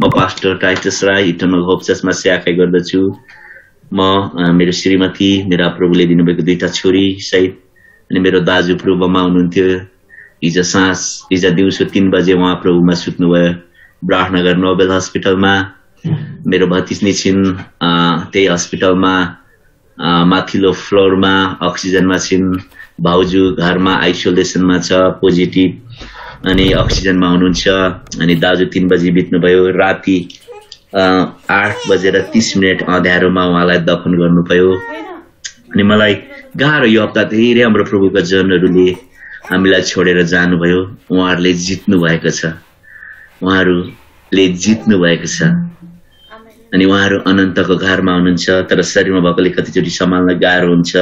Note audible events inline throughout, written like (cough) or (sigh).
म pastor Titus Rai eternal hope चर्चमा स्याखा गर्दछु। म मेरो श्रीमती मेरा प्रभुले दिनुभएको दुईटा छोरी सहित अनि मेरो दाजु प्रभुमा हुनुहुन्थ्यो। हिजो साँझ हिजो दिउँसो तिन बजे उहाँ प्रभुमा सुत्नुभयो। ब्राह्नगर नोबेल हस्पिटलमा। मेरो भतिज्नी छिन् त्यही हस्पिटलमा माथिल्लो फ्लोरमा अक्सिजनमा छिन्। भाउजू घरमा आइसोलेसनमा छ पोजिटिभ। अनि अक्सिजनमा हुनुहुन्छ अनि दाजु तिन बजी बित्नुभयो राति आठ बजेर तिस मिनट अँध्यारोमा उहाँलाई दफन गर्नुभयो। अनि मलाई गाह्रो यो हप्ता धेरै हाम्रो प्रभुका जनहरूले हामीलाई छोडेर जानुभयो। उहाँहरूले जित्नु भएको छ। उहाँहरूले जित्नु भएको छ। अनि उहाँहरू अनन्तको घरमा हुनुहुन्छ तर शरीरमा भएकोले कतिचोटि सम्हाल्न गाह्रो हुन्छ।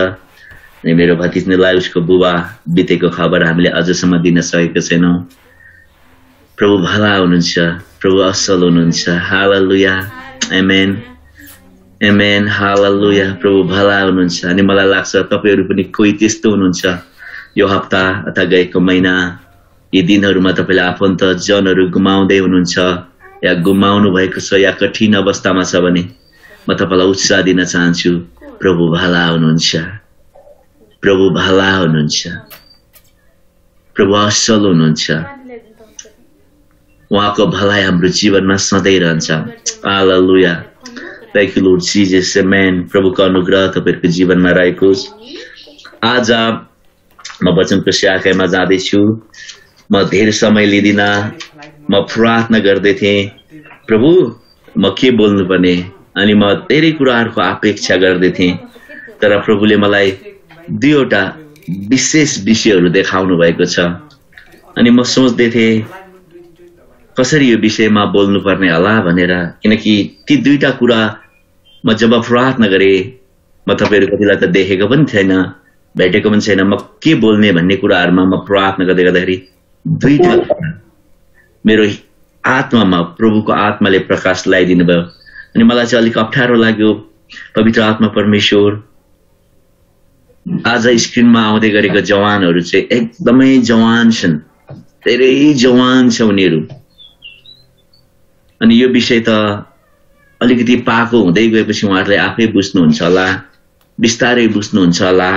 अनि मेरो भतिज्नीलाई उसको बुबा बितेको खबर हामीले अझसम्म दिन सकेको छैनौँ प्रभु भला हुनुहुन्छ प्रभु असल हुनुहुन्छ हालेलुया एमेन एमेन हालेलुया प्रभु भला हुनुहुन्छ अनि मलाई लाग्छ तपाईँहरू पनि कोही त्यस्तो हुनुहुन्छ यो हप्ता अथवा गएको महिना यी दिनहरूमा तपाईँले आफन्त जनहरू गुमाउँदै हुनुहुन्छ या गुमाउनु भएको छ या कठिन अवस्थामा छ भने म तपाईँलाई उत्साह दिन चाहन्छु प्रभु भला हुनुहुन्छ प्रभु भला हुनुहुन्छ। प्रभु असल हुनुहुन्छ। उहाँको भलाइ हाम्रो जीवनमा सधैँ रहन्छ। मैन प्रभुको अनुग्रह तपाईँहरूको जीवनमा रहेको। आज म वचनको शाखामा जाँदैछु। म धेरै समय लिँदिन। म प्रार्थना गर्दै थिएँ प्रभु म के बोल्नुपर्ने? अनि म धेरै कुराहरूको अपेक्षा गर्दै थिएँ तर प्रभुले मलाई दुईवटा विशेष विषयहरू देखाउनु भएको छ। अनि म सोच्दै थिएँ कसरी यो विषयमा बोल्नुपर्ने होला भनेर किनकि ती दुईटा कुरा म जब प्रार्थना गरेँ म तपाईँहरू कतिलाई त देखेको पनि छैन भेटेको पनि छैन म के बोल्ने भन्ने कुराहरूमा म प्रार्थना गर्दै गर्दाखेरि कुरा मेरो आत्मामा प्रभुको आत्माले प्रकाश लगाइदिनु भयो अनि मलाई चाहिँ अलिक अप्ठ्यारो लाग्यो पवित्र आत्मा परमेश्वर आज स्क्रिनमा आउँदै गरेको जवानहरू चाहिँ एकदमै जवान छन्। धेरै जवान छ उनीहरू। अनि यो विषय त अलिकति पाको हुँदै गएपछि उहाँहरूले आफै बुझ्नुहुन्छ होला बिस्तारै बुझ्नुहुन्छ होला।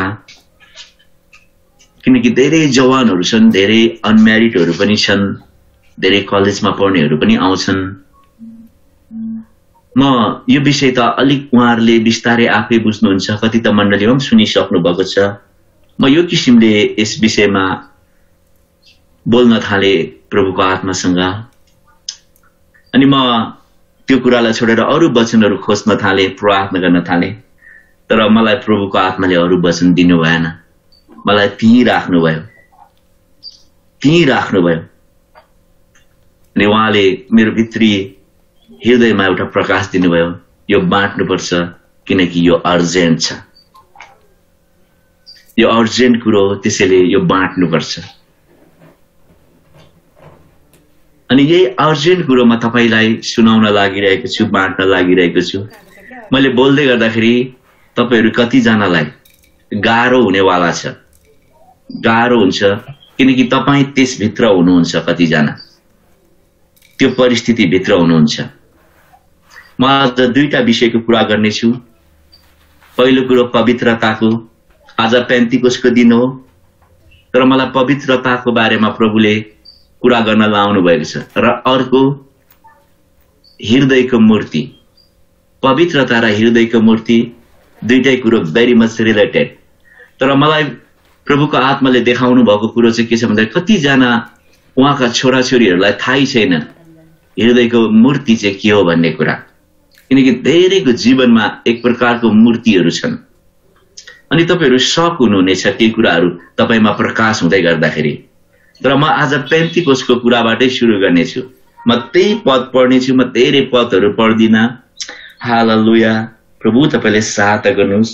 किनकि धेरै जवानहरू छन् धेरै अनम्यारिडहरू पनि छन् धेरै कलेजमा पढ्नेहरू पनि आउँछन्। म यो विषय त अलिक उहाँहरूले बिस्तारै आफै बुझ्नुहुन्छ कति त मण्डलीमा पनि सुनिसक्नु भएको छ म यो किसिमले यस विषयमा बोल्न थाले प्रभुको आत्मासँग अनि म त्यो कुरालाई छोडेर अरू वचनहरू खोज्न थाले प्रार्थना गर्न थाले तर मलाई प्रभुको आत्माले अरू वचन दिनु भएन मलाई त्यहीँ राख्नुभयो त्यहीँ राख्नुभयो अनि उहाँले मेरो भित्री हृदयमा एउटा प्रकाश दिनुभयो यो बाँट्नुपर्छ किनकि यो अर्जेन्ट छ। यो अर्जेन्ट कुरो हो त्यसैले यो बाँट्नुपर्छ अनि यही अर्जेन्ट कुरो म तपाईँलाई सुनाउन लागिरहेको छु बाँड्न लागिरहेको छु। मैले बोल्दै गर्दाखेरि तपाईँहरू कतिजनालाई गाह्रो हुनेवाला छ। गाह्रो हुन्छ किनकि तपाईँ त्यसभित्र हुनुहुन्छ कतिजना। त्यो परिस्थितिभित्र हुनुहुन्छ। म आज दुईटा विषयको कुरा गर्नेछु। पहिलो कुरो पवित्रताको। आज पेन्तिकोसको दिन हो। तर मलाई पवित्रताको बारेमा प्रभुले कुरा गर्न लाउनु भएको छ। र अर्को हृदयको मूर्ति। पवित्रता र हृदयको मूर्ति दुइटै कुरो भेरी मच रिलेटेड तर मलाई प्रभुको आत्माले देखाउनु भएको कुरो चाहिँ के छ भन्दा कतिजना उहाँका छोराछोरीहरूलाई थाहै छैन। हृदयको मूर्ति चाहिँ के हो भन्ने कुरा। किनकि धेरैको जीवनमा एक प्रकारको मूर्तिहरू छन्। अनि तपाईँहरू सक हुनुहुनेछ ती कुराहरू तपाईँमा प्रकाश हुँदै गर्दाखेरि। तर म आज पेन्तिकोसको कुराबाटै सुरु गर्नेछु। म त्यही पद पढ्नेछु म धेरै पदहरू पढ्दिन। हालेलुया। प्रभु तपाईँले सहायता गर्नुहोस्।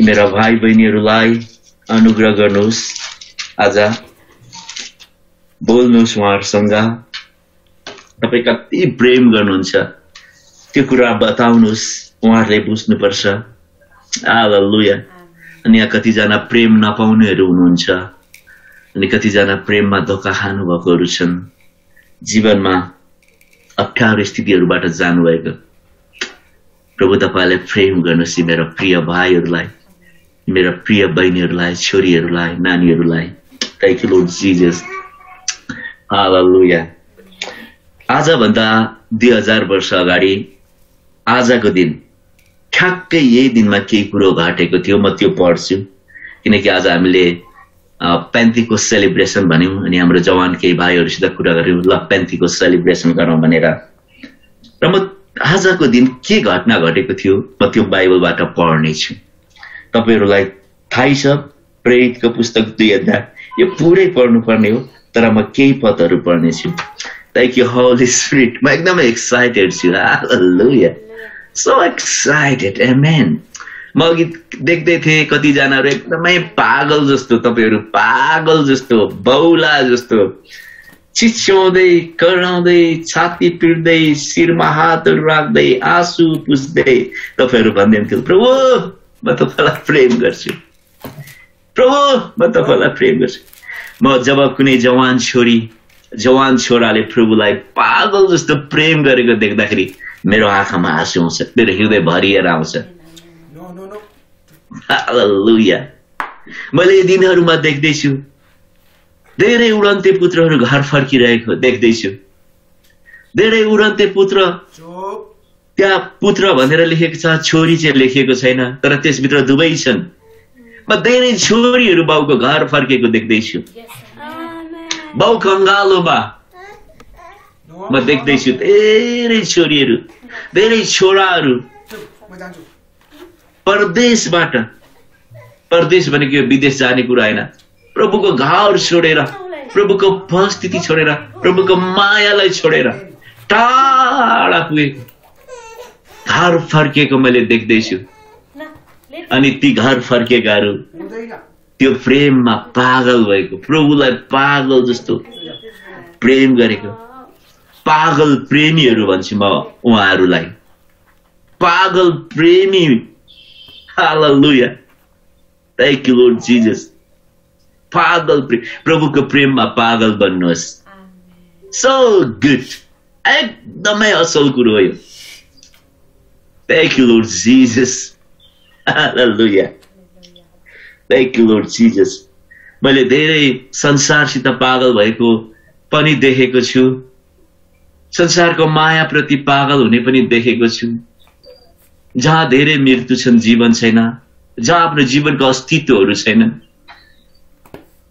मेरा भाइ बहिनीहरूलाई अनुग्रह गर्नुहोस्। आज बोल्नुहोस् उहाँहरूसँग। तपाईँ कति प्रेम गर्नुहुन्छ। त्यो कुरा बताउनुहोस् उहाँहरूले बुझ्नुपर्छ। हालेलुया। अनि यहाँ कतिजना प्रेम नपाउनेहरू हुनुहुन्छ। अनि कतिजना प्रेममा धोका खानुभएकोहरू छन्। जीवनमा अप्ठ्यारो स्थितिहरूबाट जानुभएको। प्रभु तपाईँलाई प्रेम गर्नुहोस् मेरो प्रिय भाइहरूलाई मेरा प्रिय बहिनीहरूलाई छोरीहरूलाई नानीहरूलाई। Thank you Lord Jesus hallelujah. आजभन्दा दुई हजार वर्ष अगाडि आजको दिन ठ्याक्कै यही दिनमा केही कुरो घटेको थियो म त्यो पढ्छु। किनकि आज हामीले पेन्थीको सेलिब्रेसन भन्यौँ अनि हाम्रो जवान केही भाइहरूसित कुरा गऱ्यौँ ल पेन्थीको सेलिब्रेसन गरौँ भनेर। र म आजको दिन के घटना घटेको थियो म त्यो बाइबलबाट पढ्नेछु तपाईँहरूलाई थाहै छ प्रेरितको पुस्तक दुई अध्याय यो पुरै पढ्नुपर्ने हो तर म केही पदहरू पढ्नेछु थ्याङ्क यू होली स्पिरिट म एकदमै एक्साइटेड छु हालेलुया सो एक्साइटेड एमेन म अघि देख्दै थिएँ कतिजनाहरू एकदमै पागल जस्तो तपाईँहरू पागल जस्तो बौला जस्तो। चिच्याउँदै कराउँदै छाती पिट्दै शिरमा हातहरू राख्दै आँसु पुस्दै तपाईँहरू भन्दै हुन्थ्यो प्रभु म तपाईँलाई प्रेम गर्छु। प्रभु म तपाईँलाई प्रेम गर्छु। म जब कुनै जवान छोरी जवान छोराले प्रभुलाई पागल जस्तो प्रेम गरेको देख्दाखेरि मेरो आँखामा आँसु आउँछ मेरो हृदय भरिएर आउँछ। मैले यी दिनहरूमा देख्दैछु। धेरै उडन्ते पुत्रहरू घर फर्किरहेको देख्दैछु। धेरै उडन्ते पुत्र त्यहाँ पुत्र भनेर लेखेको छ छोरी चाहिँ लेखिएको छैन तर त्यसभित्र दुवै छन्। म धेरै छोरीहरू बाउको घर फर्केको देख्दैछु। बाउ कङ्गालोमा म देख्दैछु धेरै छोरीहरू धेरै छोराहरू परदेशबाट परदेश भनेको यो विदेश जाने कुरा होइन प्रभुको घर छोडेर प्रभुको उपस्थिति छोडेर प्रभुको मायालाई छोडेर टाढा पुगे घर फर्किएको मैले देख्दैछु अनि ती घर फर्केकाहरू त्यो प्रेममा पागल भएको। प्रभुलाई पागल जस्तो प्रेम गरेको। पागल प्रेमीहरू भन्छु म उहाँहरूलाई। पागल प्रेमी। Hallelujah. Thank you, Lord Jesus. पागल प्रेम प्रभुको प्रेममा पागल बन्नुहोस्। सो गुड एकदमै असल कुरो हो यो। Thank you Lord Jesus Hallelujah. Thank you, Lord Jesus. मैले धेरै संसारसित पागल भएको पनि देखेको छु। संसारको मायाप्रति पागल हुने पनि देखेको छु। जहाँ धेरै मृत्यु छन् जीवन छैन। जहाँ आफ्नो जीवनको अस्तित्वहरू छैनन्।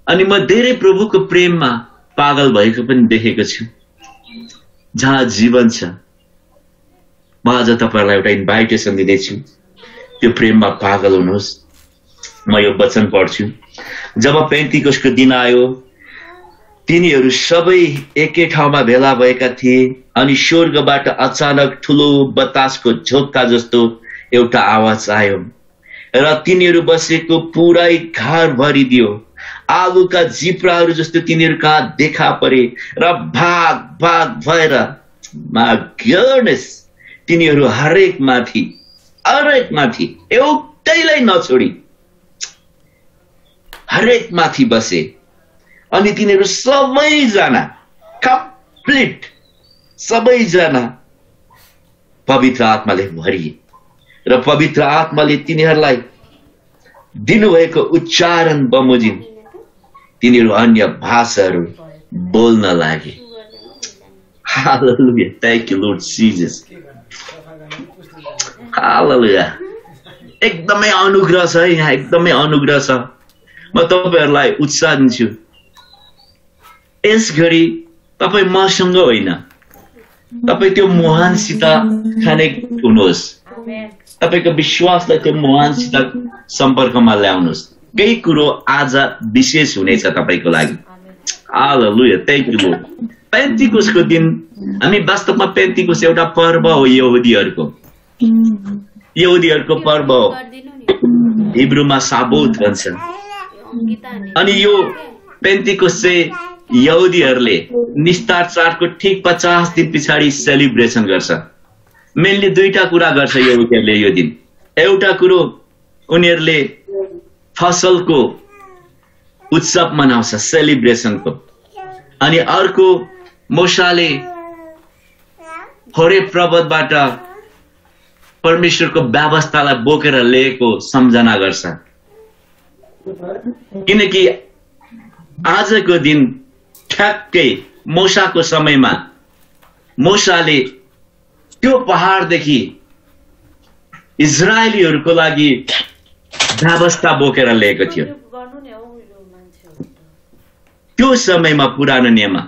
अनि म धेरै प्रभुको प्रेममा पागल भएको पनि देखेको छु। जहाँ जीवन छ। म आज तपाईँहरूलाई एउटा इन्भाइटेसन दिँदैछु। त्यो प्रेममा पागल हुनुहोस्। म यो वचन पढ्छु। जब पेन्तिकोसको दिन आयो तिनीहरू सबै एकै ठाउँमा भेला भएका थिए अनि स्वर्गबाट अचानक ठुलो बतासको झोक्का जस्तो एउटा आवाज आयो र तिनीहरू बसेको पुरै घर भरिदियो। आलुका जिप्राहरू जस्तो तिनीहरू कहाँ देखा परे र भाग भाग भएर तिनीहरू हरेक माथि हरेक माथि एउटैलाई नछोडी हरेक माथि बसे। अनि तिनीहरू सबैजना कम्प्लिट सबैजना पवित्र आत्माले भरिए। र पवित्र आत्माले तिनीहरूलाई दिनुभएको उच्चारण बमोजिम तिनीहरू अन्य भाषाहरू बोल्न लागे। Hallelujah. Thank you, Lord. एकदमै अनुग्रह छ यहाँ एकदमै अनुग्रह छ। म तपाईँहरूलाई उत्साह दिन्छु यस घडी तपाईँ मसँग होइन तपाईँ त्यो मुहानसित खाने हुनुहोस् तपाईँको विश्वासलाई त्यो मुहानसित सम्पर्कमा ल्याउनुहोस् केही कुरो आज विशेष हुनेछ तपाईँको लागि हालेलुया थ्याङ्क यू लो पेन्टिकोसको दिन हामी वास्तवमा पेन्टिकोस एउटा पर्व हो यहुदीहरूको यहुदीहरूको पर्व हो हिब्रूमा साबोत भन्छ अनि यो पेन्टिकोस चाहिँ यहुदीहरूले निस्तार चाडको ठिक पचास दिन पछाडि सेलिब्रेसन गर्छ। मेनली दुईटा कुरा गर्छ यहुदीहरूले यो दिन। एउटा कुरो उनीहरूले फसलको उत्सव मनाउँछ सेलिब्रेसनको। अनि अर्को मोसाले होरे पर्वतबाट परमेश्वरको व्यवस्थालाई बोकेर लिएको सम्झना गर्छ। किनकि आजको दिन ठ्याक्कै मोसाको समयमा मोसाले त्यो पहाडदेखि इजरायलीहरूको लागि व्यवस्था बोकेर ल्याएको थियो। त्यो समयमा पुरानो नियममा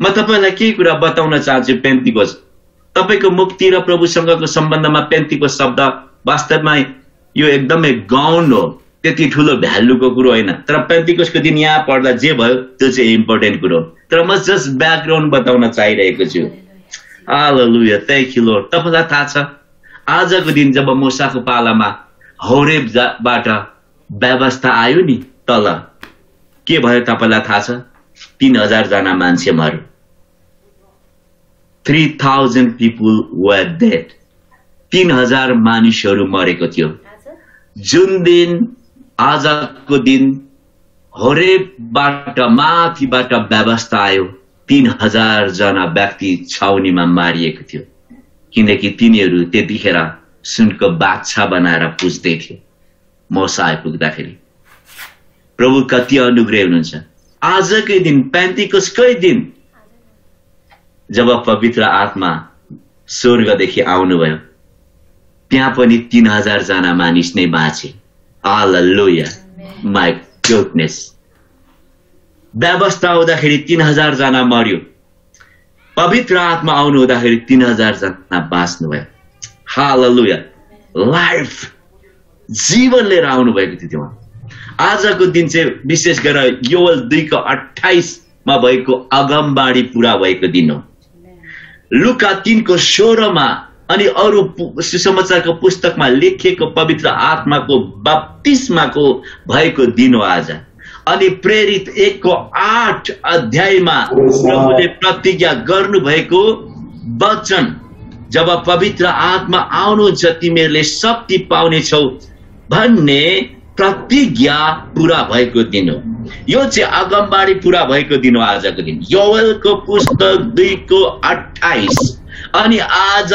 म तपाईँलाई केही कुरा बताउन चाहन्छु पेन्तीकोस। तपाईँको मुक्ति र प्रभुसँगको सम्बन्धमा पेन्तीको शब्द वास्तवमा यो एकदमै गौण हो। त्यति ठुलो भ्यालुको कुरो होइन। तर पेन्तीकोसको दिन यहाँ पढ्दा जे भयो त्यो चाहिँ इम्पोर्टेन्ट कुरो तर म जस्ट ब्याकग्राउन्ड बताउन चाहिरहेको छु। हालेलुया थ्याङ्क यू लर्ड तपाईँलाई थाहा छ आजको दिन जब मुसाको पालामा हौरेबबाट व्यवस्था आयो नि तल के भयो तपाईँलाई थाहा छ? तिन हजारजना मान्छे मर्यो। Three thousand people were dead तिन हजार मानिसहरू मरेको थियो। जुन दिन आजको दिन हरेकबाट माथिबाट व्यवस्था आयो। तिन हजार जना व्यक्ति छाउनीमा मारिएको थियो। किनकि तिनीहरू त्यतिखेर सुनको बाछा बनाएर पुज्दै थियो। मौसा आइपुग्दाखेरि। प्रभु कति अनुग्रह हुनुहुन्छ। आजकै दिन पेन्टिकोसकै दिन। जब पवित्र आत्मा स्वर्गदेखि आउनुभयो त्यहाँ पनि तिन हजार जना मानिस नै बाँचे। Hallelujah. My goodness. व्यवस्था हुँदाखेरि तिन हजार जना मर्यो। पवित्र आत्मा आउनु हुँदाखेरि तिन हजार जना बाँच्नुभयो। हाललुया लाइफ जीवन लिएर आउनु भएको थियो त्यो। आजको दिन चाहिँ विशेष गरेर योवल दुईको अठाइसमा भएको अगमबाडी पुरा भएको दिन हो। लुका तिनको सोह्रमा अनि अरू सुसमाचारको पुस्तकमा लेखिएको पवित्र आत्माको बत्तिसमाको भएको दिन हो आज। अनि प्रेरित एकको आठ अध्यायमा प्रभुले प्रतिज्ञा गर्नुभएको वचन जब पवित्र आत्मा आउनुहुन्छ तिमीहरूले शक्ति पाउनेछौ भन्ने प्रतिज्ञा पुरा भएको दिन। हो यो चाहिँ अगमबाडी पुरा भएको दिन हो आजको दिन। योवेलको पुस्तक दुईको अठाइस अनि आज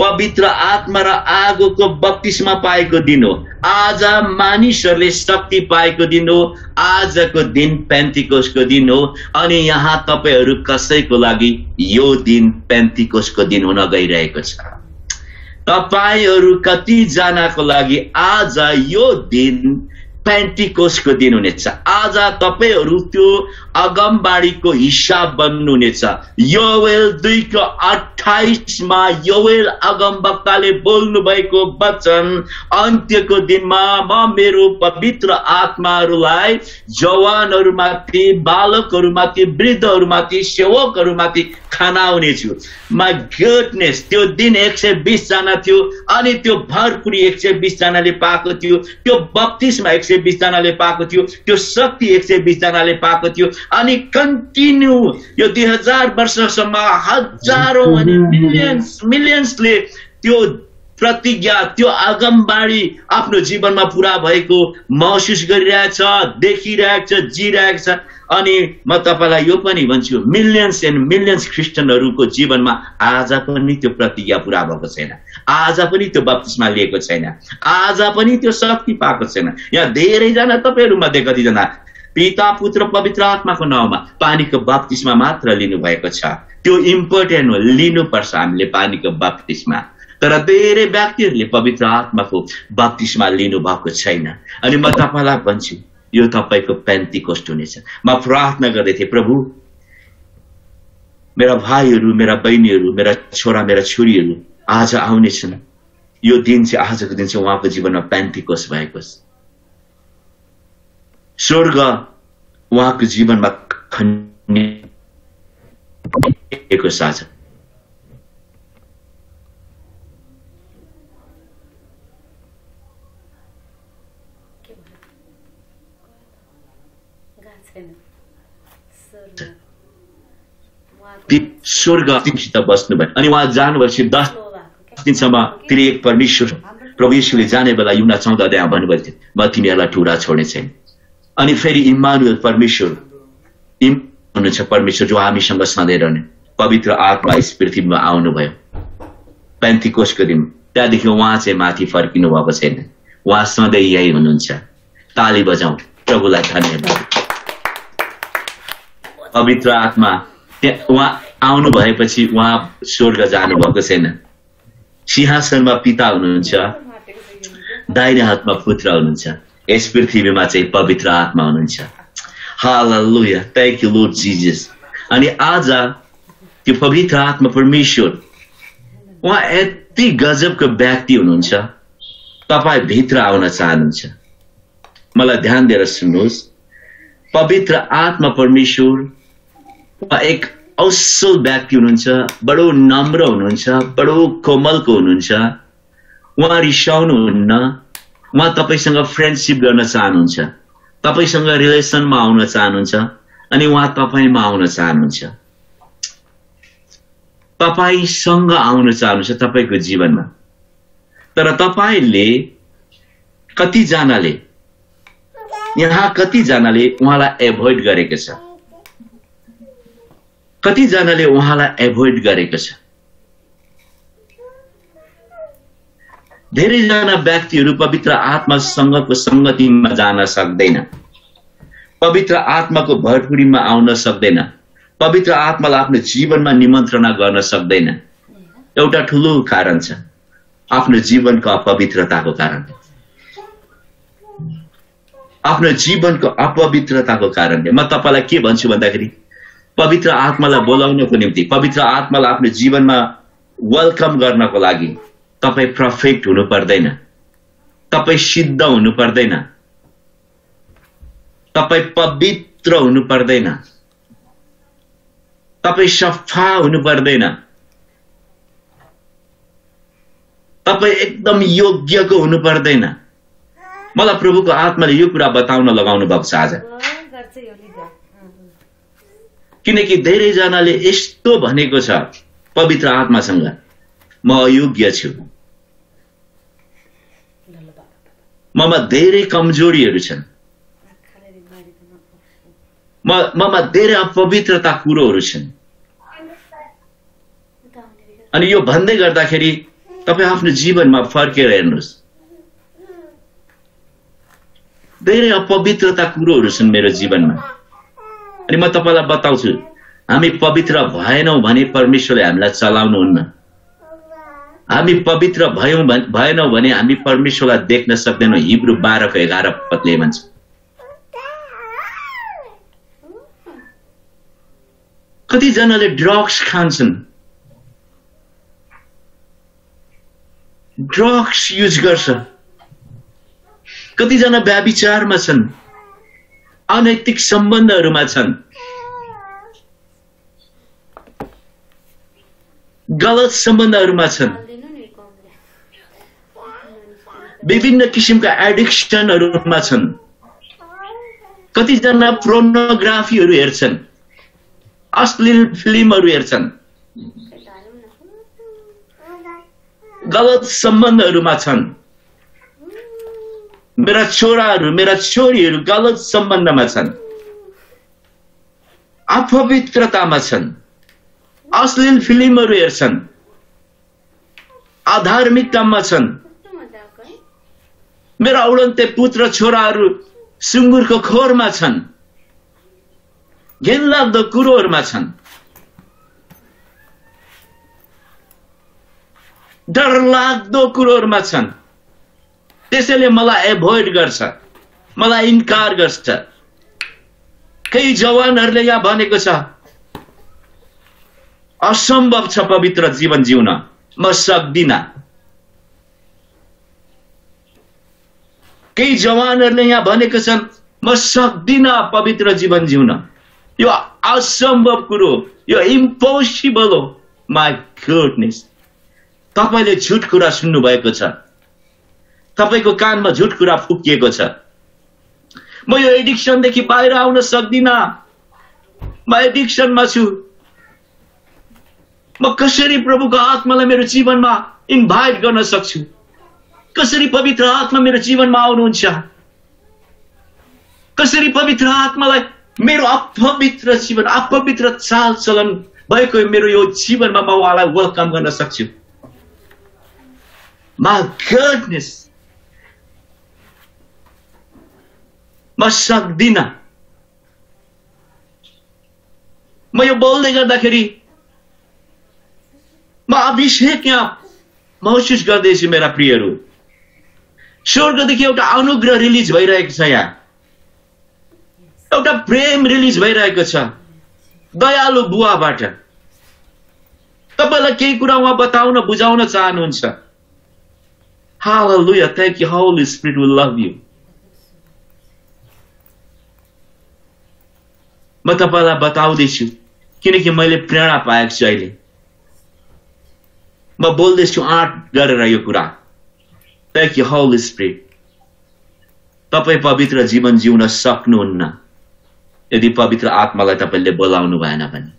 पवित्र आत्मा र आगोको बत्तिसमा पाएको दिन हो। आज मानिसहरूले शक्ति पाएको दिन हो। आजको दिन पेन्टिकोसको दिन हो। अनि यहाँ तपाईँहरू कसैको लागि यो दिन पेन्टिकोसको दिन हुन गइरहेको छ। तपाईँहरू कतिजनाको लागि आज यो दिन पेन्टिकोसको दिन हुनेछ। आज तपाईँहरू त्यो अगमबाडीको हिसाब बन्नुहुनेछ। योवेल दुईको अठाइसमा योवेल अगम वक्ताले बोल्नु भएको वचन अन्त्यको दिनमा म मेरो पवित्र आत्माहरूलाई जवानहरूमाथि बालकहरूमाथि वृद्धहरूमाथि सेवकहरूमाथि खनाउनेछु। मा गुडनेस त्यो दिन एक सय बिसजना थियो अनि त्यो भरपुरी एक सय बिसजनाले पाएको थियो त्यो बत्तिसमा एक सय बिसजनाले पाएको थियो त्यो शक्ति एक सय बिसजनाले पाएको थियो अनि कन्टिन्यू यो दुई हजार वर्षसम्म हजारौँ अनि मिलियन्स मिलियन्सले त्यो प्रतिज्ञा त्यो आगमबाडी आफ्नो जीवनमा पुरा भएको महसुस गरिरहेछ देखिरहेको छ जिरहेको छ अनि म तपाईँलाई यो पनि भन्छु मिलियन्स एन्ड मिलियन्स क्रिस्चियनहरूको जीवनमा आज पनि त्यो प्रतिज्ञा पुरा भएको छैन। आज पनि त्यो बत्तिसमा लिएको छैन। आज पनि त्यो शक्ति पाएको छैन। यहाँ धेरैजना तपाईँहरू मध्ये कतिजना पिता पुत्र पवित्र आत्माको नाउँमा पानीको बत्तिसमा मात्र लिनुभएको छ। त्यो इम्पोर्टेन्ट हो लिनुपर्छ हामीले पानीको बत्तिसमा तर धेरै व्यक्तिहरूले पवित्र आत्माको बत्तिसमा लिनुभएको छैन। अनि म तपाईँलाई भन्छु यो तपाईँको पेन्ती कष्ट हुनेछ। म प्रार्थना गर्दै थिएँ प्रभु मेरा भाइहरू मेरा बहिनीहरू मेरा छोरा मेरा छोरीहरू आज आउनेछन्। यो दिन चाहिँ आजको दिन चाहिँ उहाँको जीवनमा पेन्टिकोस भएको छ। स्वर्ग उहाँको जीवनमा खनिएको साझा। के भयो गएको छैन स्वर्ग उहाँको ती स्वर्ग तिमीसित बस्नुभयो अनि उहाँ जानुभएपछि दस दिनसम्म फेरि एक परमेश्वर प्रभु यीशुले जाने बेला युना चौध अध्यायमा भन्नुभएको थियो म तिमीहरूलाई ठुरा छोड्ने छैन। अनि फेरि इमानुएल परमेश्वर हुनुहुन्छ परमेश्वर जो हामीसँग सधैँ रहने। पवित्र आत्मा यस पृथ्वीमा आउनुभयो। पेन्थिकोसको दिन। त्यहाँदेखि उहाँ चाहिँ माथि फर्किनु भएको छैन। उहाँ सधैँ यही हुनुहुन्छ। ताली बजाउँ। प्रभुलाई धन्यवाद। पवित्र आत्मा। त्यहाँ उहाँ आउनु भएपछि उहाँ स्वर्ग जानुभएको छैन। सिंहासनमा पिता हुनुहुन्छ। दाहिने हातमा पुत्र हुनुहुन्छ। यस पृथ्वीमा चाहिँ पवित्र आत्मा हुनुहुन्छ। Hallelujah thank you Lord Jesus अनि आज त्यो पवित्र आत्मा परमेश्वर उहाँ यति गजबको व्यक्ति हुनुहुन्छ। तपाईँ भित्र आउन चाहनुहुन्छ। मलाई ध्यान दिएर सुन्नुहोस्। पवित्र आत्मा परमेश्वर उहाँ एक असल व्यक्ति हुनुहुन्छ बडो नम्र हुनुहुन्छ बडो कोमलको हुनुहुन्छ। उहाँ रिसाउनुहुन्न। उहाँ तपाईँसँग फ्रेन्डसिप गर्न चाहनुहुन्छ तपाईँसँग रिलेसनमा आउन चाहनुहुन्छ अनि उहाँ तपाईँमा आउन चाहनुहुन्छ तपाईँसँग आउन चाहनुहुन्छ तपाईँको जीवनमा तर तपाईँले कतिजनाले यहाँ कतिजनाले उहाँलाई एभोइड गरेको छ कतिजनाले उहाँलाई एभोइड गरेको छ धेरैजना व्यक्तिहरू पवित्र आत्मासँगको सङ्गतिमा जान सक्दैन। पवित्र आत्माको भरपुरीमा आउन सक्दैन। पवित्र आत्मालाई आफ्नो जीवनमा निमन्त्रणा गर्न सक्दैन। एउटा ठुलो कारण छ। आफ्नो जीवनको अपवित्रताको कारण। आफ्नो जीवनको अपवित्रताको कारणले। म तपाईँलाई के भन्छु भन्दाखेरि पवित्र आत्मालाई बोलाउनको निम्ति पवित्र आत्मालाई आफ्नो जीवनमा वेलकम गर्नको लागि तपाईँ पर्फेक्ट हुनु पर्दैन। तपाईँ सिद्ध हुनु पर्दैन। तपाईँ पवित्र हुनु पर्दैन। तपाईँ सफा हुनु पर्दैन। तपाईँ एकदम योग्यको हुनु पर्दैन। मलाई प्रभुको आत्माले यो कुरा बताउन लगाउनु भएको छ आज। किनकि धेरैजनाले यस्तो भनेको छ पवित्र आत्मासँग म अयोग्य छु। ममा धेरै कमजोरीहरू छन् ममा धेरै अपवित्रता कुरोहरू छन् अनि यो भन्दै गर्दाखेरि तपाईँ आफ्नो जीवनमा फर्केर हेर्नुहोस्। धेरै अपवित्रता कुरोहरू छन् मेरो जीवनमा। अनि म तपाईँलाई बताउँछु हामी पवित्र भएनौँ भने परमेश्वरले हामीलाई चलाउनुहुन्न। हामी पवित्र भयौँ भएनौँ भने हामी परमेश्वरलाई देख्न सक्दैनौँ। हिब्रू बाह्रको एघार पदले भन्छ। कतिजनाले ड्रग्स खान्छन्। ड्रग्स युज गर्छ कतिजना व्याविचारमा छन्। अनैतिक सम्बन्धहरूमा छन्। गलत सम्बन्धहरूमा छन् हालिदिनु नि कमले विभिन्न किसिमका एडिक्सनहरूमा छन्। कतिजना प्रोनोग्राफीहरू हेर्छन्। अश्लील फिल्महरू हेर्छन्। गलत सम्बन्धहरूमा छन्। मेरा छोराहरू मेरा छोरीहरू गलत सम्बन्धमा छन्। अपवित्रतामा छन्। अश्लील फिल्महरू हेर्छन्। अधार्मिकतामा छन्। मेरा उडन्ते पुत्र छोराहरू सुँगुरको खोरमा छन्। घिनलाग्दो कुरोहरूमा छन्। डरलाग्दो कुरोहरूमा छन्। त्यसैले मलाई एभोइड गर्छ। मलाई इन्कार गर्छ। केही जवानहरूले यहाँ भनेको छ असम्भव छ पवित्र जीवन जिउन। म सक्दिनँ। केही जवानहरूले यहाँ भनेको छन् म सक्दिनँ पवित्र जीवन जिउन। यो असम्भव कुरो यो इम्पोसिबल हो। माई गुडनेस तपाईँले झुट कुरा सुन्नु भएको छ। तपाईँको कानमा झुट कुरा फुकिएको छ। म यो एडिक्सनदेखि बाहिर आउन सक्दिनँ। म एडिक्सनमा छु। म कसरी प्रभुको आत्मालाई मेरो जीवनमा इन्भाइट गर्न सक्छु? कसरी पवित्र आत्मा मेरो जीवनमा आउनुहुन्छ? कसरी पवित्र आत्मालाई मेरो अपवित्र जीवन अपवित्र चाल चलन भएको मेरो यो जीवनमा म उहाँलाई वेलकम गर्न सक्छु। Goodness. म सक्दिनँ। म यो बोल्दै गर्दाखेरि म अभिषेक यहाँ महसुस गर्दैछु मेरा प्रियहरू। स्वर्गदेखि एउटा अनुग्रह रिलिज भइरहेको छ यहाँ एउटा प्रेम रिलिज भइरहेको छ दयालु बुवाबाट तपाईँलाई केही कुरा उहाँ बताउन बुझाउन चाहनुहुन्छ Hallelujah. Thank you. Holy Spirit will love you. म तपाईँलाई बताउँदैछु किनकि मैले प्रेरणा पाएको छु अहिले म बोल्दैछु आँट गरेर यो कुरा थ्याङ्क यू होल स्पिरिट तपाईँ पवित्र जीवन जिउन सक्नुहुन्न। यदि पवित्र आत्मालाई तपाईँले बोलाउनु भएन भने।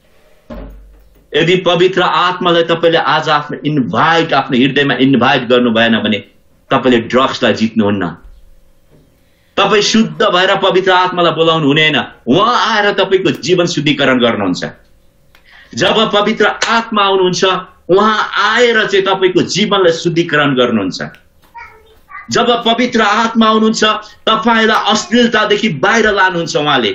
यदि पवित्र आत्मालाई तपाईँले आज आफ्नो इन्भाइट आफ्नो हृदयमा इन्भाइट गर्नु भएन भने तपाईँले ड्रग्सलाई जित्नुहुन्न। तपाईँ शुद्ध भएर पवित्र आत्मालाई बोलाउनु हुनेन उहाँ आएर तपाईँको जीवन शुद्धिकरण गर्नुहुन्छ। जब पवित्र आत्मा आउनुहुन्छ उहाँ आएर चाहिँ तपाईँको जीवनलाई शुद्धिकरण गर्नुहुन्छ। जब पवित्र आत्मा आउनुहुन्छ तपाईँलाई अश्लीलतादेखि बाहिर लानुहुन्छ उहाँले।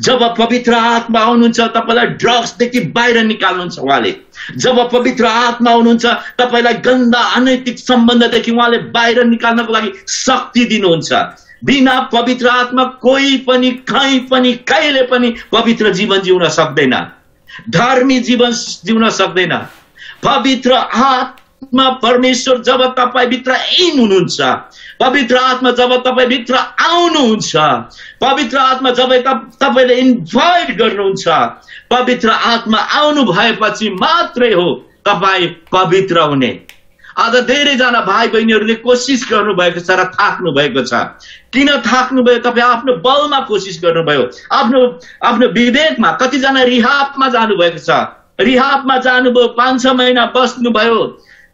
जब पवित्र आत्मा आउनुहुन्छ तपाईँलाई ड्रग्सदेखि बाहिर निकाल्नुहुन्छ उहाँले। जब पवित्र आत्मा आउनुहुन्छ तपाईँलाई गन्दा अनैतिक सम्बन्धदेखि उहाँले बाहिर निकाल्नको लागि शक्ति दिनुहुन्छ। बिना पवित्र आत्मा कोही पनि कहीँ पनि कहिले पनि पवित्र जीवन जिउन सक्दैन। धार्मिक जीवन जिउन सक्दैन। पवित्र आत्मा परमेश्वर जब तपाईँभित्र इन हुनुहुन्छ पवित्र आत्मा जब तपाईँभित्र आउनुहुन्छ पवित्र आत्मा जब तपाईँले इन्भाइट गर्नुहुन्छ पवित्र आत्मा आउनु भएपछि मात्रै हो तपाईँ पवित्र हुने। आज धेरैजना भाइ बहिनीहरूले कोसिस गर्नुभएको छ र थाक्नु भएको छ। किन थाक्नुभयो? तपाईँ आफ्नो बलमा कोसिस गर्नुभयो। आफ्नो आफ्नो विवेकमा कतिजना रिहाबमा जानुभएको छ। रिहाबमा जानुभयो पाँच छ महिना बस्नुभयो।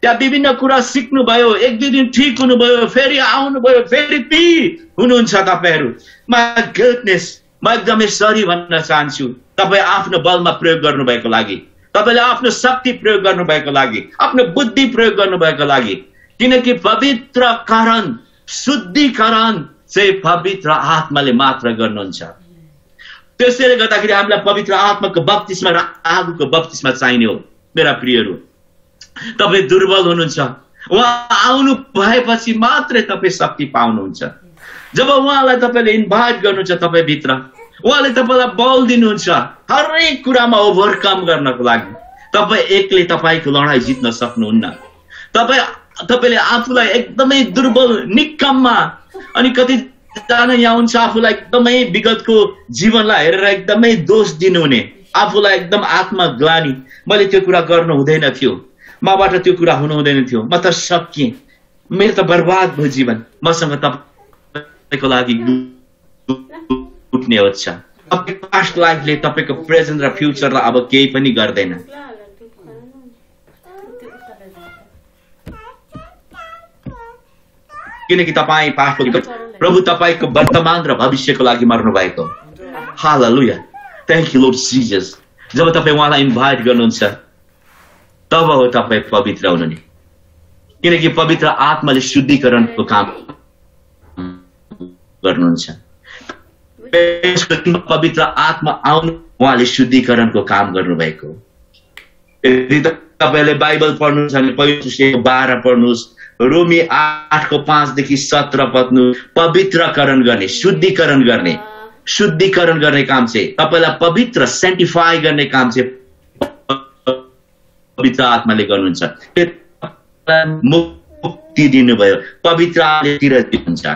त्यहाँ विभिन्न कुरा सिक्नुभयो एक दुई दिन ठिक हुनुभयो फेरि आउनुभयो फेरि पि हुनुहुन्छ तपाईँहरू। मा गुडनेस म एकदमै सरी भन्न चाहन्छु। तपाईँ आफ्नो बलमा प्रयोग गर्नुभएको लागि। तपाईँले आफ्नो शक्ति प्रयोग गर्नुभएको लागि आफ्नो बुद्धि प्रयोग गर्नुभएको लागि। किनकि पवित्र कारण शुद्धिकरण चाहिँ पवित्र आत्माले मात्र गर्नुहुन्छ। त्यसैले गर्दाखेरि हामीलाई पवित्र आत्माको बत्तिसमा र आगोको बत्तिसमा चाहिने हो। मेरा प्रियहरू तपाईँ दुर्बल हुनुहुन्छ। उहाँ आउनु भएपछि मात्रै तपाईँ शक्ति पाउनुहुन्छ। जब उहाँलाई तपाईँले इन्भाइट गर्नुहुन्छ तपाईँभित्र उहाँले तपाईँलाई बल दिनुहुन्छ हरेक कुरामा ओभरकम गर्नको लागि तपाईँ एक्लै तपाईँको लडाइँ जित्न सक्नुहुन्न। तपाईँ तपाईँले आफूलाई एकदमै दुर्बल निकममा अनि कतिजना यहाँ हुन्छ आफूलाई एकदमै विगतको जीवनलाई हेरेर एकदमै दोष दिनुहुने आफूलाई एकदम आत्मा ग्लानी मैले त्यो कुरा गर्नु हुँदैन थियो। मबाट त्यो कुरा हुनु हुँदैन थियो। म त सकिएँ। मेरो त बर्बाद भयो जीवन। मसँग तपाईँको लागि उठ्ने हुन्छ पास्ट लाइफले तपाईँको प्रेजेन्ट र फ्युचरलाई अब केही पनि गर्दैन। किनकि तपाईँ पास्ट प्रभु तपाईँको वर्तमान र भविष्यको लागि मर्नु भएको hallelujah thank you Lord Jesus जब तपाईँ उहाँलाई इन्भाइट गर्नुहुन्छ तब हो तपाईँ पवित्र हुनु नि किनकि पवित्र आत्माले शुद्धिकरणको काम गर्नुहुन्छ। पवित्र आत्मा आउनु उहाँले शुद्धिकरणको काम गर्नुभएको यदि तपाईँले बाइबल पढ्नुहुन्छ भने पहिलो बाह्र पढ्नुहोस् रोमी आठको पाँचदेखि सत्र पत्नु पवित्रकरण गर्ने शुद्धिकरण गर्ने शुद्धिकरण गर्ने काम चाहिँ तपाईँलाई पवित्र सेन्टिफाई गर्ने काम चाहिँ पवित्र आत्माले गर्नुहुन्छ। मुक्ति दिनुभयो। पवित्र आत्मातिर दिनुहुन्छ।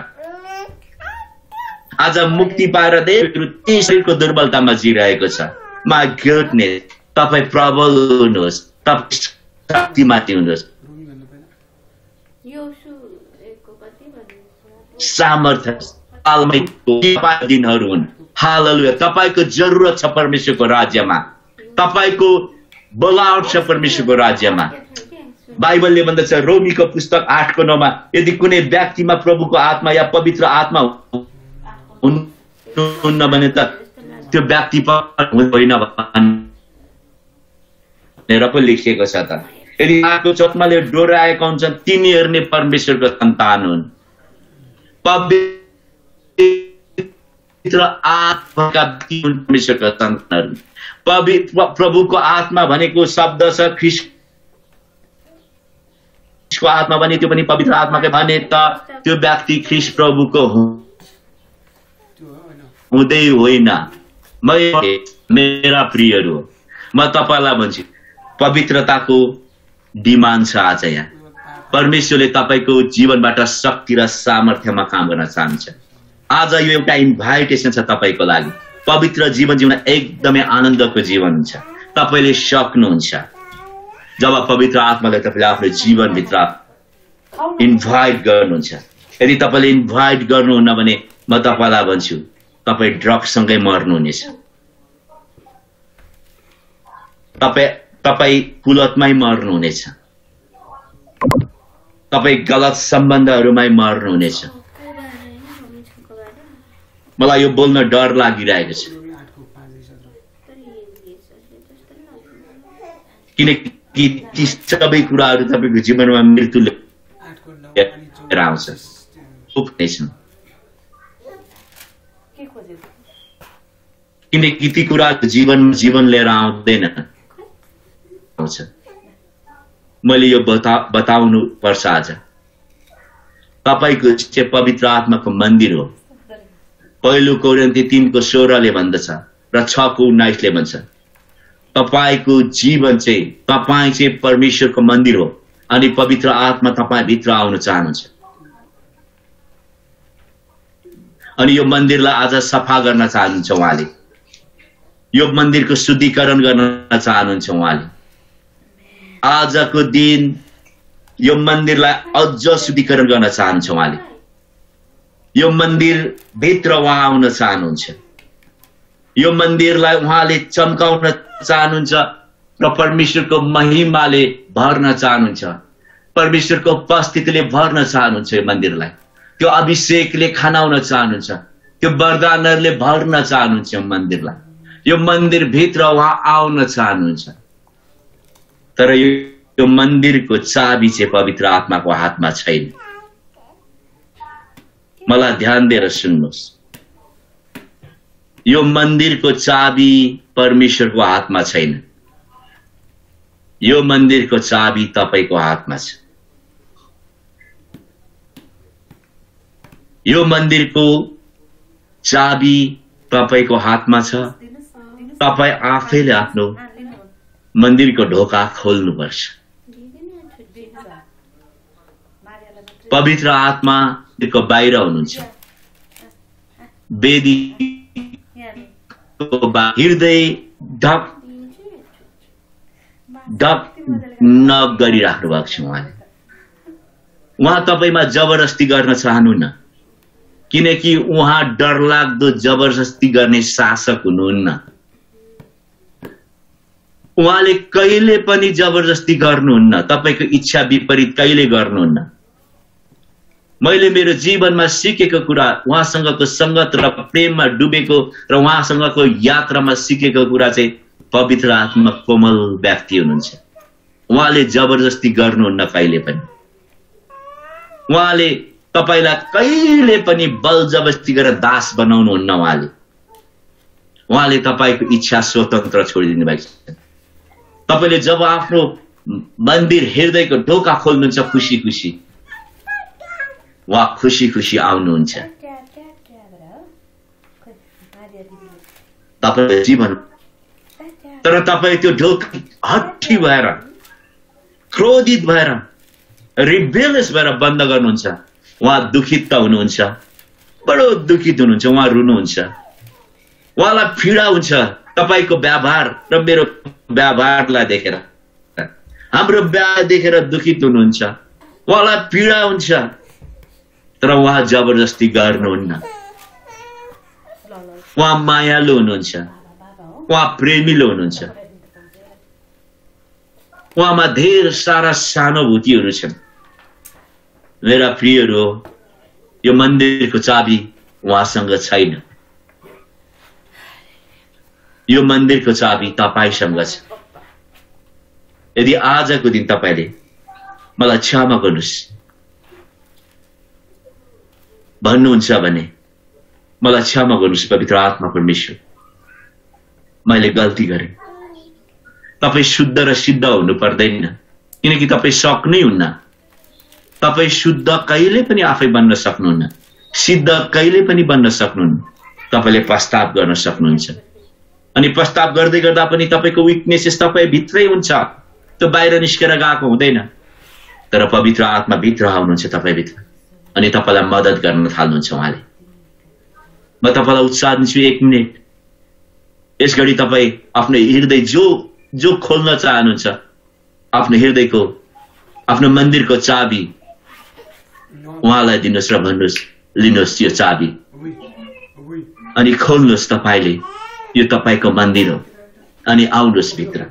आज मुक्ति पाएर धेरै शरीरको दुर्बलतामा जिरहेको छ। मा गुडनेस तपाईँ प्रबल हुनुहोस्। तपाईँ शक्तिमाथि हुनुहोस्। सामर्थ्य दिनहरू हुन्। हाललु तपाईँको जरुरत छ परमेश्वरको राज्यमा। तपाईँको बोलावट छ परमेश्वरको राज्यमा बाइबलले भन्दछ रोमीको पुस्तक आठको नौमा यदि कुनै व्यक्तिमा प्रभुको आत्मा या पवित्र आत्मा हुन्न भने त त्यो व्यक्ति होइन भनेर पो लेखिएको छ त यदि आगो चोकमाले डोराएका हुन्छन् तिनीहरू नै परमेश्वरको सन्तान हुन् आत्माका परमेश्वरका सन्तानहरू। पवित्र प्रभुको आत्मा भनेको शब्द छ ख्रिस्टको आत्मा भने त्यो पनि पवित्र आत्माकै भने त त्यो व्यक्ति ख्रिस्ट प्रभुको हुँदै होइन। मेरा प्रियहरू म तपाईँलाई भन्छु पवित्रताको डिमान्ड छ आज यहाँ। परमेश्वरले तपाईँको जीवनबाट शक्ति र सामर्थ्यमा काम गर्न चाहन्छ। आज यो एउटा इन्भाइटेसन छ तपाईँको लागि। पवित्र जीवन जीवन एकदमै आनन्दको जीवन हुन्छ। तपाईँले सक्नुहुन्छ। जब पवित्र आत्माले तपाईँले आफ्नो जीवनभित्र इन्भाइट गर्नुहुन्छ। यदि तपाईँले इन्भाइट गर्नुहुन्न भने म तपाईँलाई भन्छु तपाईँ ड्रगसँगै मर्नुहुनेछ। तपाईँ तपाईँ कुलतमै मर्नुहुनेछ। तपाईँ गलत सम्बन्धहरूमै मर्नुहुनेछ। मलाई यो बोल्न डर लागिरहेको छ। किनकि ती सबै कुराहरू तपाईँको जीवनमा मृत्युले आउँछ। किनकि ती कुराहरू जीवनमा जीवन लिएर आउँदैन। मैले यो बता बताउनु पर्छ आज। तपाईँको चाहिँ पवित्र आत्माको मन्दिर हो। पहिलो कोरिन्ती तिनको सोह्रले भन्दछ र छको उन्नाइसले भन्छ। तपाईँको जीवन चाहिँ तपाईँ चाहिँ परमेश्वरको मन्दिर हो अनि पवित्र आत्मा तपाईँ भित्र आउन चाहनुहुन्छ। अनि यो मन्दिरलाई आज सफा गर्न चाहनुहुन्छ उहाँले। यो मन्दिरको शुद्धिकरण गर्न चाहनुहुन्छ उहाँले। आजको दिन यो मन्दिरलाई अझ शुद्धिकरण गर्न चाहनुहुन्छ उहाँले। यो मन्दिर भित्र उहाँ आउन चाहनुहुन्छ। यो मन्दिरलाई उहाँले चम्काउन चाहनुहुन्छ र परमेश्वरको महिमाले भर्न चाहनुहुन्छ। परमेश्वरको उपस्थितिले भर्न चाहनुहुन्छ यो मन्दिरलाई। त्यो अभिषेकले खनाउन चाहनुहुन्छ। त्यो वरदानहरूले भर्न चाहनुहुन्छ यो मन्दिरलाई। यो मन्दिरभित्र उहाँ आउन चाहनुहुन्छ। तर यो मन्दिरको चाबी चाहिँ पवित्र आत्माको हातमा छैन। मलाई ध्यान दिएर सुन्नुहोस्। यो मन्दिरको चाबी परमेश्वरको हातमा छैन। यो मन्दिरको चाबी तपाईँको हातमा छ। यो मन्दिरको चाबी तपाईँको हातमा छ। तपाईँ आफैले आफ्नो मन्दिरको ढोका खोल्नुपर्छ। पवित्र आत्माको बाहिर हुनुहुन्छ। वेदीको बा- हृदय न गरिराख्नु भएको छ उहाँले। उहाँ तपाईँमा जबरजस्ती गर्न चाहनुहुन्न। किनकि उहाँ डरलाग्दो जबरजस्ती गर्ने शासक हुनुहुन्न। उहाँले कहिले पनि जबरजस्ती गर्नुहुन्न। तपाईँको इच्छा विपरीत कहिले गर्नुहुन्न? मैले मेरो जीवनमा सिकेको कुरा उहाँसँगको सङ्गत र प्रेममा डुबेको र उहाँसँगको यात्रामा सिकेको कुरा चाहिँ पवित्र आत्मा कोमल व्यक्ति हुनुहुन्छ। उहाँले जबरजस्ती गर्नुहुन्न कहिले पनि। उहाँले तपाईँलाई कहिले पनि बल जबरजस्ती गरेर दास बनाउनुहुन्न उहाँले। उहाँले तपाईँको इच्छा स्वतन्त्र छोडिदिनु भएको छ। तपाईँले जब आफ्नो मन्दिर हृदयको ढोका खोल्नुहुन्छ खुसी खुसी। उहाँ खुसी खुसी आउनुहुन्छ। तपाईँको जीवन तर तपाईँ त्यो ढोका हट्ठी भएर क्रोधित भएर रिबेलस भएर बन्द गर्नुहुन्छ। उहाँ दुखित त हुनुहुन्छ। बडो दुखित हुनुहुन्छ उहाँ रुनुहुन्छ। उहाँलाई पीडा हुन्छ। तपाईँको व्यवहार र मेरो व्यवहारलाई देखेर। हाम्रो व्यवहार देखेर दुखित हुनुहुन्छ। उहाँलाई पीडा हुन्छ। तर उहाँ जबरजस्ती गर्नुहुन्न उहाँ मायालु हुनुहुन्छ उहाँ प्रेमिलो हुनुहुन्छ उहाँमा धेर सारा सहानुभूतिहरू छन् मेरा प्रियहरू हो यो मन्दिरको चाबी उहाँसँग छैन यो मन्दिरको चाबी तपाईँसँग छ यदि आजको दिन तपाईँले मलाई क्षमा गर्नुहोस् भन्नुहुन्छ भने मलाई क्षमा गर्नुहोस् पवित्र आत्मा परमेश्वर मैले गल्ती गरेँ तपाईँ शुद्ध र सिद्ध हुनु पर्दैन किनकि तपाईँ सक्नै हुन्न तपाईँ शुद्ध कहिले पनि आफै बन्न सक्नुहुन्न सिद्ध कहिले पनि बन्न सक्नुहुन्न तपाईँले प्रस्ताव गर्न सक्नुहुन्छ अनि प्रस्ताव गर्दै गर्दा पनि तपाईँको विकनेसेस तपाईँ भित्रै हुन्छ त्यो बाहिर निस्केर गएको हुँदैन तर पवित्र आत्मा भित्र आउनुहुन्छ तपाईँभित्र अनि तपाईँलाई मद्दत गर्न थाल्नुहुन्छ उहाँले। म तपाईँलाई उत्साह दिन्छु एक मिनट। यस घडी तपाईँ आफ्नो हृदय जो जो खोल्न चाहनुहुन्छ आफ्नो हृदयको आफ्नो मन्दिरको चाबी उहाँलाई दिनुहोस् र भन्नुहोस् लिनुहोस् यो चाबी. अनि खोल्नुहोस् तपाईँले यो तपाईँको मन्दिर हो। अनि आउनुहोस् भित्र।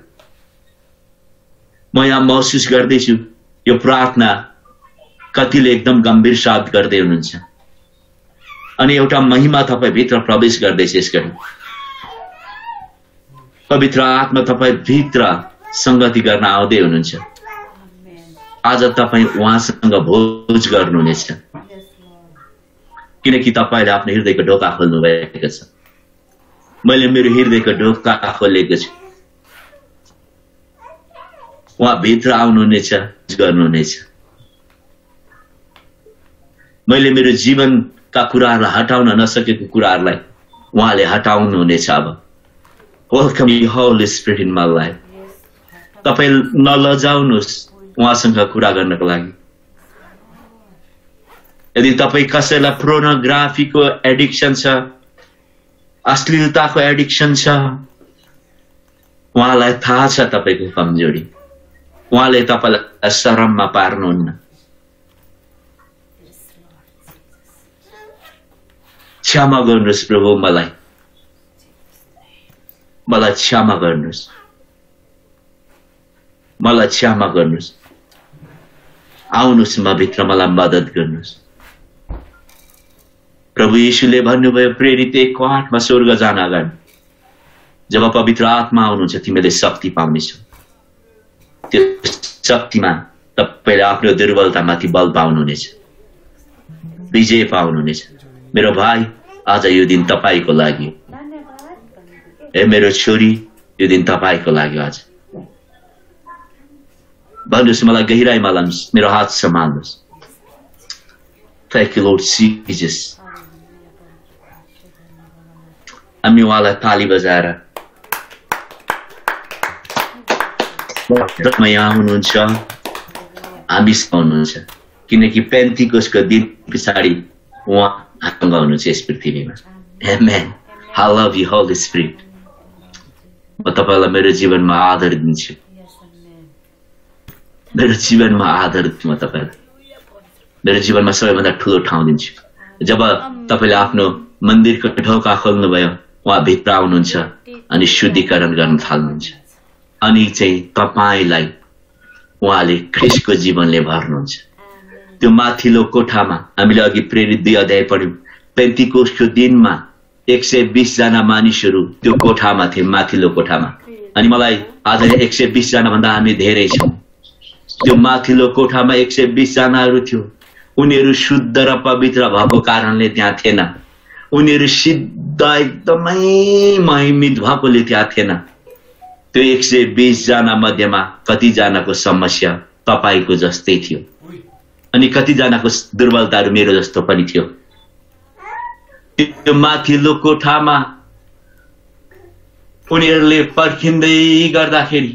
म यहाँ महसुस गर्दैछु यो प्रार्थना कतिले एकदम गम्भीर साथ गर्दै हुनुहुन्छ। अनि एउटा महिमा तपाईँ भित्र प्रवेश गर्दैछ यस गरी पवित्र आत्मा तपाईँ भित्र सङ्गति गर्न आउँदै हुनुहुन्छ। आज तपाईँ उहाँसँग भोज गर्नुहुनेछ। किनकि तपाईँले आफ्नो हृदयको ढोका खोल्नु भएको छ। मैले मेरो हृदयको ढोका खोलेको छु। उहाँ भित्र आउनुहुनेछ गर्नुहुनेछ। मैले मेरो जीवनका कुराहरूलाई हटाउन नसकेको कुराहरूलाई उहाँले हटाउनुहुनेछ अब। Welcome Holy Spirit in my life तपाईँ नलजाउनुहोस् उहाँसँग कुरा गर्नको लागि। यदि तपाईँ कसैलाई प्रोनोग्राफीको एडिक्सन छ अश्लीलताको एडिक्सन छ उहाँलाई थाहा छ तपाईँको कमजोरी। उहाँले तपाईँलाई शरममा पार्नुहुन्न। क्षमा गर्नुहोस् प्रभु मलाई मलाई क्षमा गर्नुहोस् मलाई क्षमा गर्नुहोस् आउनुहोस् म भित्र मलाई मद्दत गर्नुहोस् प्रभु यीशुले भन्नुभयो प्रेरित एकको आठमा स्वर्ग जान अगाडि जब पवित्र आत्मा आउनुहुन्छ तिमीले शक्ति पाउनेछौ त्यो शक्तिमा तपाईँले आफ्नो दुर्बलतामाथि बल पाउनुहुनेछ विजय पाउनुहुनेछ मेरो भाइ आज यो दिन तपाईँको लागि। ए मेरो छोरी यो दिन तपाईँको लागि आज। भन्नुहोस् मलाई गहिराइमा लानुहोस् मेरो हात सम्हाल्नुहोस्। You, Lord Jesus. हामी उहाँलाई ताली बजाएर। यहाँ हुनुहुन्छ। हामीसँग हुनुहुन्छ किनकि पेन्टिकोसको दिन पछाडि उहाँ हामीसँग हुनुहुन्छ यस पृथ्वीमा Amen. I love you, Holy Spirit. म तपाईँलाई मेरो जीवनमा आदर दिन्छु मेरो जीवनमा आदर दिन्छु म तपाईँलाई मेरो जीवनमा सबैभन्दा ठुलो ठाउँ दिन्छु जब तपाईँले आफ्नो मन्दिरको ढोका खोल्नुभयो उहाँ भित्र आउनुहुन्छ अनि शुद्धिकरण गर्न थाल्नुहुन्छ अनि चाहिँ तपाईँलाई उहाँले ख्रिसको जीवनले भर्नुहुन्छ त्यो माथिल्लो कोठामा हामीले अघि प्रेरित दुई अध्याय पढ्यौँ। पेन्तिकोसको दिनमा एक सय बिसजना मानिसहरू त्यो कोठामा थिए माथिल्लो कोठामा। अनि मलाई आज एक सय बिसजना भन्दा हामी धेरै छौँ। त्यो माथिल्लो कोठामा एक सय बिसजनाहरू थियो। उनीहरू शुद्ध र पवित्र भएको कारणले त्यहाँ थिएन। उनीहरू सिद्ध एकदमै महिमित भएकोले त्यहाँ थिएन। त्यो एक सय बिसजना मध्येमा कतिजनाको समस्या तपाईँको जस्तै थियो। अनि कतिजनाको दुर्बलताहरू मेरो जस्तो पनि थियो। त्यो माथिल्लो कोठामा उनीहरूले पर्खिँदै गर्दाखेरि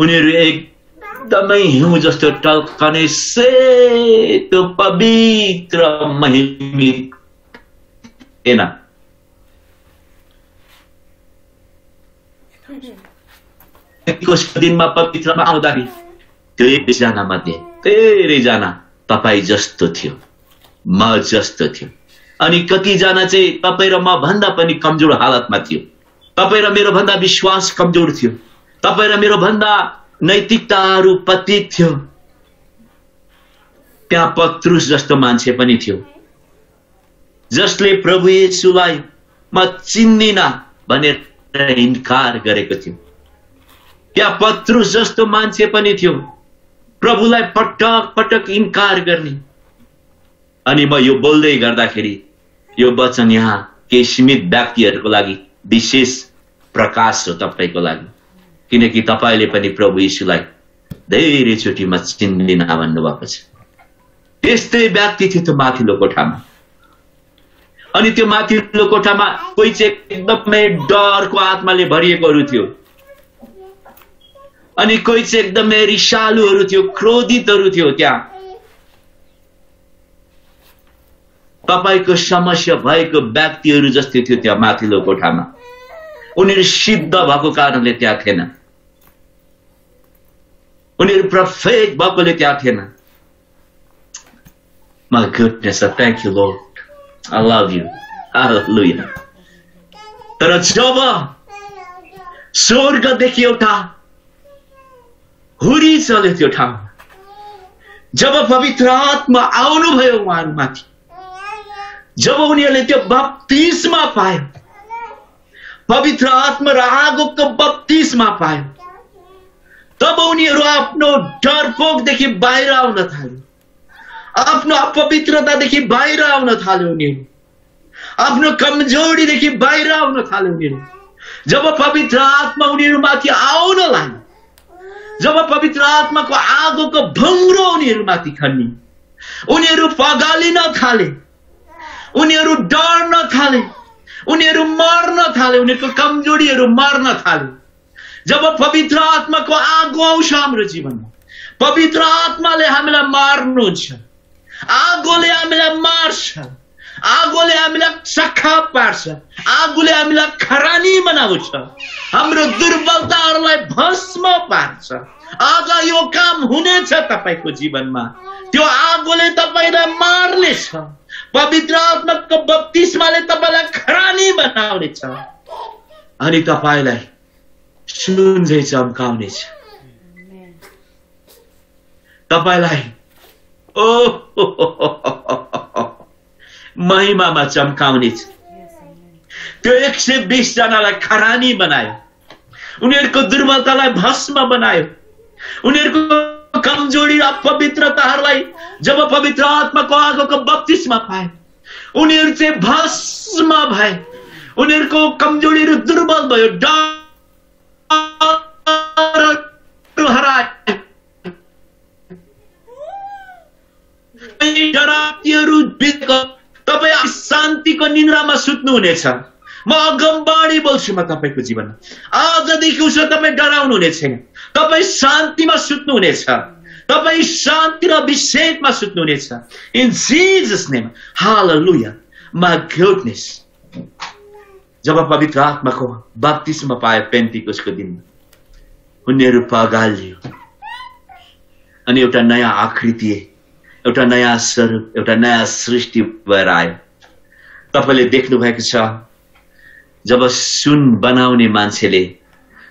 उनीहरू एकदमै हिउँ जस्तो टल्कने सेतो पवित्र त्यसको दिनमा पवित्रमा आउँदाखेरि एकजना मध्ये धेरैजना तपाईँ जस्तो थियो। म जस्तो थियो। अनि कतिजना चाहिँ तपाईँ र म भन्दा पनि कमजोर हालतमा थियो। तपाईँ र मेरो भन्दा विश्वास कमजोर थियो। तपाईँ र मेरो भन्दा नैतिकताहरू पतित थियो। त्यहाँ पत्रुस जस्तो मान्छे पनि थियो। जसले प्रभु येसुलाई म चिन्दिनँ भनेर इन्कार गरेको थियो। त्यहाँ पत्रुस जस्तो मान्छे पनि थियो। प्रभुलाई पटक पटक इन्कार गर्ने। अनि म यो बोल्दै गर्दाखेरि यो वचन यहाँ केही सीमित व्यक्तिहरूको लागि विशेष प्रकाश हो तपाईँको लागि। किनकि तपाईँले पनि प्रभु यीशुलाई धेरैचोटि म चिन्दिन भन्नुभएको छ। त्यस्तै व्यक्ति थियो त्यो माथिल्लो कोठामा। अनि त्यो माथिल्लो कोठामा कोही चाहिँ एकदमै डरको आत्माले भरिएकोहरू थियो। अनि कोही चाहिँ एकदमै रिसालुहरू थियो क्रोधितहरू थियो त्यहाँ। तपाईँको समस्या भएको व्यक्तिहरू जस्तै थियो त्यहाँ माथिल्लो कोठामा। उनीहरू सिद्ध भएको कारणले त्यहाँ थिएन। उनीहरू पर्फेक्ट भएकोले त्यहाँ थिएन। My goodness, I thank you, Lord. तर जब स्वर्गदेखि एउटा हुरी चल्यो त्यो ठाउँमा। जब पवित्र आत्मा आउनुभयो उहाँहरूमाथि जब उनीहरूले त्यो बत्तिसमा पायो पवित्र आत्मा र आगोको बत्तिसमा पायो तब उनीहरू आफ्नो डरपोकदेखि बाहिर आउन थाल्यो। आफ्नो अपवित्रतादेखि बाहिर आउन थाल्यो उनीहरू। आफ्नो कमजोरीदेखि बाहिर आउन थाल्यो उनीहरू। जब पवित्र आत्मा उनीहरूमाथि आउन लाग्यो जब पवित्र आत्माको आगोको भङ्ग्रो उनीहरूमाथि खन्ने उनीहरू पगालिन थाले उनीहरू डर्न थाले उनीहरू मर्न थाले उनीहरूको कमजोरीहरू मर्न थाले। जब पवित्र आत्माको आगो आउँछ हाम्रो जीवनमा पवित्र आत्माले हामीलाई मार्नुहुन्छ आगोले हामीलाई मार्छ। आगोले हामीलाई सखा पार्छ। आगोले हामीलाई खरानी बनाउँछ। हाम्रो दुर्बलताहरूलाई भस्म पार्छ। आज यो काम हुनेछ तपाईँको जीवनमा। त्यो आगोले तपाईँलाई मार्नेछ। पवित्र आत्माको बत्तिसमाले तपाईँलाई खरानी बनाउनेछ। अनि तपाईँलाई सुन झै चम्काउनेछ। तपाईँलाई ओ महिमामा चम्काउनेछ। त्यो एक सय बिसजनालाई खरानी बनायो। उनीहरूको दुर्बलतालाई भस्म बनायो। उनीहरूको कमजोरी र पवित्रताहरूलाई जब पवित्र आत्माको आगोको बत्तिसमा पाए उनीहरू चाहिँ भस्म भए। उनीहरूको कमजोरीहरू दुर्बल भयो। हराए तपाईँ शान्तिको निन्द्रामा सुत्नुहुनेछ म अगमबाडी बोल्छु म तपाईँको जीवनमा। आजदेखि उसो तपाईँ डराउनु हुने छैन तपाईँ शान्तिमा सुत्नुहुनेछ तपाईँ शान्ति र विषेकमा सुत्नुहुनेछ in Jesus name my goodness जब पवित्र आत्माको बाप्तिस्म पायो पेन्टिकोसको दिनमा उनीहरू पगालियो। अनि एउटा नयाँ आकृति एउटा नयाँ स्वरूप एउटा नयाँ सृष्टि भएर आयो। तपाईँले देख्नु भएको छ जब सुन बनाउने मान्छेले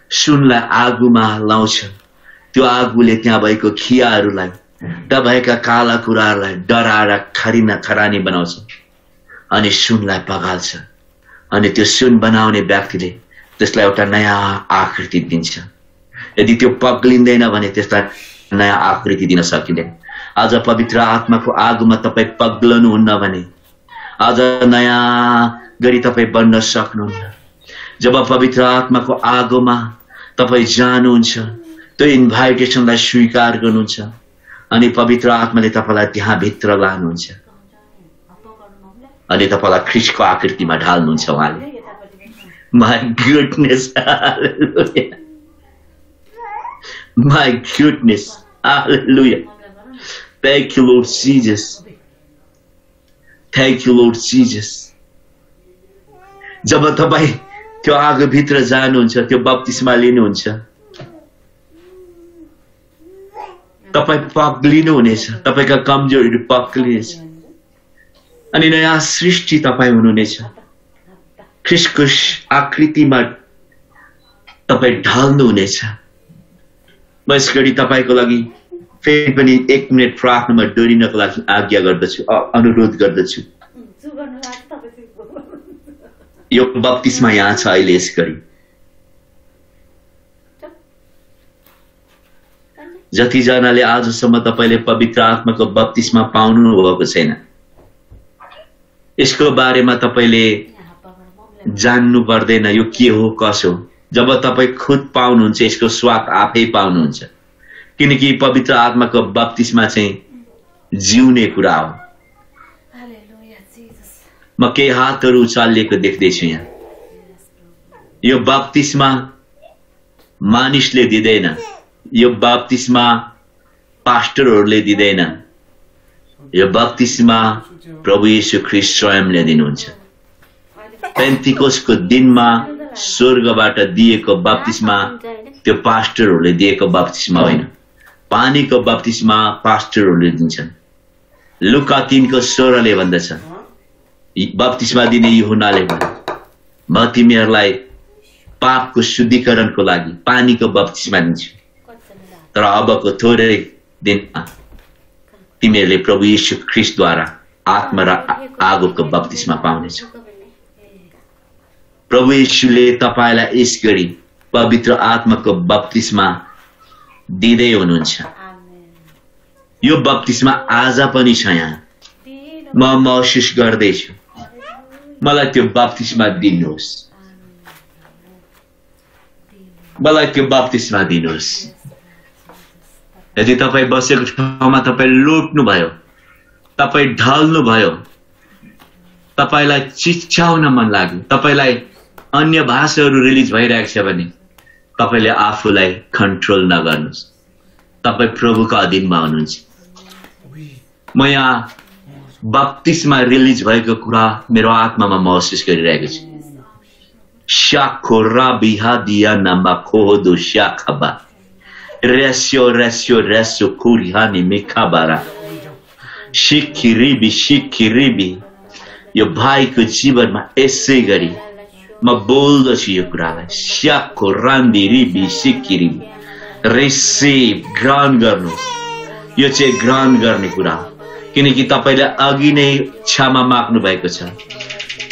सुनलाई आगोमा लाउँछ त्यो आगोले त्यहाँ भएको खियाहरूलाई त्यहाँ भएका काला कुराहरूलाई डराएर खरिना खरानी बनाउँछ अनि सुनलाई पगाल्छ अनि त्यो सुन बनाउने व्यक्तिले त्यसलाई एउटा नयाँ आकृति दिन्छ। यदि त्यो पग्लिँदैन भने त्यसलाई नयाँ आकृति दिन सकिँदैन। आज पवित्र आत्माको आगोमा तपाईँ पग्लनुहुन्न भने आज नयाँ गरी तपाईँ बन्न सक्नुहुन्न जब पवित्र आत्माको आगोमा तपाईँ जानुहुन्छ त्यो इन्भाइटेसनलाई स्वीकार गर्नुहुन्छ अनि पवित्र आत्माले तपाईँलाई त्यहाँ भित्र लानुहुन्छ अनि तपाईँलाई ख्रिसको आकृतिमा ढाल्नुहुन्छ उहाँले goodness, hallelujah. My goodness, hallelujah. Thank you, Lord Jesus. Thank you, Lord Jesus. जब तपाईँ त्यो आगोभित्र जानुहुन्छ त्यो बत्तिसमा लिनुहुन्छ तपाईँ पग्लिनुहुनेछ तपाईँका कमजोरीहरू पग्लिनेछ अनि नयाँ सृष्टि तपाईँ हुनुहुनेछ ख्रिसको आकृतिमा तपाईँ ढल्नुहुनेछ म यस गरी तपाईँको लागि फेरि पनि एक मिनट प्रार्थनामा डोरिनको लागि आज्ञा गर्दछु अनुरोध गर्दछु यो बत्तिसमा यहाँ छ अहिले यस गरी जतिजनाले आजसम्म तपाईँले पवित्र आत्माको बत्तिसमा पाउनु भएको छैन यसको बारेमा तपाईँले जान्नु पर्दैन यो के हो कसो हो जब तपाईँ खुद पाउनुहुन्छ यसको स्वाद आफै पाउनुहुन्छ किनकि पवित्र आत्माको बत्तिसमा चाहिँ जिउने कुरा हो. म केही हातहरू उचालिएको देख्दैछु यहाँ। यो बाप्तिस्मा मानिसले दिँदैन। यो बाप्तिस्मा पास्टरहरूले दिँदैन। यो बाप्तिस्मा प्रभु यीशु ख्रिस्ट स्वयंले दिनुहुन्छ। पेन्तिकोसको दिनमा स्वर्गबाट दिएको बाप्तिस्मा त्यो पास्टरहरूले दिएको बाप्तिस्मा होइन। पानीको बाप्तिस्मा पास्टरहरूले दिन्छन्। लुका तिनको सोह्रले भन्दछ। बत्तिसमा दिने युहुनाले भने म तिमीहरूलाई पापको शुद्धिकरणको लागि पानीको बत्तिसमा दिन्छु। तर अबको थोरै दिनमा तिमीहरूले प्रभु यीशु ख्रिस्टद्वारा आत्मा र आगोको बत्तिसमा पाउनेछौ। प्रभु यीशुले तपाईँलाई यस गरी पवित्र आत्माको बत्तिसमा दिँदै हुनुहुन्छ. यो बत्तिसमा आज पनि छ यहाँ. म महसुस गर्दैछु। मलाई त्यो बाप्तिस्मा दिनुहोस्। मलाई त्यो बाप्तिस्मा दिनुहोस्। यदि तपाईँ बसेको ठाउँमा तपाईँ लोट्नुभयो तपाईँ ढल्नुभयो तपाईँलाई चिच्याउन मन लाग्यो तपाईँलाई अन्य भाषाहरू रिलिज भइरहेको छ भने तपाईँले आफूलाई कन्ट्रोल नगर्नुहोस्। तपाईँ प्रभुको अधीनमा हुनुहुन्छ। म यहाँ बत्तिसमा रिलिज भएको कुरा मेरो आत्मामा महसुस गरिरहेको छु। स्याखो र बिहा दिया नाममा खोदो स्याखबा रेस्यो रेस्यो रेस्यो खुरिहा नि मिखा बारा। सिकिरिबी सिकिरिबी यो भाइको जीवनमा यसै गरी म बोल्दछु यो कुरालाई स्याको रान्दी रिबी सिकिरिबी रिसिभ ग्रहण गर्नुहोस् यो चाहिँ ग्रहण गर्ने कुरा किनकि तपाईँले अघि नै क्षमा माग्नु भएको छ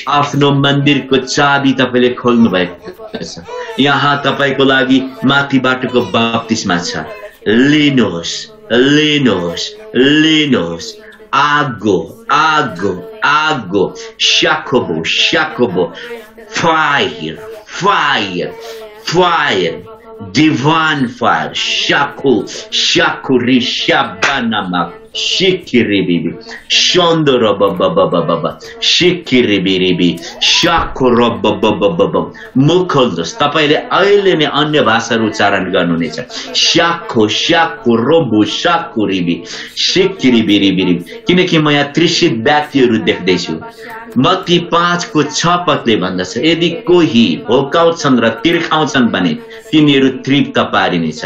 आफ्नो मन्दिरको चाबी तपाईँले खोल्नु भएको छ यहाँ तपाईँको लागि माथिबाटको बाप्तिसमा छ लिनुहोस् लिनुहोस् लिनुहोस् आगो आगो आगो स्याकोबो स्याकोबो fire, fire, fire, divine fire, shaku, shakuri, shabanama, shikiribibi shondoro baba baba baba shikiribiribi shakuro baba baba baba मुखोल्दोस् तपाईँले अहिले नै अन्य भाषाहरू उच्चारण गर्नुहुनेछ स्याखो स्याखो रोबु साखो रिबी सिकिरी बिरी बिरी किनकि म यहाँ त्रिषित व्यक्तिहरू देख्दैछु मती पाँचको छ पदले भन्दछ यदि कोही भोकाउँछन् र तिर्खाउँछन् भने तिनीहरू तृप्त पारिनेछ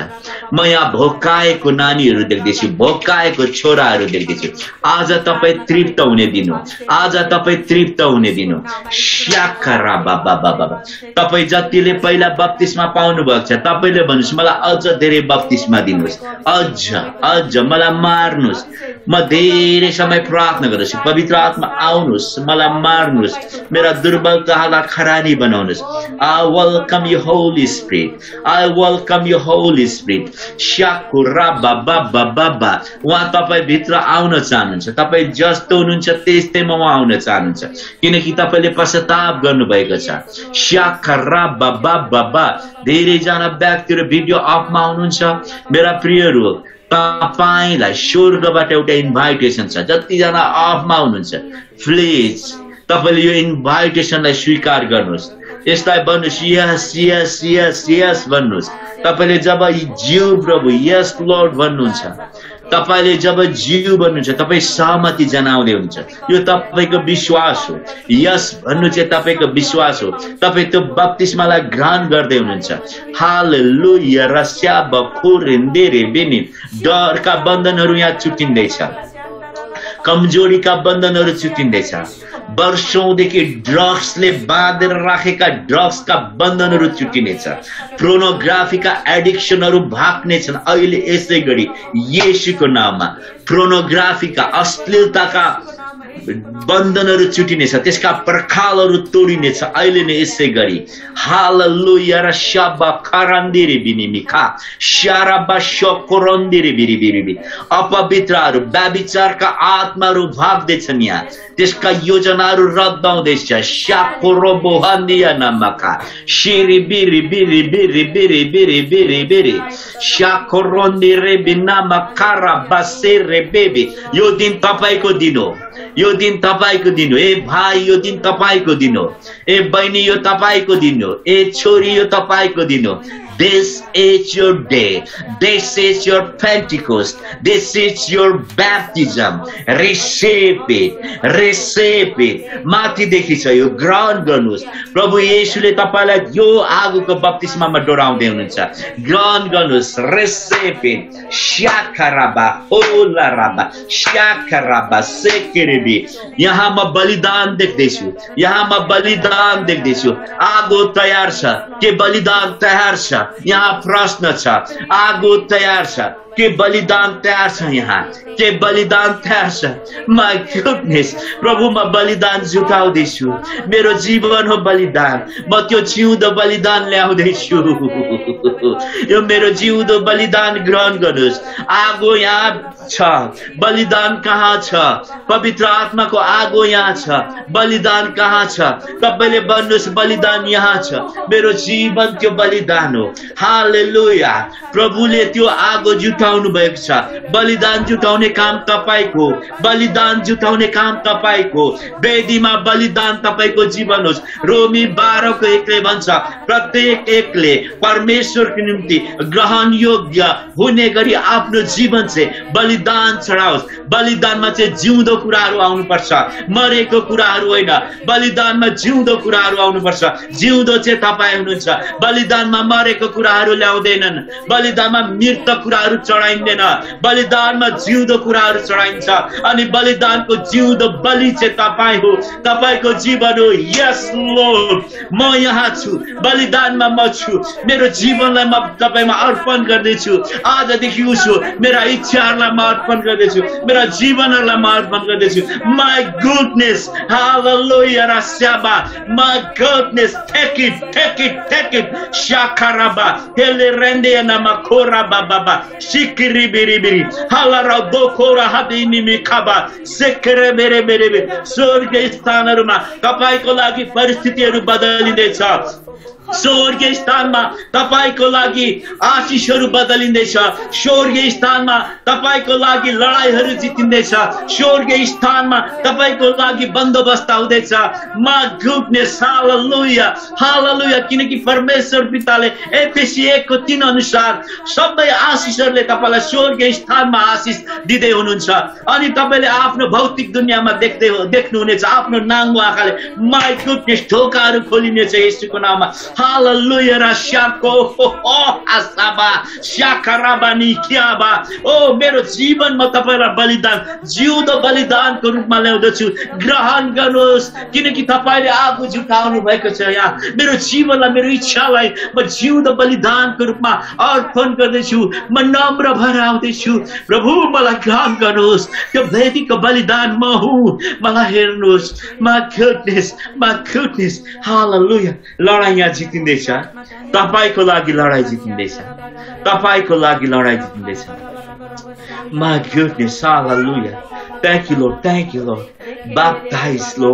म यहाँ भोकाएको नानीहरू देख्दैछु भोकाएको छोराहरू देख्दैछु आज तपाईँ तृप्त हुने दिनु आज तपाईँ तृप्त हुने दिनु स्याखरा बाबा बाबा तपाईँ जतिले पहिला बत्तिसमा पाउनु भएको छ तपाईँले भन्नुहोस् मलाई अझ धेरै बत्तिसमा दिनुहोस्। अझ अझ मलाई मार्नुहोस्। म धेरै समय प्रार्थना गर्दछु। पवित्र आत्मा आउनुहोस् मलाई मार्नुहोस्। मेरा दुर्बलतालाई खरानी बनाउनुहोस्। I welcome you Holy Spirit I welcome you Holy Spirit स्याकु राबा बाबा बाबा उहाँ तपाईँ भित्र आउन चाहनुहुन्छ। तपाईँ जस्तो हुनुहुन्छ त्यस्तैमा उहाँ आउन चाहनुहुन्छ। किनकि तपाईँले पश्चाताप गर्नुभएको छ। स्याखा राबा बाबा बा धेरैजना व्यक्तिहरू भिडियो अफमा हुनुहुन्छ। मेरा प्रियहरू तपाईँलाई स्वर्गबाट एउटा इन्भाइटेसन छ। जतिजना अफमा हुनुहुन्छ प्लिज तपाईँले यो इन्भाइटेसनलाई स्वीकार गर्नुहोस्। यसलाई भन्नुहोस् यस यस यस यस भन्नुहोस्। तपाईँले जब जिउ प्रभु यस लर्ड भन्नुहुन्छ। तपाईँले जब जिउ भन्नुहुन्छ तपाईँ सहमति जनाउँदै हुनुहुन्छ यो तपाईँको विश्वास हो। यस भन्नु चाहिँ तपाईँको विश्वास हो। तपाईँ त्यो बत्तिसमालाई ग्रहण गर्दै हुनुहुन्छ। हाल लुया रस्या बखोर डरका बन्धनहरू यहाँ चुटिँदैछ। कमजोरीका बन्धनहरू चुटिँदैछ वर्षौंदेखि ड्रग्सले बाँधेर राखेका ड्रग्सका बन्धनहरू चुटिनेछ प्रोनोग्राफीका एडिक्सनहरू भाग्नेछन् अहिले यसै गरी येसुको नाममा प्रोनोग्राफीका अश्लीलताका बन्धनहरू छुटिनेछ त्यसका पर्खालहरू तोडिनेछ। अहिले नै यसै गरी। हाललुया र स्याबा खरान्दिरे बिनिमी खा। स्याराबा सकोरन्दिरे बिरी बिरी बिरी अपवित्रहरू व्याविचारका आत्माहरू भाग्दैछन् यहाँ। त्यसका योजनाहरू रद्द हुँदैछ। स्याको रोबो हन्दिया नमका सिरी बिरी बिरी बिरी बिरी बिरी बिरी बिरी। स्याको रोन्दिरे बिनामा कारा बसे रे बेबी। यो दिन तपाईँको दिन हो। यो दिन तपाईँको दिन हो ए भाइ यो दिन तपाईँको दिन हो ए बहिनी यो तपाईँको दिन हो ए छोरी यो तपाईँको दिन हो This is your day. This is your Pentecost. This is your baptism. Receive it. Receive it. माथिदेखि छ यो ग्रहण गर्नुहोस् प्रभु येशूले तपाईँलाई यो आगोको बत्तिसमामा डोराउँदै हुनुहुन्छ ग्रहण गर्नुहोस् रेसेप इट श्याखराबा होलाराबा श्याखराबा सेकेरेबी यहाँ म बलिदान देख्दैछु यहाँ म बलिदान देख्दैछु आगो तयार छ के बलिदान तयार छ यहाँ प्रश्न छ आगो तयार छ के बलिदान तयार छ यहाँ? के बलिदान तयार छ? माई गुडनेस प्रभु म बलिदान जुटाउँदैछु। मेरो जीवन हो बलिदान। म त्यो जिउँदो बलिदान ल्याउँदैछु। यो मेरो जिउँदो बलिदान ग्रहण गर्नुहोस्। आगो यहाँ छ। बलिदान कहाँ छ? पवित्र आत्माको आगो यहाँ छ। बलिदान कहाँ छ? तपाईँले भन्नुहोस् बलिदान यहाँ छ। मेरो जीवन त्यो बलिदान हो। हालेलुया। प्रभुले त्यो आगो जुटाउनु भएको छ। बलिदान जुटाउने काम तपाईँको बलिदान जुटाउने काम तपाईँको। वेदीमा बलिदान तपाईँको जीवन होस्। रोमी बाह्रको एकले भन्छ प्रत्येक एकले परमेश्वरको निम्ति ग्रहण योग्य हुने गरी आफ्नो जीवन चाहिँ बलिदान चढाओस्। बलिदानमा चाहिँ जिउँदो कुराहरू आउनुपर्छ। मरेको कुराहरू होइन बलिदानमा जिउँदो कुराहरू आउनुपर्छ। जिउँदो चाहिँ तपाईँ हुनुहुन्छ। बलिदानमा मरेको कुराहरू ल्याउँदैनन्। बलिदानमा मृत कुराहरू चढाइँदैन बलिदानमा जिउँदो कुराहरू चढाइन्छ अनि बलिदानको जिउँदो बलि चाहिँ तपाईँ हो। तपाईँको जीवन हो। यस लोड म यहाँ छु। बलिदानमा म छु। मेरो जीवनलाई म तपाईँमा अर्पण गर्दैछु। आजदेखि उसो मेरा इच्छाहरूलाई म अर्पण गर्दैछु। मेरा जीवनहरूलाई म अर्पण गर्दैछु। माई गुडनेस हालेलुया र स्याबा my goodness take it take it take it शाखाराबा हेले रेन्डे नामा खोरा बाबा बेरे बेरे बेरे स्वर्ग स्थानहरूमा तपाईँको लागि परिस्थितिहरू बदलिँदैछ स्वर्गीय स्थानमा तपाईँको लागि आशिषहरू बदलिँदैछ स्वर्गीय स्थानमा तपाईँको लागि लडाइँहरू जितिँदैछ स्वर्गीय स्थानमा तपाईँको लागि बन्दोबस्त आउँदैछ मा किनकि परमेश्वर पिताले एफएसी एकको तिन अनुसार सबै आशिषहरूले तपाईँलाई स्वर्गीय स्थानमा आशिष दिँदै हुनुहुन्छ अनि तपाईँले आफ्नो भौतिक दुनियाँमा देख्दै देख्नुहुनेछ आफ्नो नाङ्गो आँखाले गुटनेस ढोकाहरू खोलिनेछ यसुको नाममा Hallelujah. Rashako. Oh, asaba. Shakarabani kiaba. ओ मेरो जीवनमा तपाईँलाई बलिदान जिउँदो बलिदानको रूपमा ल्याउँदछु ग्रहण गर्नुहोस् किनकि तपाईँले आगो झुकाउनु भएको छ यहाँ मेरो जीवनलाई मेरो इच्छालाई म जिउँदो बलिदानको रूपमा अर्पण गर्दैछु म नम्र भएर आउँदैछु प्रभु मलाई ग्रहण गर्नुहोस् त्यो वेदीको बलिदान म हुँ मलाई हेर्नुहोस् मा गुडनेस मा गुडनेस हालेलुया लडाइँ दुनियाँ जितिँदैछ तपाईँको लागि लडाइँ जितिँदैछ तपाईँको लागि लडाइँ जितिँदैछ मा घिर्ने साला लुया त्यहाँ किलो त्यहाँ किलो बाप ताइस लो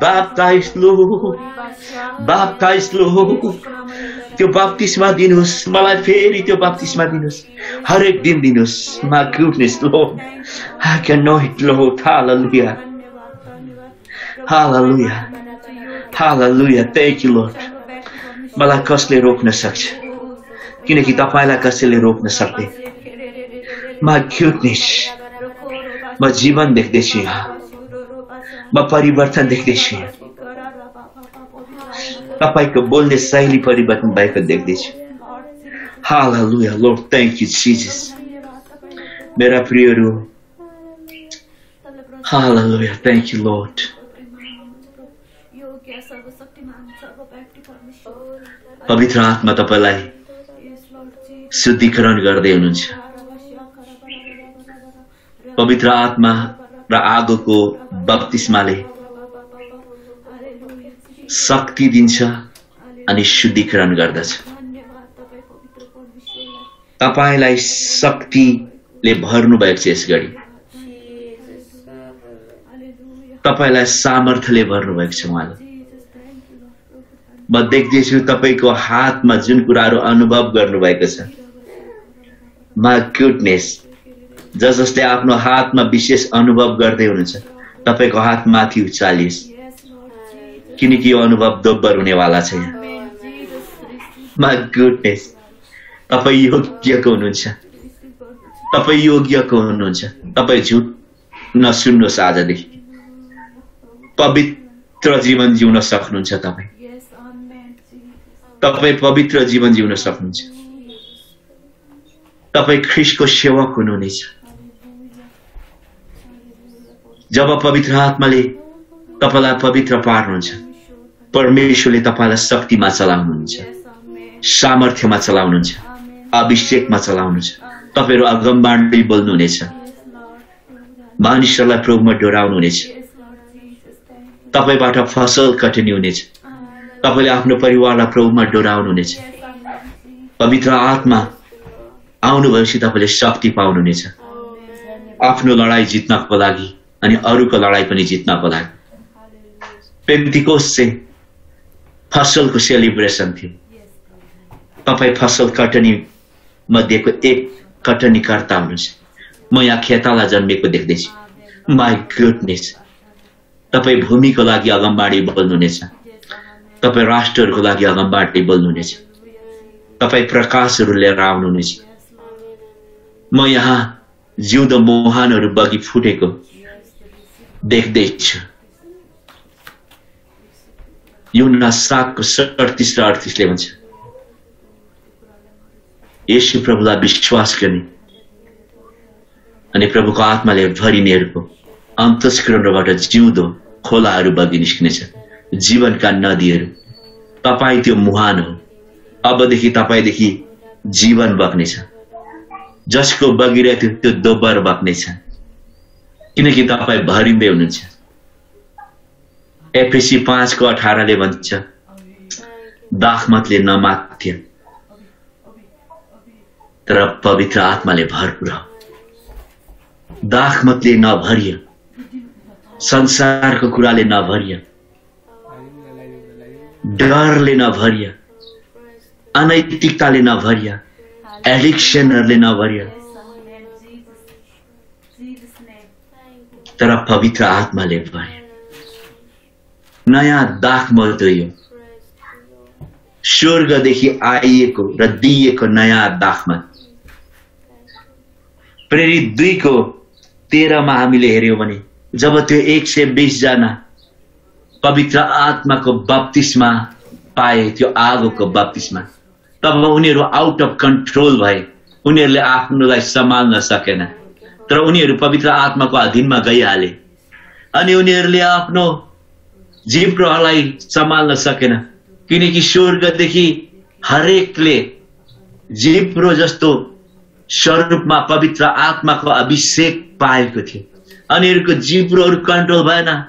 बाप ताइस लो बाप ताइस लो त्यो बाप्तिसमा दिनुहोस् मलाई फेरि त्यो बाप्तिसमा दिनुहोस् हरेक दिन दिनुहोस् मा घिर्नेस लो हा क्या नहिट लो थाला लुया हाला लुया Hallelujah. Thank you, Lord. मलाई कसले रोक्न सक्छ किनकि तपाईँलाई कसैले रोक्न सक्दैन मा क्युटनेस म जीवन देख्दैछु यहाँ म परिवर्तन देख्दैछु यहाँ तपाईँको बोल्ने शैली परिवर्तन भएको देख्दैछु hallelujah Lord thank you Jesus मेरा प्रियहरू हालेलुया थ्याङ्क यू लॉर्ड योग्य सर्वशक्तिमान सर्वव्यापी परमेश्वर पवित्र आत्मा तपाईँलाई शुद्धिकरण गर्दै हुनुहुन्छ। पवित्र आत्मा र आगोको बत्तिस्माले जी शक्ति दिन्छ अनि शुद्धिकरण गर्दछ। तपाईँलाई शक्तिले भर्नु भएको छ यस घडी हालेलुया तपाईँलाई सामर्थ्यले भर्नु भएको छ उहाँले जिजस थ्याङ्क यू लर्ड प्रभु म देख्दैछु तपाईँको हातमा जुन कुराहरू अनुभव गर्नुभएको छ। मा गुडनेस ज जसले आफ्नो हातमा विशेष अनुभव गर्दै हुनुहुन्छ तपाईँको हात माथि उचालियोस्। किनकि यो अनुभव दोब्बर हुनेवाला छ यहाँ मा गुडनेस तपाईँ योग्यको हुनुहुन्छ। तपाईँ योग्यको हुनुहुन्छ। तपाईँ झुट नसुन्नुहोस् आजदेखि। पवित्र जीवन जिउन सक्नुहुन्छ तपाईँ। तपाईँ पवित्र जीवन जिउन सक्नुहुन्छ। तपाईँ ख्रिसको सेवक हुनुहुनेछ। जब पवित्र आत्माले तपाईँलाई पवित्र पार्नुहुन्छ परमेश्वरले तपाईँलाई शक्तिमा चलाउनुहुन्छ सामर्थ्यमा चलाउनुहुन्छ अभिषेकमा चलाउनुहुन्छ। तपाईँहरू अगमबाण्डै बोल्नुहुनेछ। मानिसहरूलाई प्रभुमा डोराउनुहुनेछ। तपाईँबाट फसल कटिनी हुनेछ। तपाईँले आफ्नो परिवारलाई प्रभुमा डोराउनुहुनेछ। पवित्र आत्मा आउनु भएपछि तपाईँले शक्ति पाउनुहुनेछ। आफ्नो लडाई जित्नको लागि अनि अरूको लडाई पनि जित्नको लागि। पेन्टिकोस चाहिँ फसलको सेलिब्रेसन थियो। तपाईँ फसल कटनी मध्येको एक कटनीकर्ता हुनुहुन्छ। म यहाँ खेताला जन्मेको देख्दैछु। माई गुडनेस तपाईँ भूमिको लागि अगमबाडी बोल्नुहुनेछ। तपाईँ राष्ट्रहरूको लागि अगमबाडी बोल्नुहुनेछ तपाईँ प्रकाशहरू लिएर आउनुहुनेछ म यहाँ जिउँदो मोहानहरू बगि फुटेको देख्दैछु। युना सातको सडतिस र अडतिसले भन्छ यसु प्रभुलाई विश्वास गर्ने अनि प्रभुको आत्माले भरिनेहरूको अन्तस्करणबाट जिउँदो खोलाहरू बगि निस्किनेछ। जीवनका नदीहरू तपाईँ त्यो मुहान हो। अबदेखि तपाईँदेखि जीवन बग्नेछ। जसको बगिरहेको त्यो दोब्बर बग्नेछ। किनकि तपाईँ भरिँदै हुनुहुन्छ। एफएसी पाँचको अठारले भन्छ दाखमतले नमाथ्यो। तर पवित्र आत्माले भरपुर दाखमतले नभरियो। संसारको कुराले नभरियो। डरले नभरियो अनैतिकताले नभरियो एडिक्सनहरूले नभरियो. तर पवित्र आत्माले भर्यो नयाँ दाखमत हो यो स्वर्गदेखि आइएको र दिइएको नयाँ दाखमत प्रेरित दुईको तेह्रमा हामीले हेऱ्यौँ भने जब त्यो एक सय बिसजना पवित्र आत्माको बत्तिसमा पाए त्यो आगोको बत्तिसमा तब उनीहरू आउट अफ कन्ट्रोल भए। उनीहरूले आफ्नोलाई सम्हाल्न सकेन। तर उनीहरू पवित्र आत्माको अधीनमा गइहाले। अनि उनीहरूले आफ्नो जिब्रोलाई सम्हाल्न सकेन। किनकि स्वर्गदेखि हरेकले जिब्रो जस्तो स्वरूपमा पवित्र आत्माको अभिषेक पाएको थियो। अनि उनीहरूको जिब्रोहरू कन्ट्रोल भएन।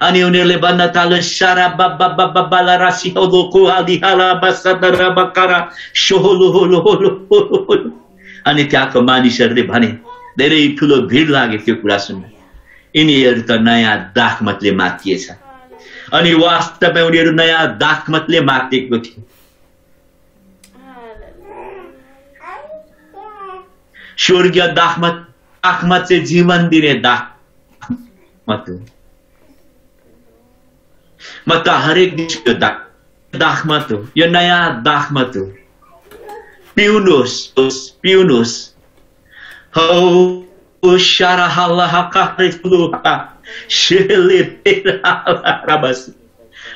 अनि उनीहरूले भन्न थाल्यो सारा बाबा बाबा बाला राशि होलो कुहाली हाला बसदरा बकारा सोहोलो होलो अनि त्यहाँको मानिसहरूले भने धेरै ठुलो भिड लाग्यो त्यो कुरा सुन्न यिनीहरू त नयाँ दाखमतले मातिएछ अनि वास्तवमा उनीहरू नयाँ दाखमतले मातिएको थियो स्वर्गीय दाखमत दाखमत चाहिँ जीवन दिने दाखमत म त हरेक दिन यो दाख दाखमत हो यो नयाँ दाखमत हो पिउनुहोस् होस्, पिउनुहोस् हौ।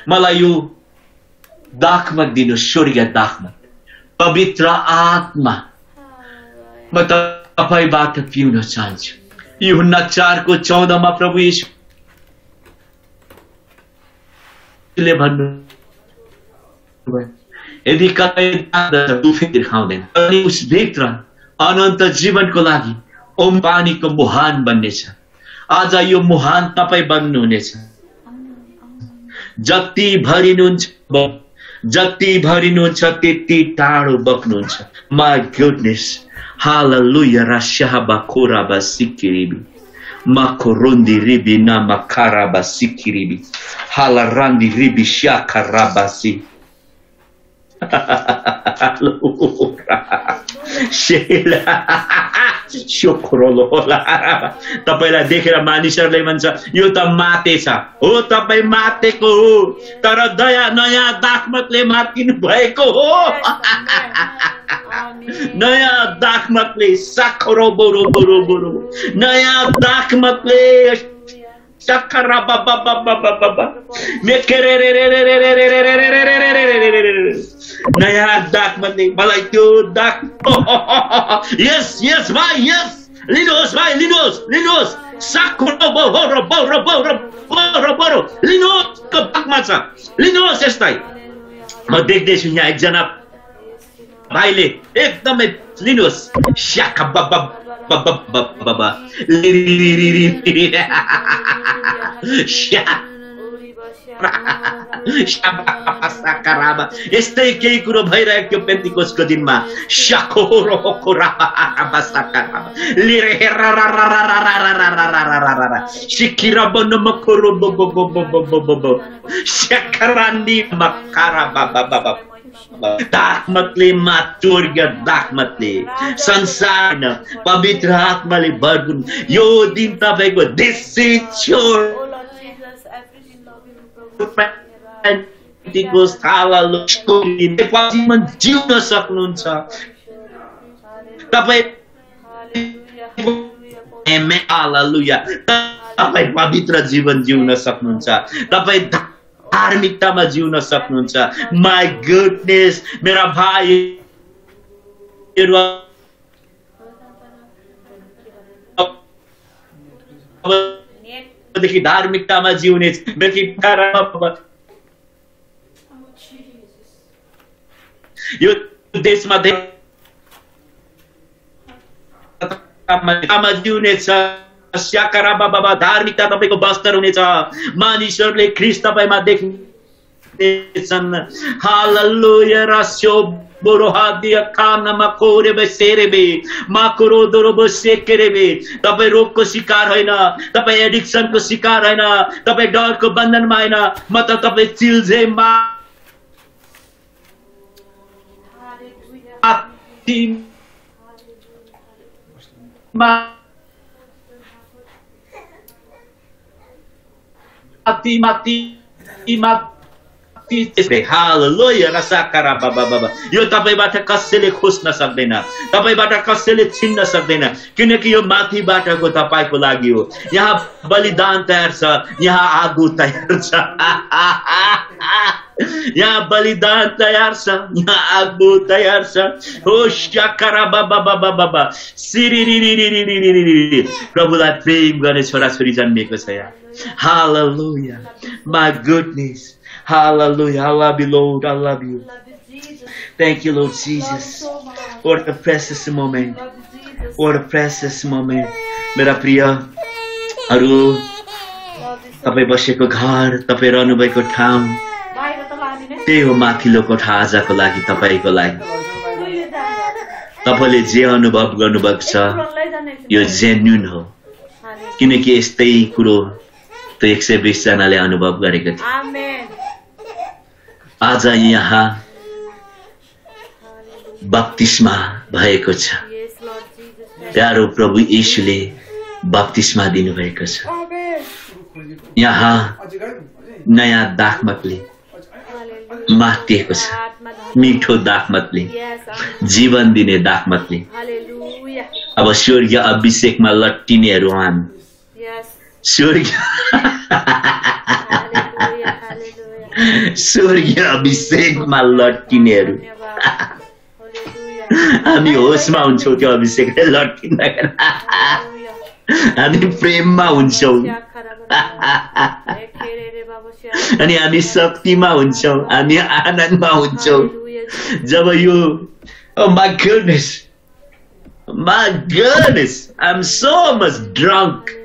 मलाई यो दाखमत दिनु स्वर्गीय दाखमत पवित्र आत्मा म तपाईँबाट पिउन चाहन्छु यो चारको चौधमा प्रभु यीशु ले भन्नु यदि कतै फेरि खाउँदैन अनि उसभित्र अनन्त जीवनको लागि ओम पानीको मुहान बन्नेछ। आज यो मुहान तपाईँ बन्नुहुनेछ। जति भरिनुहुन्छ ब- जति भरिनुहुन्छ त्यति टाढो बग्नुहुन्छ। माई गुडनेस हालेलुया रास्याबा कोराबा सिकिरिबी makurundi ribi na makaraba sikiribi halarandi ribi shakarabasi. तपाईँलाई देखेर मानिसहरूले भन्छ यो त माते छ हो तपाईँ मातेको हो तर दया नयाँ दाखमतले मातिनु भएको हो नयाँ दाखमतले साखरो बोरो बोरो बोरो नयाँ दाखमतले नयाँ दाग भन्ने मलाई त्यो दाग यस यस भाइ यस लिनुहोस् भाइ लिनुहोस् लिनुहोस् साखो लिनुहोस् बागमा छ लिनुहोस् यसलाई म देख्दैछु यहाँ एकजना भाइले एकदमै Linus, Shaka Baba Baba Baba Baba दाखमतले माचोर्य दाखमतले संसार पवित्र आत्माले यो दिन तपाईँको दिस इज योर जिउन सक्नुहुन्छ तपाईँ तपाईँ पवित्र जीवन जिउन सक्नुहुन्छ तपाईँ धार्मिकतामा जिउन सक्नुहुन्छ। माई गुडनेस मेरा भाइ देखि धार्मिकतामा जिउने यो देशमा धेरै आमा जिउनेछ स्याकारा बाबा धार्मिकता तपाईँको बस्तर हुनेछ मानिसहरूले ख्रिस्ट तपाईँमा देख्नेछन् हालल्लुया रस्यो तपाईँ रोगको शिकार होइन तपाईँ एडिक्सनको शिकार होइन तपाईँ डरको बन्धनमा होइन म त तपाईँ चिल्झेमा mati, mati, mati हालेलुया साकारा बाबा बाबा यो तपाईँबाट कसैले खोज्न सक्दैन तपाईँबाट कसैले छिन्न सक्दैन किनकि यो माथिबाटको तपाईँको लागि हो यहाँ बलिदान तयार छ यहाँ आगो तयार छ यहाँ बलिदान तयार छ यहाँ आगो तयार छ हो शाकारा बाबा बाबा बाबा सिरि प्रभुलाई प्रेम गर्ने छोराछोरी जन्मिएको छ यहाँ Hallelujah. My goodness. Hallelujah. I love you, Lord. I love you. Thank you, Lord Jesus. What a precious moment. What a precious moment. मेरा प्रिय अरू तपाईँ बसेको घर तपाईँ रहनुभएको ठाउँ त्यही हो माथिल्लो कोठा आजको लागि तपाईँको लागि तपाईँले जे अनुभव गर्नुभएको छ यो जेन्युन हो किनकि यस्तै कुरो त्यो एक सय बिसजनाले अनुभव गरेको थियो। आज यहाँ बत्तिसमा भएको छ। प्यारो प्रभु यीशुले बत्तिसमा दिनुभएको छ। यहाँ नयाँ दाखमतले मातिएको छ। मिठो दाखमतले जीवन दिने दाखमतले अब स्वर्गीय अभिषेकमा लट्टिनेहरू हामी स्वर्गीय स्वर्गीय अभिषेकमा हालेलुया हामी होसमा हुन्छौँ त्यो अभिषेकले लट्टिँदाखेरि हालेलुया हामी प्रेममा हुन्छौँ अनि हामी शक्तिमा हुन्छौँ हामी आनन्दमा हुन्छौँ जब यो oh my goodness. My goodness. I'm so much drunk.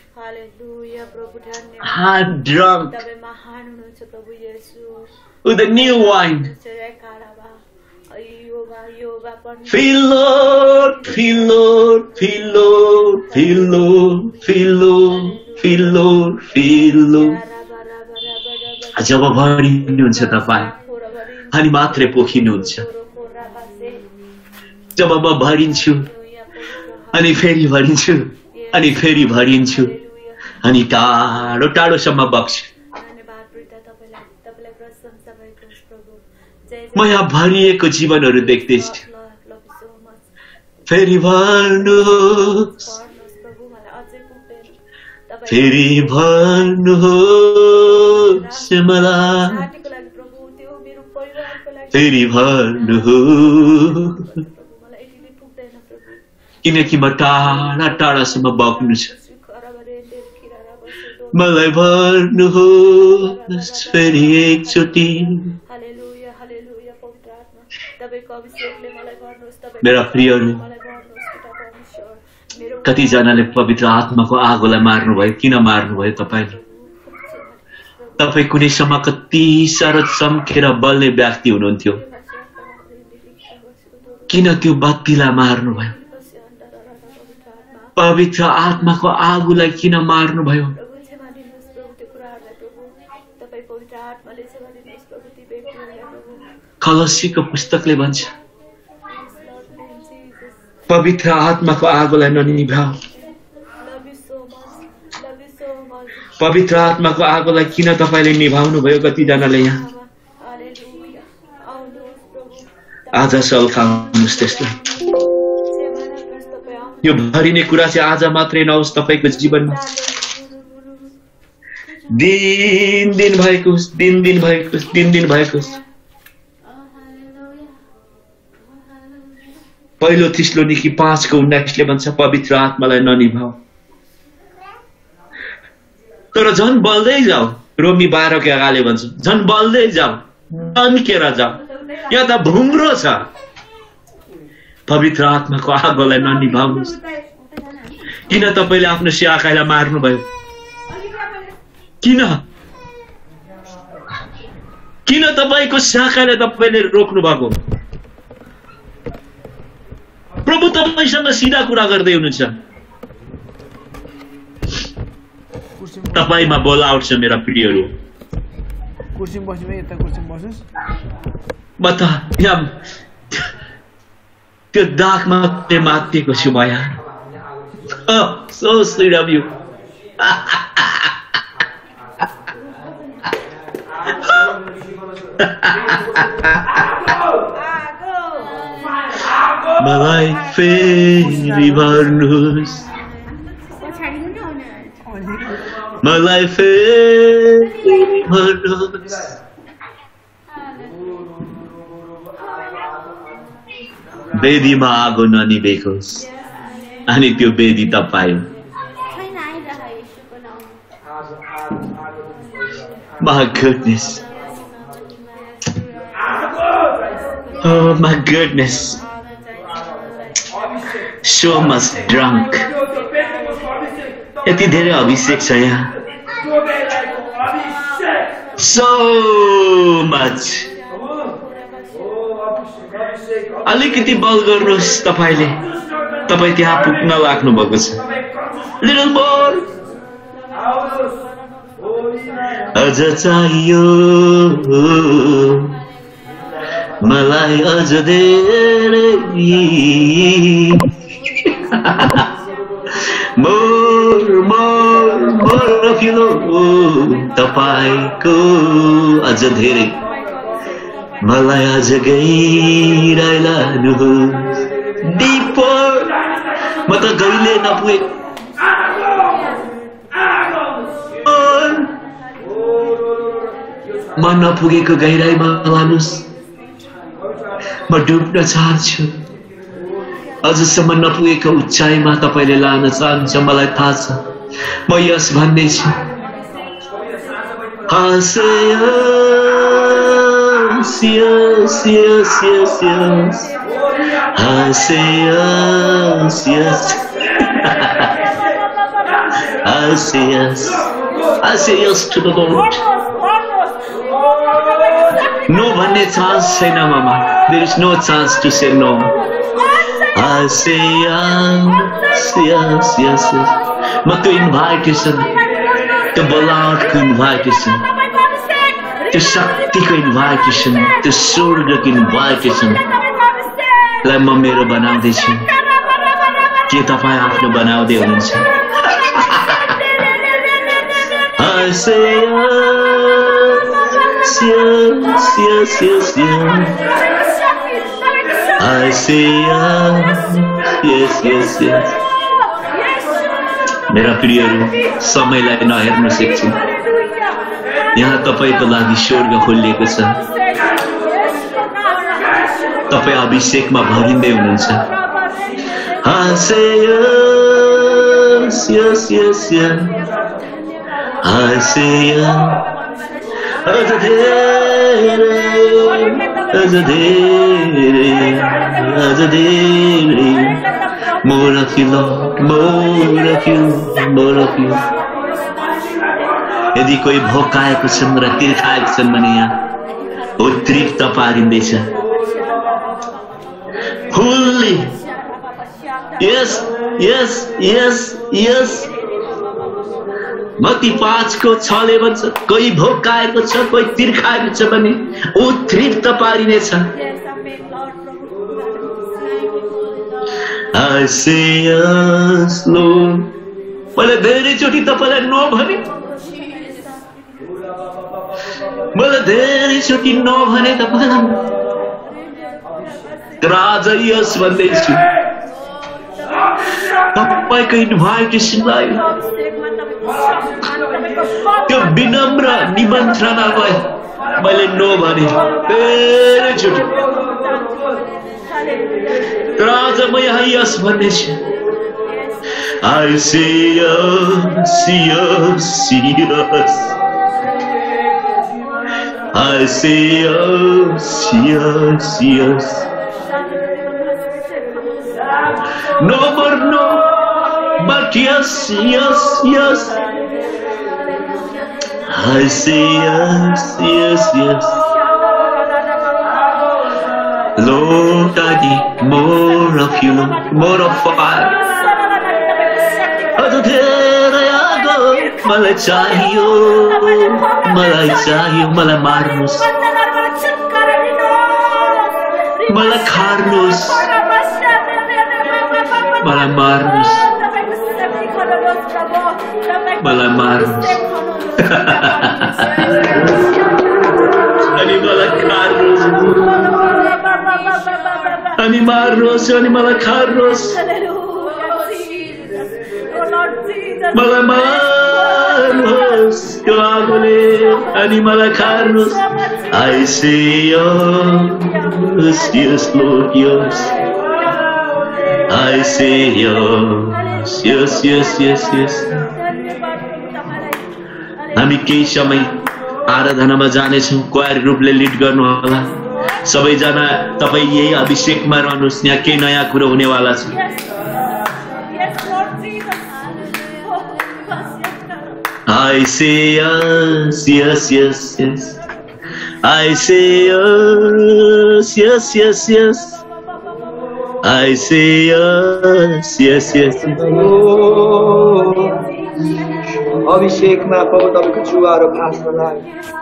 I'm drunk. With the new wine. जयकाराबा योगा योगा पनि Feel Lord, feel Lord, feel Lord, feel Lord, feel Lord, feel Lord, feel Lord. जब भरिनुहुन्छ तपाईँ अनि मात्रै पोखिनुहुन्छ जब म भरिन्छु अनि फेरि भरिन्छु अनि फेरि भरिन्छु अनि टाढो टाढोसम्म बग्छु म यहाँ भरिएको जीवनहरू देख्दैछु। फेरि फेरि मलाई लागि फेरि प्रभु किनकि म टाढा टाढासम्म बग्नु छ। मलाई भर्नुहोस् फेरि एकचोटि मेरा प्रियहरू, कतिजनाले पवित्र आत्माको आगोलाई मार्नुभयो किन मार्नुभयो तपाईँले? तपाईँ कुनै समय कति साह्रो चम्केर बल्ने व्यक्ति हुनुहुन्थ्यो। किन त्यो बत्तीलाई मार्नुभयो? पवित्र आत्माको आगोलाई किन मार्नुभयो प्रभु क्षमा दिनुहोस् प्रभु त्यो कुराहरूलाई प्रभु तपाईँ पवित्र आत्माले क्षमा दिनुहोस् प्रभु ती व्यक्तिहरूलाई प्रभु कलसीको पुस्तकले भन्छ. पवित्र आत्माको आगोलाई ननिभाऊ. पवित्र आत्माको आगोलाई किन तपाईँले निभाउनु भयो कतिजनाले यहाँ आज सल्काउनुहोस् त्यसलाई। यो भरिने कुरा चाहिँ आज मात्रै नहोस् तपाईँको जीवनमा दिन दिन भएको दिन दिन भएको दिन दिन भएको पहिलो थिस्लोनिकी पाँचको उन्नाइसले भन्छ पवित्र आत्मालाई ननिभाऊ तर झन् बल्दै जाऊ रोमी बाह्रको एघारले भन्छ झन् बल्दै जाऊ अन्केर जाऊ यहाँ त भुम्रो छ पवित्र आत्माको आगोलाई ननिभाउनुहोस् किन तपाईँले आफ्नो स्याखाइलाई मार्नुभयो किन किन तपाईँको शाखालाई तपाईँले रोक्नु भएको प्रभु तपाईँसँग सिधा कुरा गर्दै हुनुहुन्छ। तपाईँमा बोलावट छ मेरा यहाँ त्यो दागमा मातिएको छु म यहाँ so sweet of you my favorite news. My life is marvelous. Baby, maago na ni Bekos. Ani tyo bedi tapay. My goodness. Oh my goodness. So much drunk. यति धेरै अभिषेक छ यहाँ। So much. अलिकति बल गर्नुहोस् तपाईँले। तपाईँ त्यहाँ पुग्न लाग्नु भएको छ। लिटल बोय अझ चाहियो। मलाई अझ धेरै। तपाईँको अझ धेरै मलाई अझ गहिराइ लानुहोस् म त कहिले नपुगे म नपुगेको गहिराइमा लानुहोस् म डुब्न चाहन्छु अझसम्म नपुगेको उचाइमा तपाईँले लान चाहन्छ मलाई थाहा छ। म यस the Lord. No भन्ने चान्स छैन मामा। There is no chance to say no I say yes, yes, yes, yes. म त्यो इन्भाइटेसन त्यो बोलावटको इन्भाइटेसन त्यो शक्तिको इन्भाइटेसन त्यो स्वर्गको इन्भाइटेसनलाई म मेरो बनाउँदैछु के तपाईँ आफ्नो बनाउँदै हुनुहुन्छ I say yes, yes, yes, yes, say yes, yes, yes. मेरा प्रियहरू समयलाई नहेर्नु सिक्छु यहाँ तपाईँको लागि स्वर्ग खोलिएको छ तपाईँ अभिषेकमा भरिँदै हुनुहुन्छ I say yes, yes, yes, yes. I say yes. अझ धेरै अझ धेरै अझ धेरै more of you, Lord, more of you, more of you. यदि कोही भोकाएको छन् र तिर्खाएको छन् भने यहाँ उत्तृप्त पारिँदैछ फुल्ली यस यस यस यस मती पाँचको छले भन्छ कोही भोकाएको छ कोही तिर्खाएको छ भने उत्तृप्त पारिनेछ. मैले धेरैचोटि तपाईँलाई नो मैले धेरैचोटि नो तपाईँलाई। राजा यस भन्दैछु। तपाईँको इन्भाइटेसनलाई त्यो विनम्र निमन्त्रणालाई मैले नो भने धेरैचोटि राजा म यहाँ यस भन्दैछु I say yes, yes, yes. I say. No more no, but yes, yes, yes. I say yes, yes, yes. Lord, I need more of you, Lord, more of fire. अझ धेरै आगो मलाई चाहियो मलाई चाहियो मलाई मार्नुहोस् मलाई खार्नुहोस् मलाई मार्नुहोस् Malamar. (laughs) Animalacarros. Animarros, animalacarros. Malamaros, coagule, animalacarros. I see you. yes, Lord, yes. I see you. yes, yes, yes, yes. yes. हामी केही समय आराधनामा जानेछौँ क्वायर ग्रुपले लिड गर्नु होला सबैजना तपाईँ यही अभिषेकमा रहनुहोस् यहाँ केही नयाँ कुरो हुनेवाला छ I say yes, yes, yes, yes. I say yes, yes, yes, yes. I say yes, yes, yes, yes. अभिषेकमा प्रभु तपाईँको जुवाहरू भाँच्न लाग्यो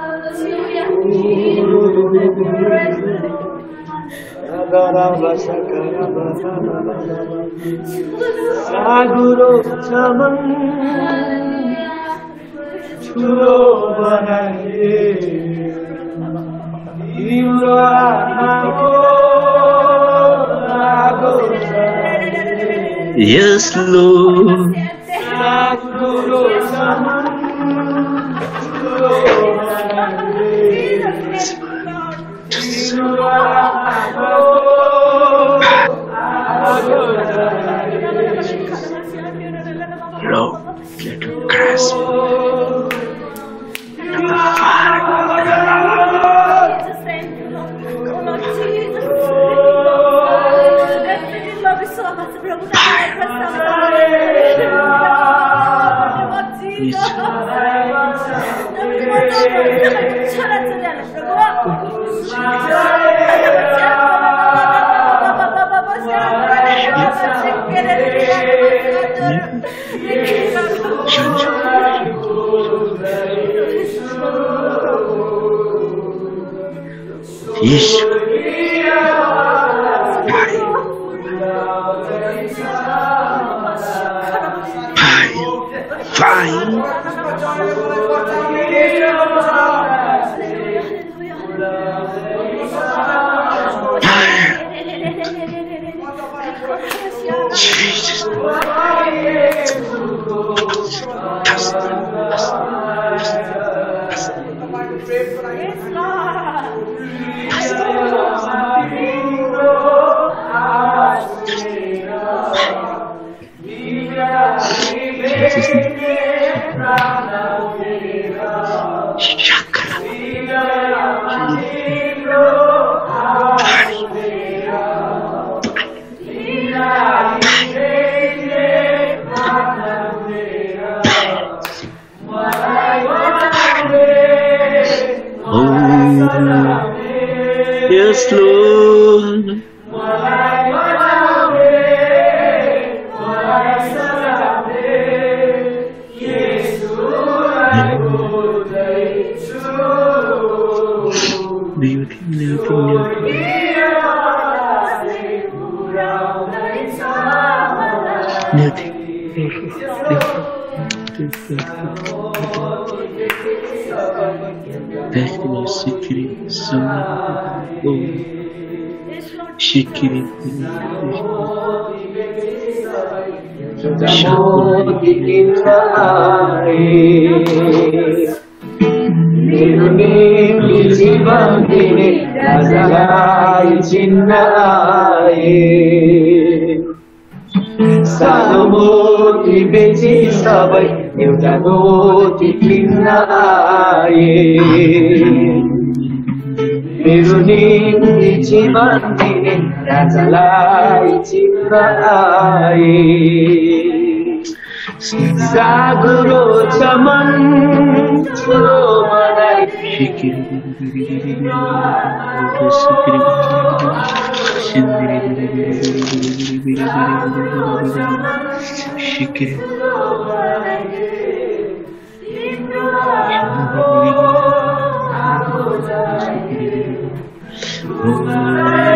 ठुलो. Thank you. Shikiri मेरो निम्ति जीवन दिने राजालाई चिन्न आए सानो मोती बेची सबै एउटा Nazalai Chitrai Saguro Chaman Chumanai Shikiri Shikiri Oh,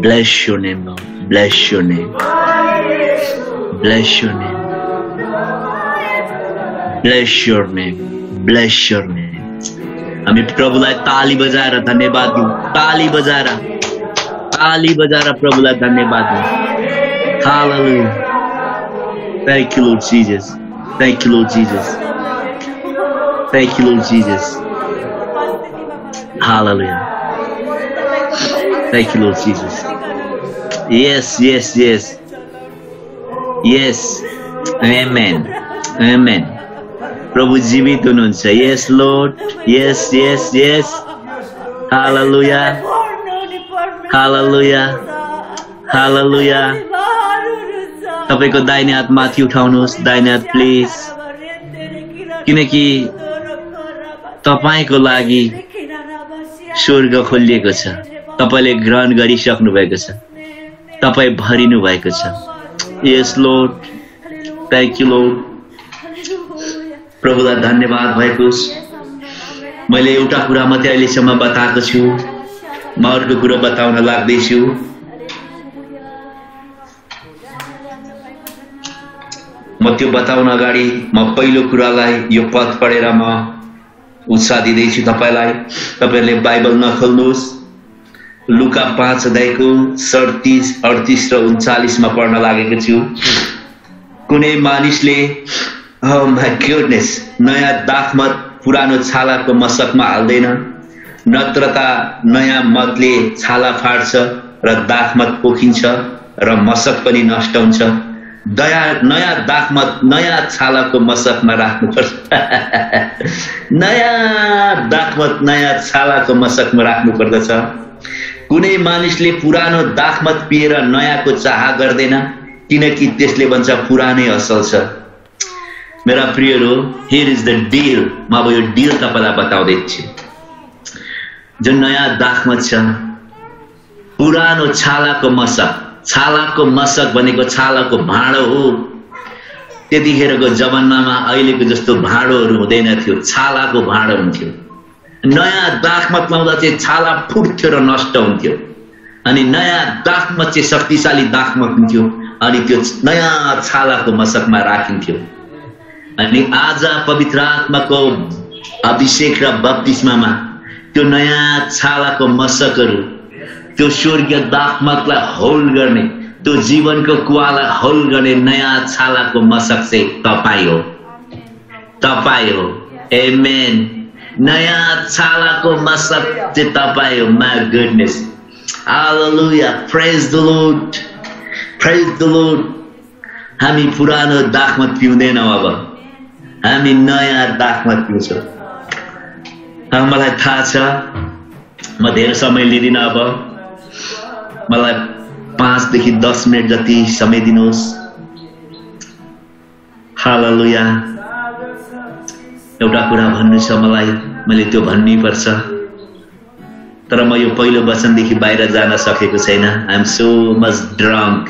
Bless your name, Lord. Bless your name. Bless your name. Bless your name. Bless your name. हामी प्रभुलाई ताली बजाएर धन्यवाद दिउँ ताली बजाएर ताली बजाएर प्रभुलाई धन्यवाद दिउँ Hallelujah. Thank you, Lord Jesus. Thank you, Lord Jesus. Thank you, Lord Jesus. Hallelujah. Thank you, Lord Jesus. Yes, yes, yes. Yes. Amen. Amen. प्रभु जीवित हुनुहुन्छ यस लोड यस यस यस हालेलुया हालेलुया हालेलुया तपाईँको दाहिने हात माथि उठाउनुहोस् दाहिने हात प्लिज किनकि तपाईँको लागि स्वर्ग खोलिएको छ तपाईँले ग्रहण गरिसक्नु भएको छ तपाईँ भरिनु भएको छ। यस लोड थ्याङ्क यू लोड प्रभुलाई धन्यवाद भएको मैले एउटा कुरा मात्रै अहिलेसम्म बताएको छु। म अर्को कुरो बताउन लाग्दैछु। म त्यो बताउन अगाडि म पहिलो कुरालाई यो पद पढेर म उत्साह दिँदैछु तपाईँलाई। तपाईँहरूले बाइबल नखोल्नुहोस्। लुका पाँच अध्यायको सडतिस अडतिस र उन्चालिसमा पढ्न लागेको छु। कुनै मानिसले नयाँ दाखमत पुरानो छालाको मसकमा हाल्दैन। नत्रता नयाँ मतले छाला फाट्छ र दाखमत पोखिन्छ र मसक पनि नष्ट हुन्छ। दया नयाँ दाखमत नयाँ छालाको मसकमा राख्नुपर्छ। (laughs) नयाँ दाखमत नयाँ छालाको मसकमा राख्नु पर्दछ कुनै मानिसले पुरानो दाखमत पिएर नयाँको चाह गर्दैन किनकि त्यसले भन्छ पुरानै असल छ। मेरा प्रियहरू हियर इज द डिल म अब यो डिल तपाईँलाई बताउँदैछु जुन नयाँ दाखमत छ पुरानो छालाको मसक छालाको मसक भनेको छालाको भाँडो हो। त्यतिखेरको जमानामा अहिलेको जस्तो भाँडोहरू हुँदैन थियो छालाको भाँडो हुन्थ्यो। नयाँ दाखमत लाउँदा चाहिँ छाला फुट्थ्यो र नष्ट हुन्थ्यो। अनि नयाँ दाखमत चाहिँ शक्तिशाली दाखमत हुन्थ्यो अनि त्यो नयाँ छालाको मसकमा राखिन्थ्यो। अनि आज पवित्र आत्माको अभिषेक र बत्तिस्मामा त्यो नयाँ छालाको मसकहरू त्यो स्वर्गीय दाखमतलाई होल्ड गर्ने त्यो जीवनको कुवालाई होल्ड गर्ने नयाँ छालाको मसक चाहिँ तपाईँ हो। तपाईँ हो। एमेन नयाँ छालाको मसक चाहिँ तपाईँ हो। My goodness the Lord. Praise the Lord. हामी पुरानो दाखमत पिउँदैनौँ अब। हामी नयाँ दाखमत पिउँछौँ। मलाई थाहा छ म धेरै समय लिँदिनँ अब। मलाई पाँचदेखि दस मिनट जति समय दिनुहोस्। हालेलुया एउटा कुरा भन्नु छ मलाई मैले त्यो भन्नै पर्छ। तर म यो पहिलो वचनदेखि बाहिर जान सकेको छैन। आइएम सो मच ड्रङ्क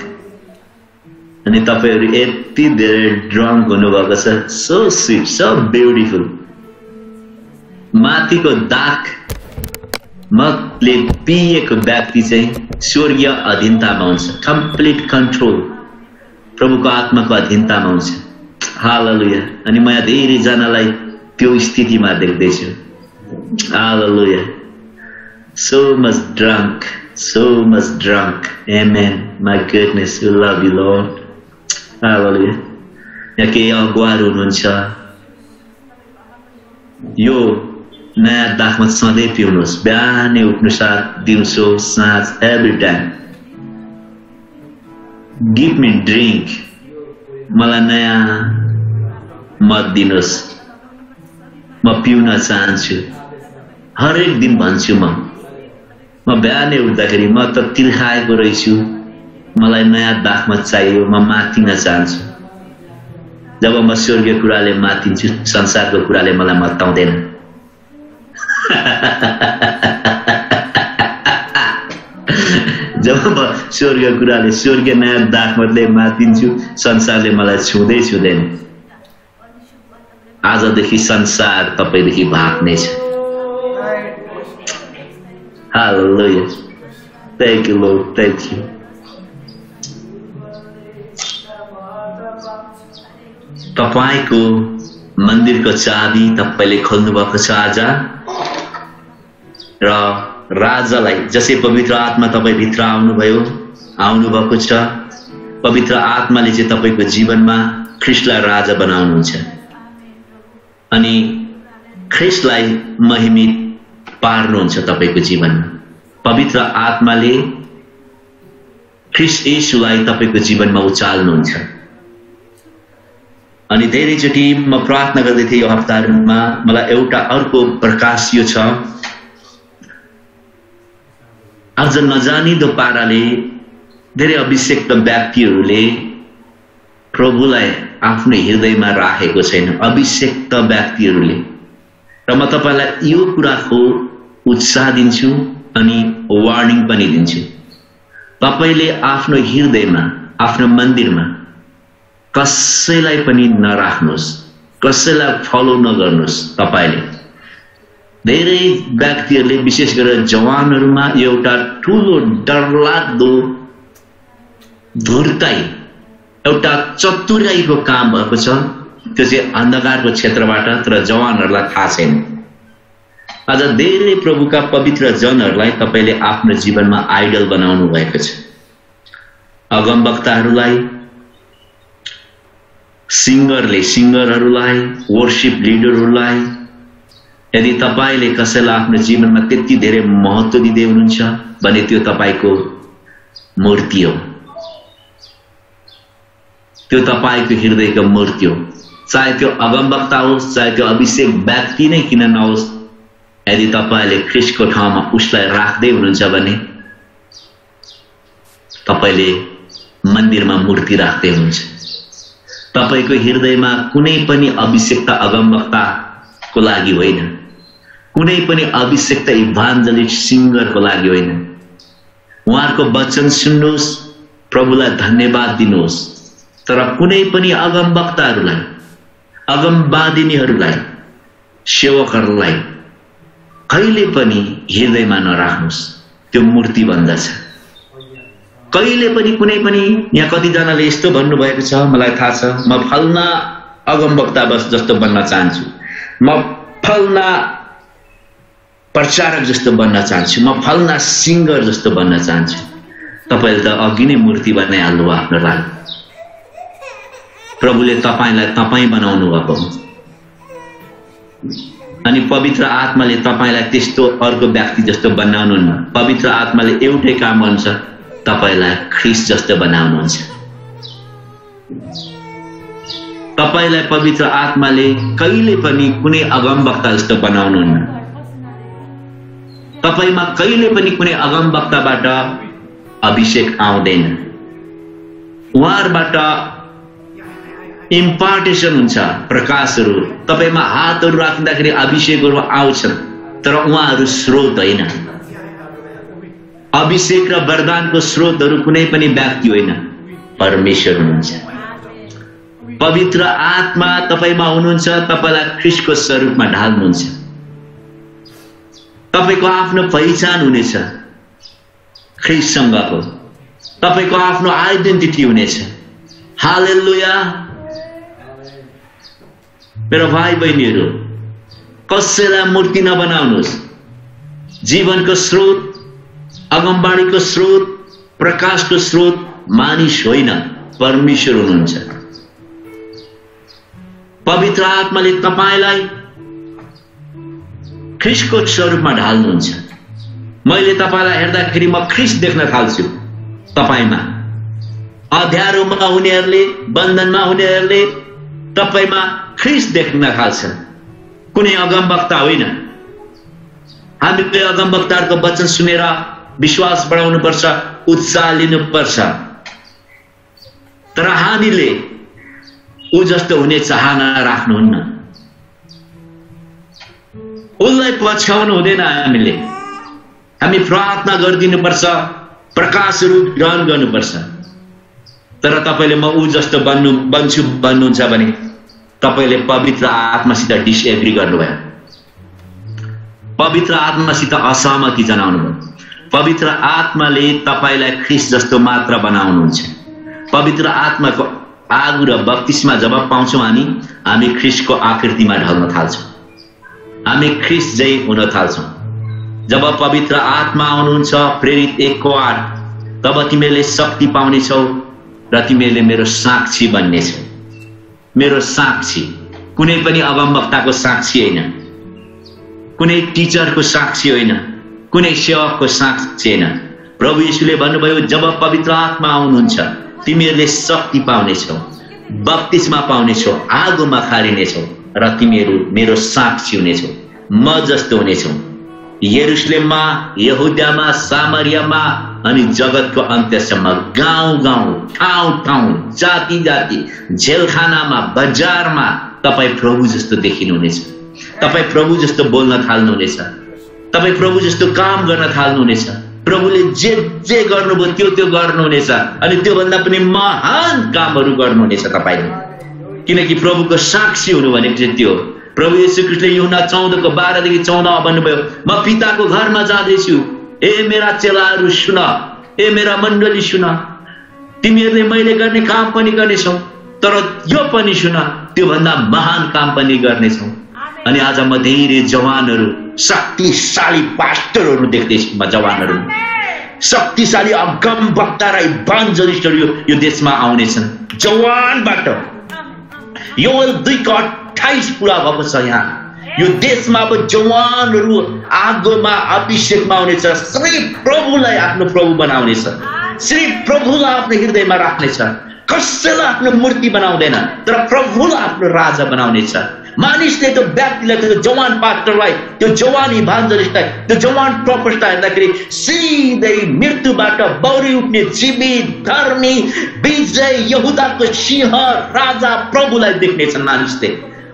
अनि तपाईँहरू यति धेरै ड्रङ्क हुनुभएको छ। सो स्विट सो ब्युटिफुल माथिको दाग मतले पिएको व्यक्ति चाहिँ स्वर्गीय अधीनतामा हुन्छ। कम्प्लिट कन्ट्रोल प्रभुको आत्माको अधीनतामा हुन्छ। हाललुया अनि म यहाँ धेरैजनालाई त्यो स्थितिमा देख्दैछु much drunk, so much drunk. Amen. My goodness, we love you, Lord. Hallelujah. यहाँ केही अगुवाहरू हुनुहुन्छ यो नयाँ दाखमा सधैँ पिउनुहोस् बिहानै उठ्नु साथ दिउँसो साँझ every time give me drink मलाई नयाँ मत दिनुहोस् म पिउन चाहन्छु। हरेक दिन भन्छु म। म बिहानै उठ्दाखेरि म त तिर्खाएको रहेछु। मलाई नयाँ दाखमा चाहियो म माथिन चाहन्छु। जब म स्वर्गीय कुराले माथिन्छु संसारको कुराले मलाई मताउँदैन जब म स्वर्गीय कुराले स्वर्गीय नयाँ दाखमतले माथिन्छु संसारले मलाई छुँदै छुँदैन। आजदेखि संसार तपाईँदेखि भाग्नेछ. Thank you, Lord. Thank you. तपाईँको मन्दिरको चाबी तपाईँले खोल्नुभएको छ आज र राजालाई जसै पवित्र आत्मा तपाईँ भित्र आउनुभयो आउनुभएको छ पवित्र आत्माले चाहिँ तपाईँको जीवनमा ख्रिस्टलाई राजा बनाउनुहुन्छ अनि ख्रिस्टलाई महिमित पार्नुहुन्छ तपाईँको जीवनमा। पवित्र आत्माले ख्रिस्ट येसुलाई तपाईँको जीवनमा उचाल्नुहुन्छ। अनि धेरैचोटि म प्रार्थना गर्दै थिएँ यो हप्ताहरूमा। मलाई एउटा अर्को प्रकाश यो छ। आज नजानिदो पाराले धेरै अभिषेक्त व्यक्तिहरूले प्रभुलाई आफ्नो हृदयमा राखेको छैन अभिषेक्त व्यक्तिहरूले। र म तपाईँलाई यो कुराको उत्साह दिन्छु अनि वार्निङ पनि दिन्छु। तपाईँले आफ्नो हृदयमा आफ्नो मन्दिरमा कसैलाई पनि नराख्नुहोस् कसैलाई फलो नगर्नुहोस् तपाईँले। धेरै व्यक्तिहरूले विशेष गरेर जवानहरूमा एउटा ठुलो डरलाग्दो धुर्काई एउटा चतुर्याईको काम भएको छ त्यो चाहिँ अन्धकारको क्षेत्रबाट तर जवानहरूलाई थाहा छैन। आज धेरै प्रभुका पवित्र जनहरूलाई तपाईँले आफ्नो जीवनमा आइडल बनाउनु भएको छ। अगमवक्ताहरूलाई सिङ्गरले सिङ्गरहरूलाई वर्सिप लिडरहरूलाई यदि तपाईँले कसैलाई आफ्नो जीवनमा त्यति धेरै महत्त्व दिँदै हुनुहुन्छ भने त्यो तपाईँको मूर्ति हो। त्यो तपाईँको हृदयको मूर्ति हो? चाहे त्यो अगमवक्ता होस् चाहे त्यो अभिषेक व्यक्ति नै किन नहोस् यदि तपाईँले ख्रिसको ठाउँमा उसलाई राख्दै हुनुहुन्छ भने तपाईँले मन्दिरमा मूर्ति राख्दै हुनुहुन्छ। तपाईँको हृदयमा कुनै पनि अभिषेकता अगमवक्ताको लागि होइन। कुनै पनि अभिषेकता इभान्जलिक सिङ्गरको लागि होइन। उहाँहरूको वचन सुन्नुहोस् प्रभुलाई धन्यवाद दिनुहोस्। तर कुनै पनि अगमवक्ताहरूलाई अगमवादिनीहरूलाई सेवकहरूलाई कहिले पनि हृदयमा नराख्नुहोस्। त्यो मूर्ति भन्दछ कहिले पनि कुनै पनि यहाँ कतिजनाले यस्तो भन्नुभएको छ मलाई थाहा छ म फल्ना अगमवक्ता बस जस्तो बन्न चाहन्छु। म फल्ना प्रचारक जस्तो बन्न चाहन्छु। म फल्ना सिङ्गर जस्तो बन्न चाहन्छु। तपाईँले त अघि नै मूर्ति बनाइहाल्नु आफ्नो लागि। प्रभुले तपाईँलाई तपाईँ बनाउनु भएको अनि पवित्र आत्माले तपाईँलाई त्यस्तो अर्को व्यक्ति जस्तो बनाउनुहुन्न। पवित्र आत्माले एउटै काम गर्छ तपाईँलाई ख्रिस जस्तो बनाउनुहुन्छ। तपाईँलाई पवित्र आत्माले कहिले पनि कुनै अगमवक्ता जस्तो बनाउनुहुन्न। तपाईँमा कहिले पनि कुनै अगमवक्ताबाट अभिषेक आउँदैन। उहाँहरूबाट इम्पार्टेसन हुन्छ प्रकाशहरू। तपाईँमा हातहरू राख्दाखेरि अभिषेकहरू आउँछन् तर उहाँहरू स्रोत होइन। अभिषेक र वरदानको स्रोतहरू कुनै पनि व्यक्ति होइन परमेश्वर हुनुहुन्छ। पवित्र आत्मा तपाईँमा हुनुहुन्छ तपाईँलाई ख्रिसको स्वरूपमा ढाल्नुहुन्छ। तपाईँको आफ्नो पहिचान हुनेछ ख्रिससँगको तपाईँको आफ्नो आइडेन्टिटी हुनेछ। हालेलुया। मेरो भाइ बहिनीहरू कसैलाई मूर्ति नबनाउनुहोस्। जीवनको स्रोत अगमबाडीको स्रोत प्रकाशको स्रोत मानिस होइन परमेश्वर हुनुहुन्छ। पवित्र आत्माले तपाईँलाई ख्रिसको स्वरूपमा ढाल्नुहुन्छ। मैले तपाईँलाई हेर्दाखेरि म ख्रिस देख्न थाल्छु तपाईँमा। अध्यारोमा हुनेहरूले बन्धनमा हुनेहरूले तपाईँमा ख्रिस देख्न थाल्छन्। कुनै अगमवक्ता होइन। हामीले अगमवक्ताहरूको वचन सुनेर विश्वास बढाउनुपर्छ उत्साह लिनुपर्छ। तर हामीले ऊ जस्तो हुने चाहना राख्नुहुन्न। उसलाई पछ्याउनु हुँदैन हामीले। हामी प्रार्थना गरिदिनुपर्छ प्रकाशहरू ग्रहण गर्नुपर्छ। तर तपाईँले म ऊ जस्तो बन्नु बन्छु भन्नुहुन्छ भने तपाईँले पवित्र आत्मासित डिसएग्री गर्नुभयो। पवित्र आत्मासित असहमति जनाउनु भयो पवित्र आत्माले तपाईँलाई ख्रिस जस्तो मात्र बनाउनुहुन्छ। पवित्र आत्माको आगो र बत्तिसमा जब पाउँछौँ हामी हामी ख्रिसको आकृतिमा ढल्न थाल्छौँ। हामी ख्रिस जै हुन थाल्छौँ। जब पवित्र आत्मा आउनुहुन्छ प्रेरित एकको आठ तब तिमीले शक्ति पाउनेछौ र तिमीले मेरो साक्षी बन्नेछौ। मेरो साक्षी। कुनै पनि अगमवक्ताको साक्षी होइन। कुनै टिचरको साक्षी होइन। कुनै सेवकको साक्षी होइन। प्रभु यीशुले भन्नुभयो जब पवित्र आत्मा आउनुहुन्छ तिमीहरूले शक्ति पाउनेछौ बत्तिसमा पाउनेछौ आगोमा खारिनेछौ र तिमीहरू मेरो साक्षी हुनेछौ म जस्तो हुनेछौ। यरुसलेममा यहुद्यामा सामरियामा अनि जगतको अन्त्यसम्म गाउँ गाउँ ठाउँ ठाउँ जाति जाति झेलखानामा बजारमा तपाईँ प्रभु जस्तो देखिनुहुनेछ। तपाईँ प्रभु जस्तो बोल्न थाल्नुहुनेछ। तपाईँ प्रभु जस्तो काम गर्न थाल्नुहुनेछ। प्रभुले जे जे गर्नुभयो त्यो त्यो गर्नुहुनेछ। अनि त्योभन्दा पनि महान कामहरू गर्नुहुनेछ तपाईँले। किनकि प्रभुको साक्षी हुनु भनेको चाहिँ त्यो प्रभु यशु कृष्णले युना चौधको बाह्रदेखि चौधमा भन्नुभयो म पिताको घरमा जाँदैछु। ए मेरा चेलाहरू सुन ए मेरा मण्डली सुन। तिमीहरूले मैले गर्ने काम पनि गर्नेछौ तर यो पनि सुन त्योभन्दा महान काम पनि गर्नेछौ। अनि आज म धेरै जवानहरू शक्तिशाली पास्टरहरू देख्दैछु म जवानहरू। शक्तिशाली अगम वक्ता र इभान्जलिस्टहरू यो यो देशमा आउनेछन्। जवानबाट। यो दुईको अठाइस पुरा भएको छ यहाँ। यो देशमा अब जवानहरू आगोमा अभिषेकमा आउनेछ। श्री प्रभुलाई आफ्नो प्रभु बनाउनेछ। श्री प्रभुलाई आफ्नो हृदयमा राख्नेछ। कसैलाई आफ्नो मूर्ति बनाउँदैन तर प्रभुलाई आफ्नो राजा बनाउनेछ। मानिसले त्यो व्यक्तिलाई त्यो जवान पास्टरलाई त्यो जवान इभान्जलिस्टलाई त्यो जवान प्रफेसलाई हेर्दाखेरि सिधै मृत्युबाट बौरी उठ्ने जीवित धर्मी विजय यहुदाको सिंह राजा प्रभुलाई देख्नेछन् मानिसले।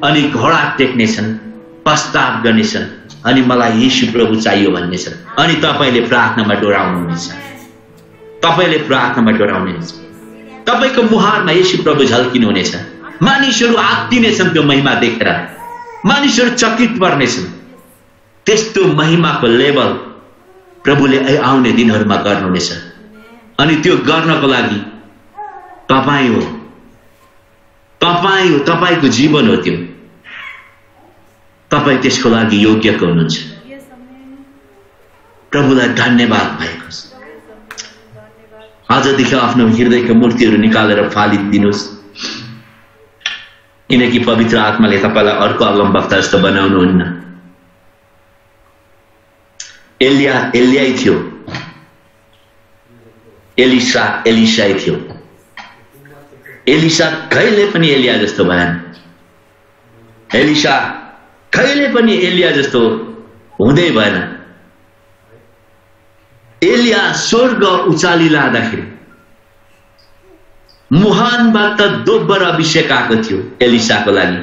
अनि घोडा टेक्नेछन्। प्रस्ताव गर्नेछन् अनि मलाई यीशु प्रभु चाहियो भन्नेछन् अनि तपाईँले प्रार्थनामा डोराउनुहुनेछ तपाईँले प्रार्थनामा डोराउनुहुनेछ तपाईँको मुहारमा यीशु प्रभु झल्किनुहुनेछ मानिसहरू आत्तिनेछन् त्यो महिमा देखेर मानिसहरू चकित पर्नेछन् त्यस्तो महिमाको लेभल प्रभुले आउने दिनहरूमा गर्नुहुनेछ अनि त्यो गर्नको लागि तपाईँ हो तपाईँ हो तपाईँको जीवन हो त्यो तपाईँ त्यसको लागि योग्यको हुनुहुन्छ. प्रभुलाई धन्यवाद भएको छ। आजदेखि आफ्नो हृदयको मूर्तिहरू निकालेर फालिदिनुहोस्। किनकि पवित्र आत्माले तपाईँलाई अर्को अगम वक्ता जस्तो बनाउनुहुन्न। एलिया एलियाई थियो। एलिसा एलिसाई थियो। एलिसा कहिले पनि एलिया जस्तो भएन। एलिसा कहिले पनि एलिया जस्तो हुँदै भएन। एलिया स्वर्ग उचाली लाँदाखेरि मुहानबाट दोब्बर अभिषेक आएको थियो एलिसाको लागि।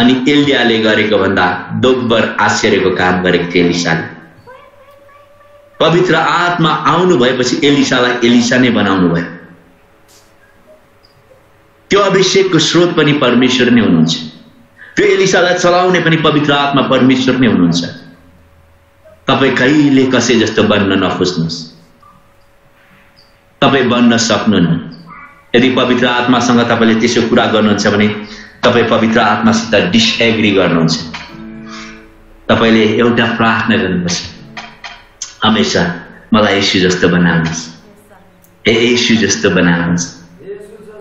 अनि एलियाले गरेको भन्दा दोब्बर आश्चर्यको काम गरेको थियो एलिसाले। पवित्र आत्मा आउनु भएपछि एलिसालाई एलिसा नै बनाउनु भयो। त्यो अभिषेकको स्रोत पनि परमेश्वर नै हुनुहुन्छ। त्यो एलिसालाई चलाउने पनि पवित्र आत्मा परमेश्वर नै हुनुहुन्छ तपाईँ कहिले कसै जस्तो बन्न नखोज्नुहोस् तपाईँ बन्न सक्नुहुन्न यदि पवित्र आत्मासँग तपाईँले त्यसो कुरा गर्नुहुन्छ भने तपाईँ पवित्र आत्मासित डिसएग्री गर्नुहुन्छ। तपाईँले एउटा प्रार्थना गर्नुपर्छ। हमेसा मलाई यसु जस्तो बनाउनुहोस्। ए यसु जस्तो बनाउनुहोस्।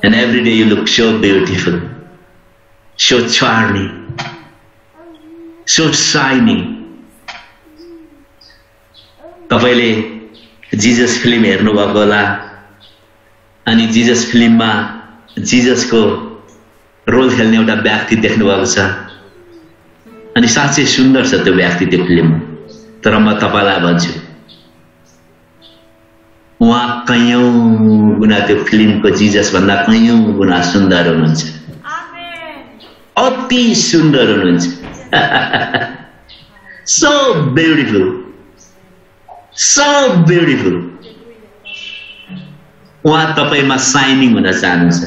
And every day you look so beautiful, so charming, so shining. तपाईँले जिजस फिल्म हेर्नुभएको होला अनि जिजस फिल्ममा जिजसको रोल खेल्ने एउटा व्यक्ति देख्नुभएको छ अनि साँच्चै सुन्दर छ त्यो व्यक्ति त्यो फिल्ममा तर म तपाईँलाई भन्छु उहाँ कैयौँ गुणा त्यो फिल्मको जिजस भन्दा कैयौँ गुणा सुन्दर हुनुहुन्छ. अति सुन्दर हुनुहुन्छ। सो ब्युटिफुल सो ब्युटिफुल उहाँ तपाईँमा साइनिङ हुन चाहनुहुन्छ।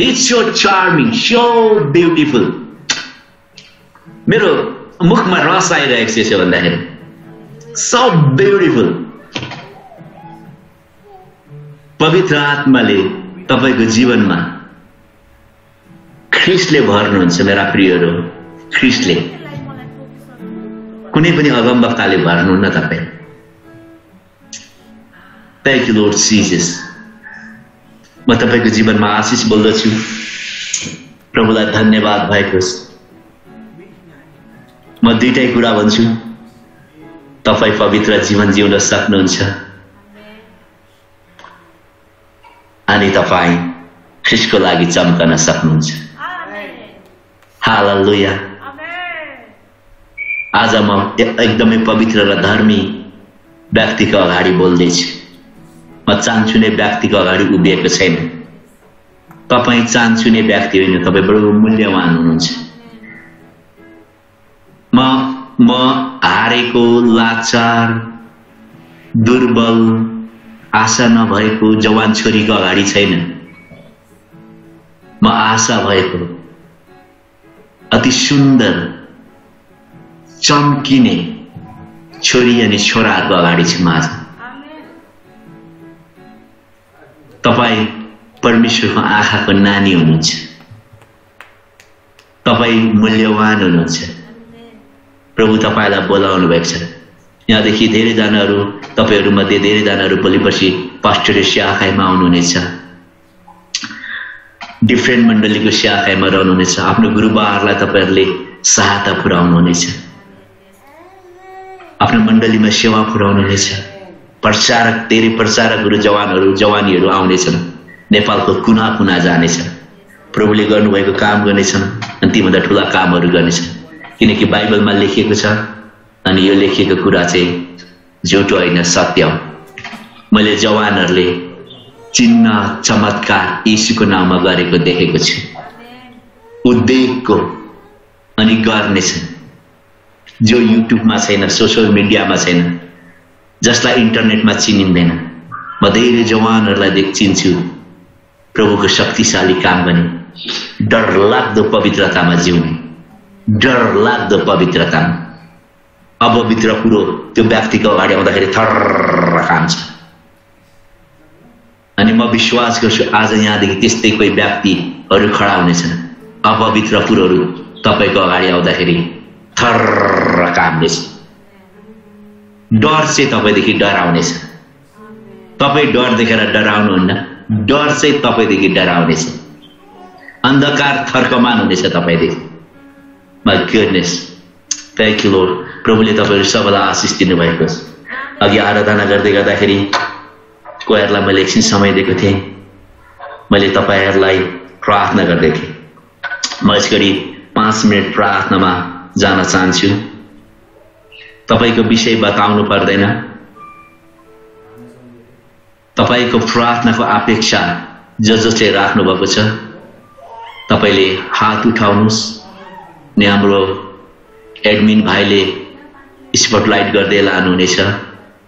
It's so charming so beautiful मेरो मुखमा रस आइरहेको छ यसो भन्दाखेरि। सो ब्युटिफुल पवित्र आत्माले तपाईँको जीवनमा ख्रिस्टले भर्नुहुन्छ मेरा प्रियहरू। ख्रिस्टले। कुनै पनि अगमवक्ताले भर्नुहुन्न तपाईँ। थ्याङ्क यू लोड सिजेस म तपाईँको जीवनमा आशिष बोल्दछु। प्रभुलाई धन्यवाद भएको छ। म दुइटै कुरा भन्छु। तपाईँ पवित्र जीवन जिउन सक्नुहुन्छ। अनि तपाईँ ख्रिस्टको लागि चम्कन सक्नुहुन्छ. Amen. आज म एकदमै पवित्र र धर्मी व्यक्तिको अगाडि बोल्दैछु म चान्चुने व्यक्तिको अगाडि उभिएको छैन तपाईँ चान्चुने व्यक्ति होइन तपाईँ बडो मूल्यवान हुनुहुन्छ म म हारेको लाचार दुर्बल आशा नभएको जवान छोरीको अगाडि छैन म आशा भएको अति सुन्दर चम्किने छोरी अनि छोराहरूको अगाडि छु म आज Amen. तपाईँ परमेश्वरको आँखाको नानी हुनुहुन्छ। तपाईँ मूल्यवान हुनुहुन्छ। प्रभु तपाईँलाई बोलाउनु भएको छ। यहाँदेखि धेरैजनाहरू तपाईँहरूमध्ये धेरैजनाहरू भोलिपर्सि पास्टरी शाखामा आउनुहुनेछ। डिफ्रेन्ट मण्डलीको शाखामा रहनुहुनेछ। आफ्नो गुरुबाहरूलाई तपाईँहरूले सहायता पुर्याउनुहुनेछ। आफ्नो मण्डलीमा सेवा पुर्याउनुहुनेछ। प्रचारक धेरै प्रचारकहरू जवानहरू जवानीहरू आउनेछन्। नेपालको कुना कुना जानेछ प्रभुले गर्नुभएको काम गर्नेछन्। अनि तीभन्दा ठुला कामहरू गर्नेछन्। किनकि बाइबलमा लेखिएको छ अनि यो लेखिएको कुरा चाहिँ झुटो होइन सत्य हो। मैले जवानहरूले चिन्ह चमत्कार यीशुको नाममा गरेको देखेको छु। उद्वेगको अनि गर्नेछन् जो युट्युबमा छैन सोसियल मिडियामा छैन जसलाई इन्टरनेटमा चिनिँदैन म धेरै जवानहरूलाई चिन्छु। प्रभुको शक्तिशाली काम गर्ने डर लाग्दो पवित्रतामा जिउने डर लाग्दो पवित्रतामा अपवित्र कुरो त्यो व्यक्तिको अगाडि आउँदाखेरि थर्र खान्छ। अनि म विश्वास गर्छु आज यहाँदेखि त्यस्तै कोही व्यक्तिहरू खडा हुनेछन्। अपवित्र कुरोहरू तपाईँको अगाडि आउँदाखेरि थर्र काम्नेछ डर चाहिँ तपाईँदेखि डराउनेछ। तपाईँ डर देखेर डराउनुहुन्न। डर चाहिँ तपाईँदेखि डराउनेछ। अन्धकार थर्कमान हुनेछ तपाईँदेखि। माई गुडनेस थ्याङ्क लोड प्रभुले तपाईँहरू सबैलाई आशिष दिनुभएको छ। अघि आराधना गर्दै गर्दाखेरि कोहीहरूलाई मैले एकछिन समय दिएको थिएँ। मैले तपाईँहरूलाई प्रार्थना गर्दै थिएँ। म यस गरी पाँच मिनट प्रार्थनामा जान चाहन्छु। तपाईँको विषय बताउनु पर्दैन। तपाईँको प्रार्थनाको अपेक्षा जो जो चाहिँ राख्नुभएको छ तपाईँले हात उठाउनुहोस्। अनि हाम्रो एडमिन भाइले स्पटलाइट गर्दै लानुहुनेछ।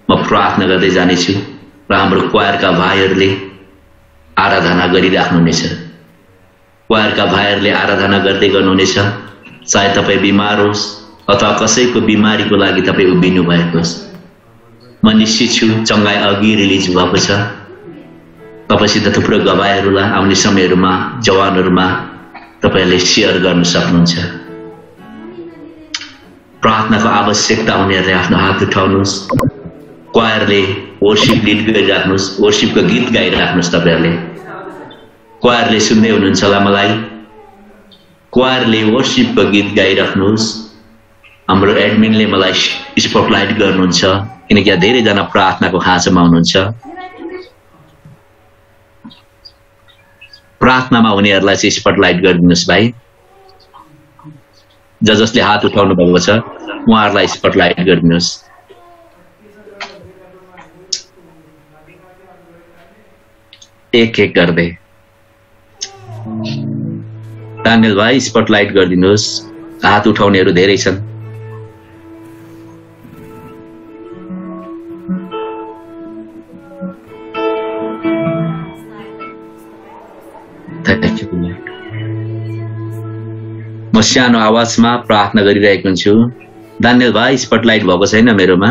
म प्रार्थना गर्दै जानेछु। र हाम्रो क्वायरका भाइहरूले आराधना गरिराख्नुहुनेछ। क्वायरका भाइहरूले आराधना गर्दै गर्नुहुनेछ चाहे तपाईँ बिमार होस् अथवा कसैको बिमारीको लागि तपाईँ उभिनु भएको होस्। म निश्चित छु चङ्गाई अघि रिलिज भएको छ। तपाईँसित थुप्रो गवाईहरूलाई आउने समयहरूमा जवानहरूमा तपाईँहरूले सेयर गर्न सक्नुहुन्छ। प्रार्थनाको आवश्यकता हुनेहरूले आफ्नो हात उठाउनुहोस्। क्वायरले वर्सिप लिड गरिराख्नुहोस् वर्सिपको गीत गाइराख्नुहोस् तपाईँहरूले। क्वायरले सुन्दै हुनुहुन्छ होला मलाई। क्वायरले वर्सिपको गीत गाइराख्नुहोस्। हाम्रो एडमिनले मलाई स्पटलाइट गर्नुहुन्छ किनकि धेरैजना प्रार्थनाको खाँचोमा हुनुहुन्छ। प्रार्थनामा हुनेहरूलाई चाहिँ स्पटलाइट गरिदिनुहोस् भाइ। ज जसले हात उठाउनु भएको छ उहाँहरूलाई स्पटलाइट गरिदिनुहोस्। एक एक गर्दै। दानियल भाइ स्पटलाइट गरिदिनुहोस्। हात उठाउनेहरू धेरै छन्. म सानो आवाजमा प्रार्थना गरिरहेको हुन्छु। दानियल भाइ स्पटलाइट भएको छैन मेरोमा।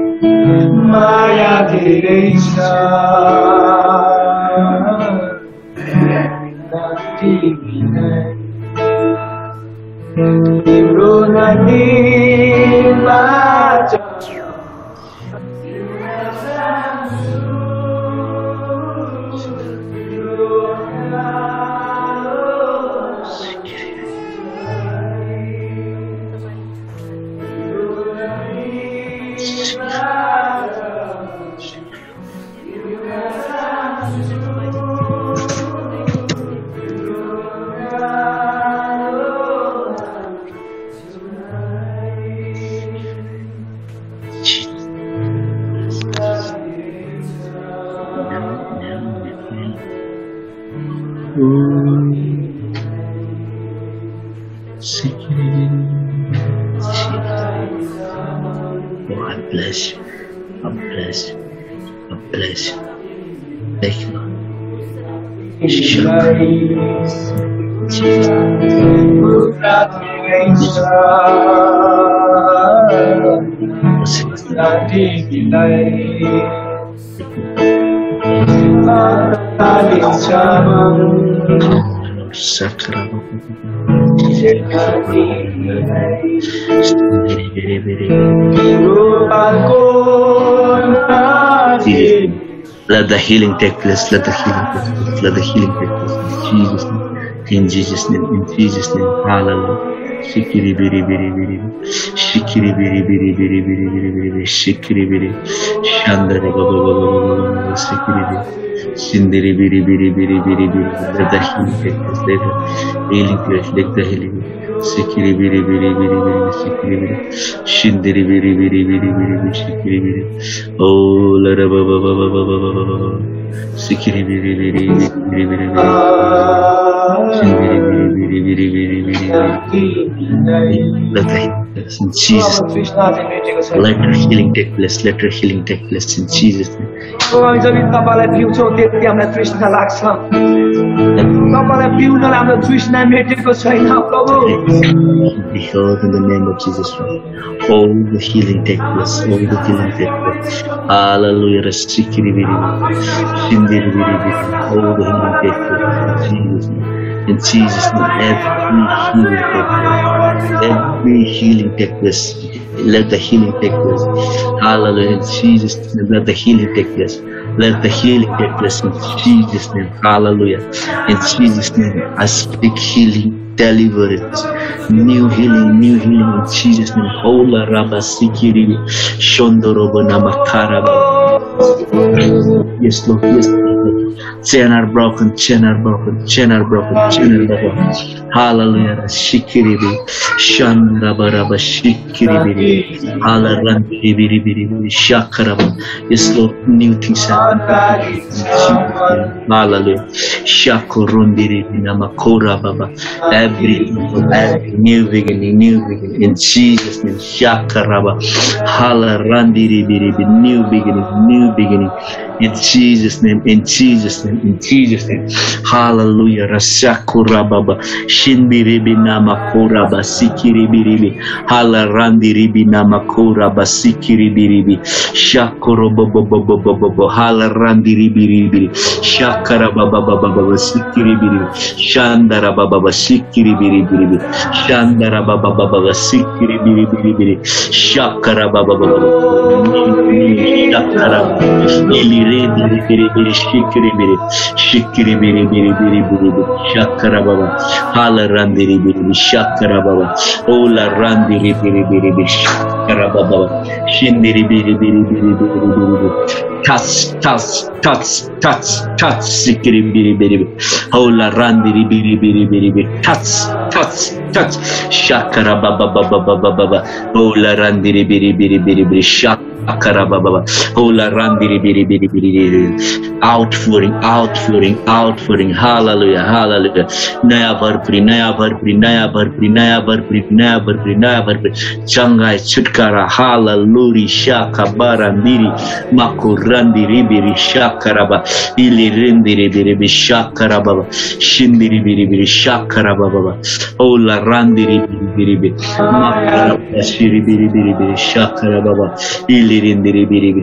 छ तिमीलाई विश्वासै छ तिम्रा तिमीलाई माया Paris, Tadi nilai Tadi zaman Sakral let the healing take place. Let the healing take place. Let the healing take place. In Jesus' name. In Jesus' name. In Jesus' name. Hallelujah. Shikiri biri biri biri Shikiri biri biri biri biri biri biri biri Shikiri biri Shandara baba baba baba baba Shikiri biri Shindiri biri biri biri biri biri Let the healing take place. Let the healing place. Let the healing Sikiri biri biri biri biri sikiri biri shindiri biri biri biri biri biri sikiri biri oh la da ba ba ba ba ba ba ba ba sikiri biri biri biri biri biri shindiri biri biri biri biri biri biri the in Jesus let her healing take place let her healing take place. In Jesus name আমি যদি তাবালে view চোখ দিয়ে আমরা তৃষ্ণা লাগছিলাম तपाईँलाई पिउनलाई हाम्रो तृष्णा मेटेको छैन प्रभु Be healed in the name of Jesus Christ. All the healing take place. All the healing take place. Hallelujah. Sikiri biri biri. Shindiri biri biri. All the healing take place. In Jesus' name. In Jesus' name. Every healing take place. Every healing take place. Let the healing take place. Hallelujah. In Jesus' name. Let the healing take place. Let the healing take place in Jesus' name. Hallelujah. In Jesus' name. I speak healing deliverance, new healing, new healing in Jesus' name. Hola Rabba Sikiri Shondoroba Namakaraba. Yes, Lord, yes, Lord. Chain are broken, chain are broken, chain are broken, chain are broken. Hallelujah. Shikiribi. Shandaraba Rabba Shikiribi. Hallelujah. Biri Biri Biri Shakaraba. Yes, Lord, new things happen. Hallelujah. Shakurundiri Namakora Baba. Every every new beginning, new beginning. In Jesus' name. Shakaraba. Biri. New beginning, new new beginning. In Jesus' name, in Jesus' name, in Jesus' name. Hallelujah. Rasakura Baba. Shinbiribi namakura basikiri biribi. Hala randiribi namakura basikiri biribi. Shakura baba baba baba baba. Hala randiribi ribi. Shakara baba baba baba Shinbiribinama kuraba sikiribiribi. Halarandiribinama baba sikiribiribi. Shakorobobobobobobo. Halarandiribiribi. Shakarababababa baba baba sikiribiribiribi. Shandarabababa sikiribiribiribi. Shakarabababa. baba baba. yaptırarak eliri biri biri biri şikiri biri şikiri biri biri biri biri biri şakkara baba hala randiri biri biri şakkara baba oğla randiri biri biri biri şakkara baba şimdiri biri biri biri biri biri biri tas tas tats tats tats sikirim biri biri bir havla randiri biri biri biri bir tats tats tats şakara baba baba baba baba havla randiri biri biri biri biri şak akarababa hularan biri biri biri biri biri outpouring outpouring outpouring hallelujah hallelujah naya bharpuri naya bharpuri naya bharpuri naya bharpuri naya bharpuri naya bharpuri changai chutkara hallelujah shaka barandiri makurandiri biri shakaraba ilirindiri biri biri shakaraba shindiri biri biri shakaraba hularan biri biri biri biri makarababa biri biri biri biri shakaraba il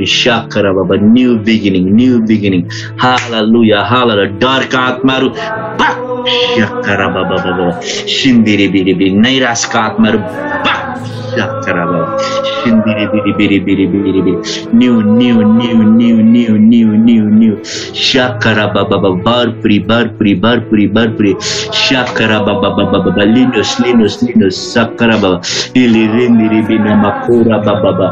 shakaraba baba. New beginning new beginning. Hallelujah hallelujah. Dark atmaru bak shakaraba baba baba. Shindiri biri biri nairaska atmaru bak Jataraba. Shindiri biri biri biri biri biri. New new new new new new new new. Shakara baba baba bar pri bar pri bar pri bar pri. Shakara baba baba baba linus linus linus sakara baba. Ili rindiri bina makura baba baba.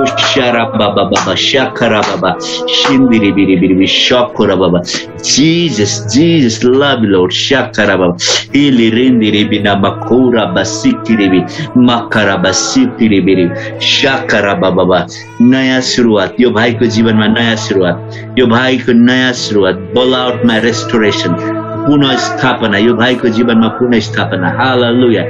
Oshara baba baba shakara baba. Shindiri biri biri biri shakura baba. Jesus Jesus love you Lord shakara baba. Ili rindiri bina makura basikiri bi makarabas ribi Shakra बाबा नयाँ सुरुवात यो भाइको जीवनमा नयाँ सुरुवात यो भाइको नयाँ सुरुवात बल आउटमा रेस्टोरेसन पुनः स्थापना यो भाइको जीवनमा पुनः स्थापना हालेलुया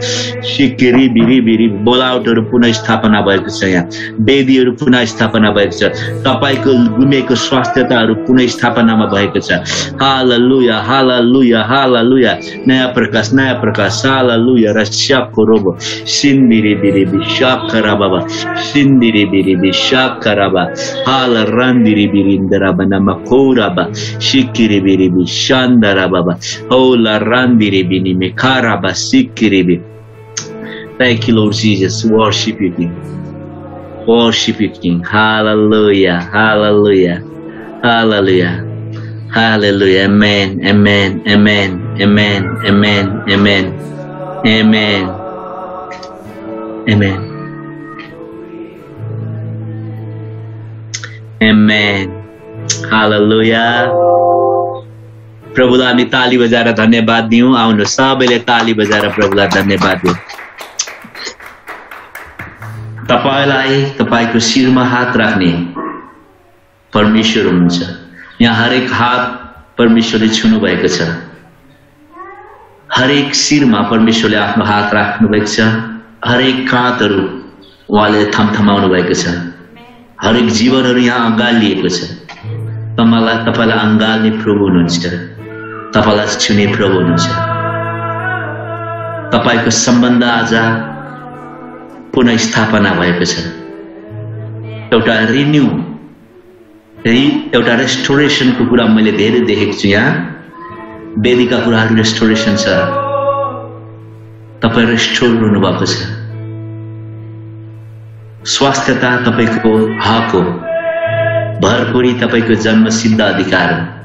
सिकिरी बिरी बिरी बोलाउटहरू पुनः स्थापना भएको छ यहाँ। वेदीहरू पुनः स्थापना भएको छ। तपाईँको गुमेको स्वास्थ्यताहरू पुनः स्थापनामा भएको छ। हालेलुया हालेलुया हालेलुया नयाँ प्रकाश नयाँ प्रकाश। हालेलुया र स्यापको रोबो सिन्दिरी बिरी बिसाखरा बाबा सिन्दिरी बिरी बा हाल रान्दिरी बिरिन्दरा बनामा कोराबा सिकिरी बिरी बिशान्दरा बाबा Oh, la randiribi ni mekaraba Thank you, Lord Jesus. Worship you, King. Worship you, King. Hallelujah. Hallelujah. Hallelujah. Hallelujah. Amen. Amen. Amen. Amen. Amen. Amen. Amen. Amen. Amen. Hallelujah. प्रभुलाई हामी ताली बजाएर धन्यवाद दिउँ आउनु सबैले ताली बजाएर प्रभुलाई धन्यवाद दिउँ। तपाईँलाई तपाईँको शिरमा हात राख्ने परमेश्वर हुनुहुन्छ। यहाँ हरेक हात परमेश्वरले छुनु भएको छ। हरेक शिरमा परमेश्वरले आफ्नो हात राख्नु भएको छ। हरेक काँधहरू उहाँले थमथमाउनु भएको छ। हरेक जीवनहरू यहाँ अँगालिएको छ। तपाईँलाई तपाईँलाई अँगाल्ने प्रभु हुनुहुन्छ। तपाईँलाई छुने प्रभु हुनुहुन्छ। तपाईँको सम्बन्ध आज पुनः स्थापना भएको छ। एउटा रिन्यू एउटा रेस्टोरेसनको कुरा मैले धेरै देखेको छु यहाँ। वेदीका कुराहरू रेस्टोरेसन छ। तपाईँ रेस्टोर हुनुभएको छ। स्वास्थ्यता तपाईँको हक हो। भरपुरी तपाईँको जन्मसिद्ध अधिकार हो।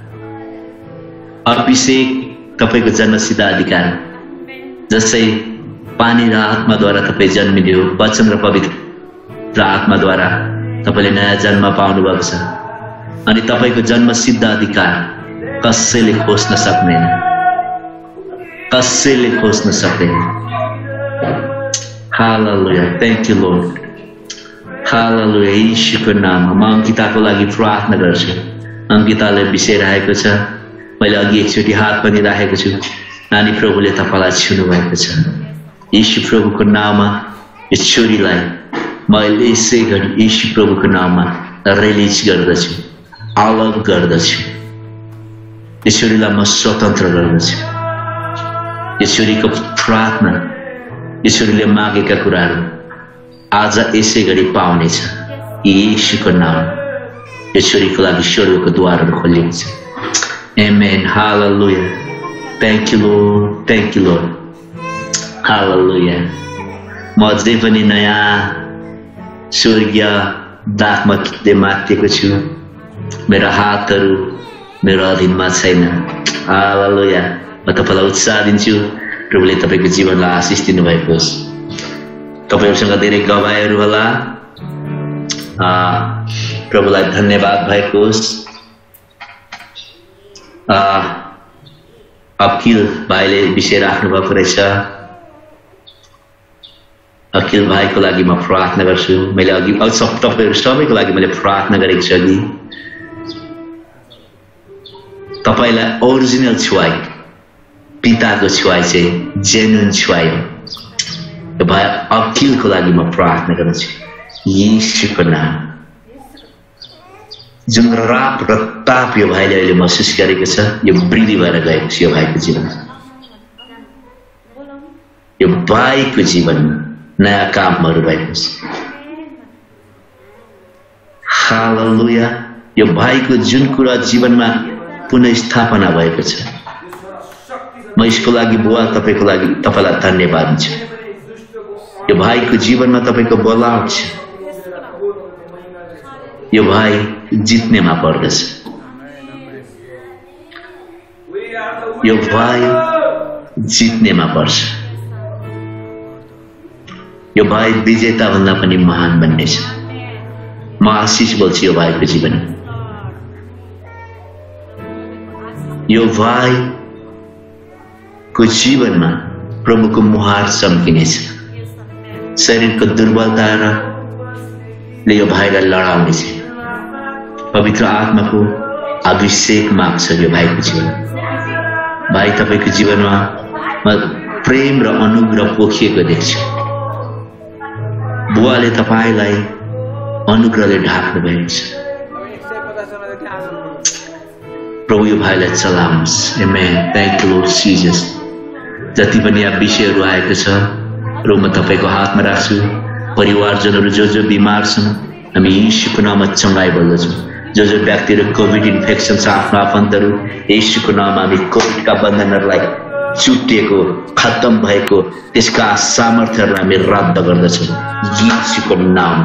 अभिषेक तपाईँको जन्मसिद्ध अधिकार। जस्तै पानी र आत्माद्वारा तपाईँ जन्मिने हो वचन र पवित्र आत्माद्वारा तपाईँले नयाँ जन्म पाउनुभएको छ। अनि तपाईँको जन्मसिद्ध अधिकार कसैले खोज्न सक्दैन। कसैले खोज्न सक्दैन। Hallelujah. Thank you Lord hallelujah. यीशुको नाममा म अङ्किताको लागि प्रार्थना गर्छु। अङ्किताले राखेको छ। मैले अघि एकचोटि हात पनि राखेको छु। नानी प्रभुले तपाईँलाई छुनु भएको छ। यीशु प्रभुको नाममा यो छोरीलाई मैले यसै गरी यीशु प्रभुको नाममा रिलिज गर्दछु अलग गर्दछु। यो छोरीलाई म स्वतन्त्र गर्दछु। यो छोरीको प्रार्थना यो छोरीले मागेका कुराहरू आज यसै गरी पाउनेछ। यीशुको नाम यो छोरीको लागि स्वर्गको द्वारहरू खोलिएको छ। Amen hallelujah thank you Lord thank you Lord hallelujah म अझै पनि नयाँ स्वर्गीय दागमा माथिएको छु मेरो हातहरू मेरो अधीनमा छैन हालेलुया म तपाईँलाई उत्साह दिन्छु प्रभुले तपाईँको जीवनलाई आशिष दिनुभएको होस् तपाईँहरूसँग धेरै गवाईहरू होला प्रभुलाई धन्यवाद भएको होस् आ, अकिल भाइले विषय राख्नु भएको रहेछ अखिल भाइको लागि म प्रार्थना गर्छु। मैले अघि तपाईँहरू सबैको लागि मैले प्रार्थना गरेको छु अघि। तपाईँलाई ओरिजिनल छुवाई पिताको छुवाई चाहिँ जेन्युन छुवाई हो। यो भाइ अखिलको लागि म प्रार्थना गर्छु यीशुको नाम। जुन राप र ताप यो भाइले अहिले महसुस गरेको छ यो वृद्धि भएर गएको छ यो भाइको जीवन यो भाइको जीवनमा नयाँ कामहरू भएको छ यो भाइको जुन कुरा जीवनमा पुनस्थापना भएको छ म यसको लागि बुवा तपाईँको लागि तपाईँलाई धन्यवाद दिन्छु यो भाइको जीवनमा तपाईँको बोलावट छ यो भाइ जित्नेमा पर्दछ। यो भाइ जित्नेमा पर्छ। यो भाइ विजेता भन्दा पनि महान बन्नेछ। म आशिष बोल्छु यो भाइको जीवन। यो भाइको जीवनमा प्रभुको मुहार चम्किनेछ शरीरको दुर्बलता र यो भाइलाई लडाउनेछ। पवित्र आत्माको अभिषेक माग्छ यो भाइको जीवन। भाइ तपाईँको जीवनमा प्रेम र अनुग्रह पोखिएको देख्छु। बुवाले तपाईँलाई अनुग्रहले ढाक्नु भएको छ। प्रभु यो भाइलाई चलाउनुहोस्। एमेन थ्याङ्क यू सिजस जति पनि यहाँ विषयहरू आएको छ र म तपाईँको हातमा राख्छु। परिवारजनहरू जो जो बिमार छन् हामी यीशुको नाममा चङ्गाइ बोल्दछौँ। जो जो व्यक्तिहरू कोभिड इन्फेक्सन छ आफ्नो आफन्तहरू यीशुको नाममा हामी कोभिडका बन्धनहरूलाई चुटिएको खत्तम भएको त्यसका सामर्थ्यहरूलाई हामी रद्द गर्दछौँ। यीशुको नाम।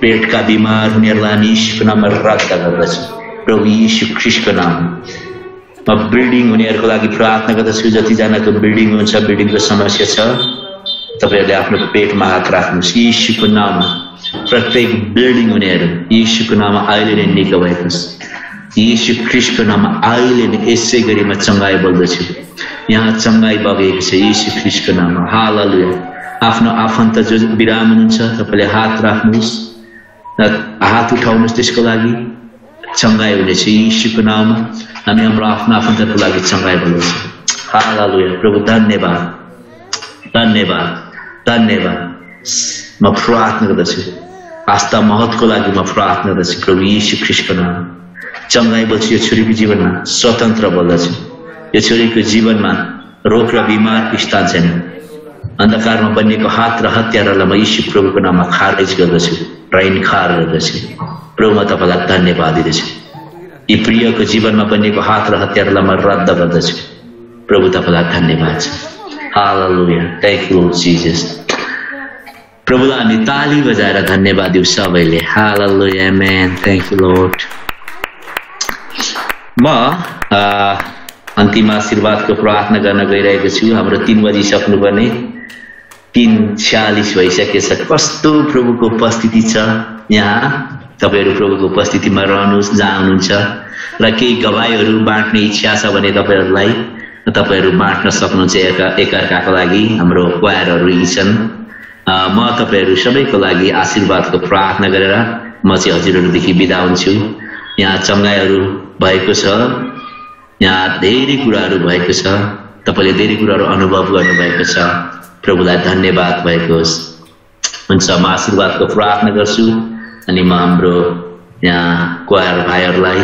पेटका बिमार हुनेहरूलाई हामी यीशुको नाममा रद्द गर्दछौँ। प्रभु यीशु ख्रिस्टको नाम। म बिल्डिङ हुनेहरूको लागि प्रार्थना गर्दछु। जतिजनाको बिल्डिङ हुन्छ बिल्डिङको समस्या छ। तपाईँहरूले आफ्नो पेटमा हात राख्नुहोस् यीशुको नाममा प्रत्येक बिल्डिङ हुनेहरू यीशुको नाममा अहिले नै निको भएको यीशु ख्रिस्टको नाममा अहिले नै यसै म चङ्गाई बोल्दछु यहाँ चङ्गाई बगेको छ यीशु ख्रिस्टको नाममा हाल आफ्नो आफन्त जो विराम हुनुहुन्छ तपाईँले हात राख्नुहोस् हात उठाउनुहोस् त्यसको लागि चङ्गाई हुनेछ यीशुको नाममा हामी हाम्रो आफ्नो आफन्तको लागि चङ्गाई बोल्दछौँ हाल प्रभु धन्यवाद धन्यवाद धन्यवाद। म प्रार्थना गर्दछु। आस्था महत्वको लागि म प्रार्थना गर्दछु प्रभु यीशु ख्रिस्टको नाम चङ्गाई बोल्छु यो छोरीको जीवनमा स्वतन्त्र बोल्दछु। यो छोरीको जीवनमा रोग र बिमारको स्थान छैन। अन्धकारमा बनिएको हात र हतियारलाई म यीशु प्रभुको नाममा खारेज गर्दछु र इन्खार गर्दछु। प्रभु म तपाईँलाई धन्यवाद दिँदछु। यी प्रियको जीवनमा बनिएको हात र हतियारलाई म रद्द गर्दछु। प्रभु तपाईँलाई धन्यवाद। छ You, Lord Jesus. प्रभुलाई हामी ताली बजाएर धन्यवाद दिउँ सबैले Hallelujah. Amen. Thank you, Lord. म अन्तिम आशीर्वादको प्रार्थना गर्न गइरहेको छु हाम्रो तिन बजिसक्नुपर्ने तिन छ्यालिस भइसकेछ कस्तो प्रभुको उपस्थिति छ यहाँ तपाईँहरू प्रभुको उपस्थितिमा रहनुहोस् जहाँ हुनुहुन्छ र केही गवाईहरू बाँड्ने इच्छा छ भने तपाईँहरूलाई तपाईँहरू बाँड्न सक्नुहुन्छ एका एकअर्काको लागि हाम्रो क्वायरहरू यी छन् म तपाईँहरू सबैको लागि आशीर्वादको प्रार्थना गरेर म चाहिँ हजुरहरूदेखि बिदा हुन्छु। यहाँ चङ्गाइहरू भएको छ। यहाँ धेरै कुराहरू भएको छ। तपाईँले धेरै कुराहरू अनुभव गर्नुभएको छ। प्रभुलाई धन्यवाद भएको होस्। हुन्छ म आशीर्वादको प्रार्थना गर्छु अनि म हाम्रो यहाँ क्वायर भाइहरूलाई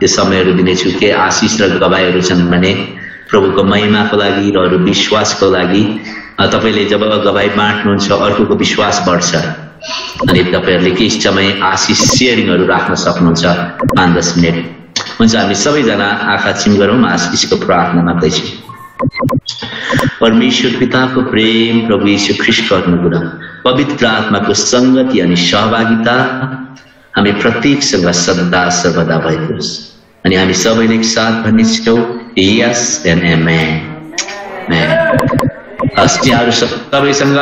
त्यो समयहरू दिनेछु के आशिष र गवाईहरू छन् भने प्रभुको महिमाको लागि र अरू विश्वासको लागि। तपाईँले जब गवाई बाँड्नुहुन्छ अर्कोको विश्वास बढ्छ। अनि तपाईँहरूले केही समय आशिष सेयरिङहरू राख्न सक्नुहुन्छ। पाँच दस मिनट। हुन्छ हामी सबैजना आँखा छिम गरौँ आशिषको प्रार्थना माग्दैछु परमेश्वर पिताको प्रेम प्रभु यीशु ख्रिस्टको अनुग्रह पवित्र आत्माको सङ्गति अनि सहभागिता हामी प्रत्येकसँग सदा सर्वदा भएको होस् अनि हामी सबैले साथ हस् यहाँहरू सबैसँग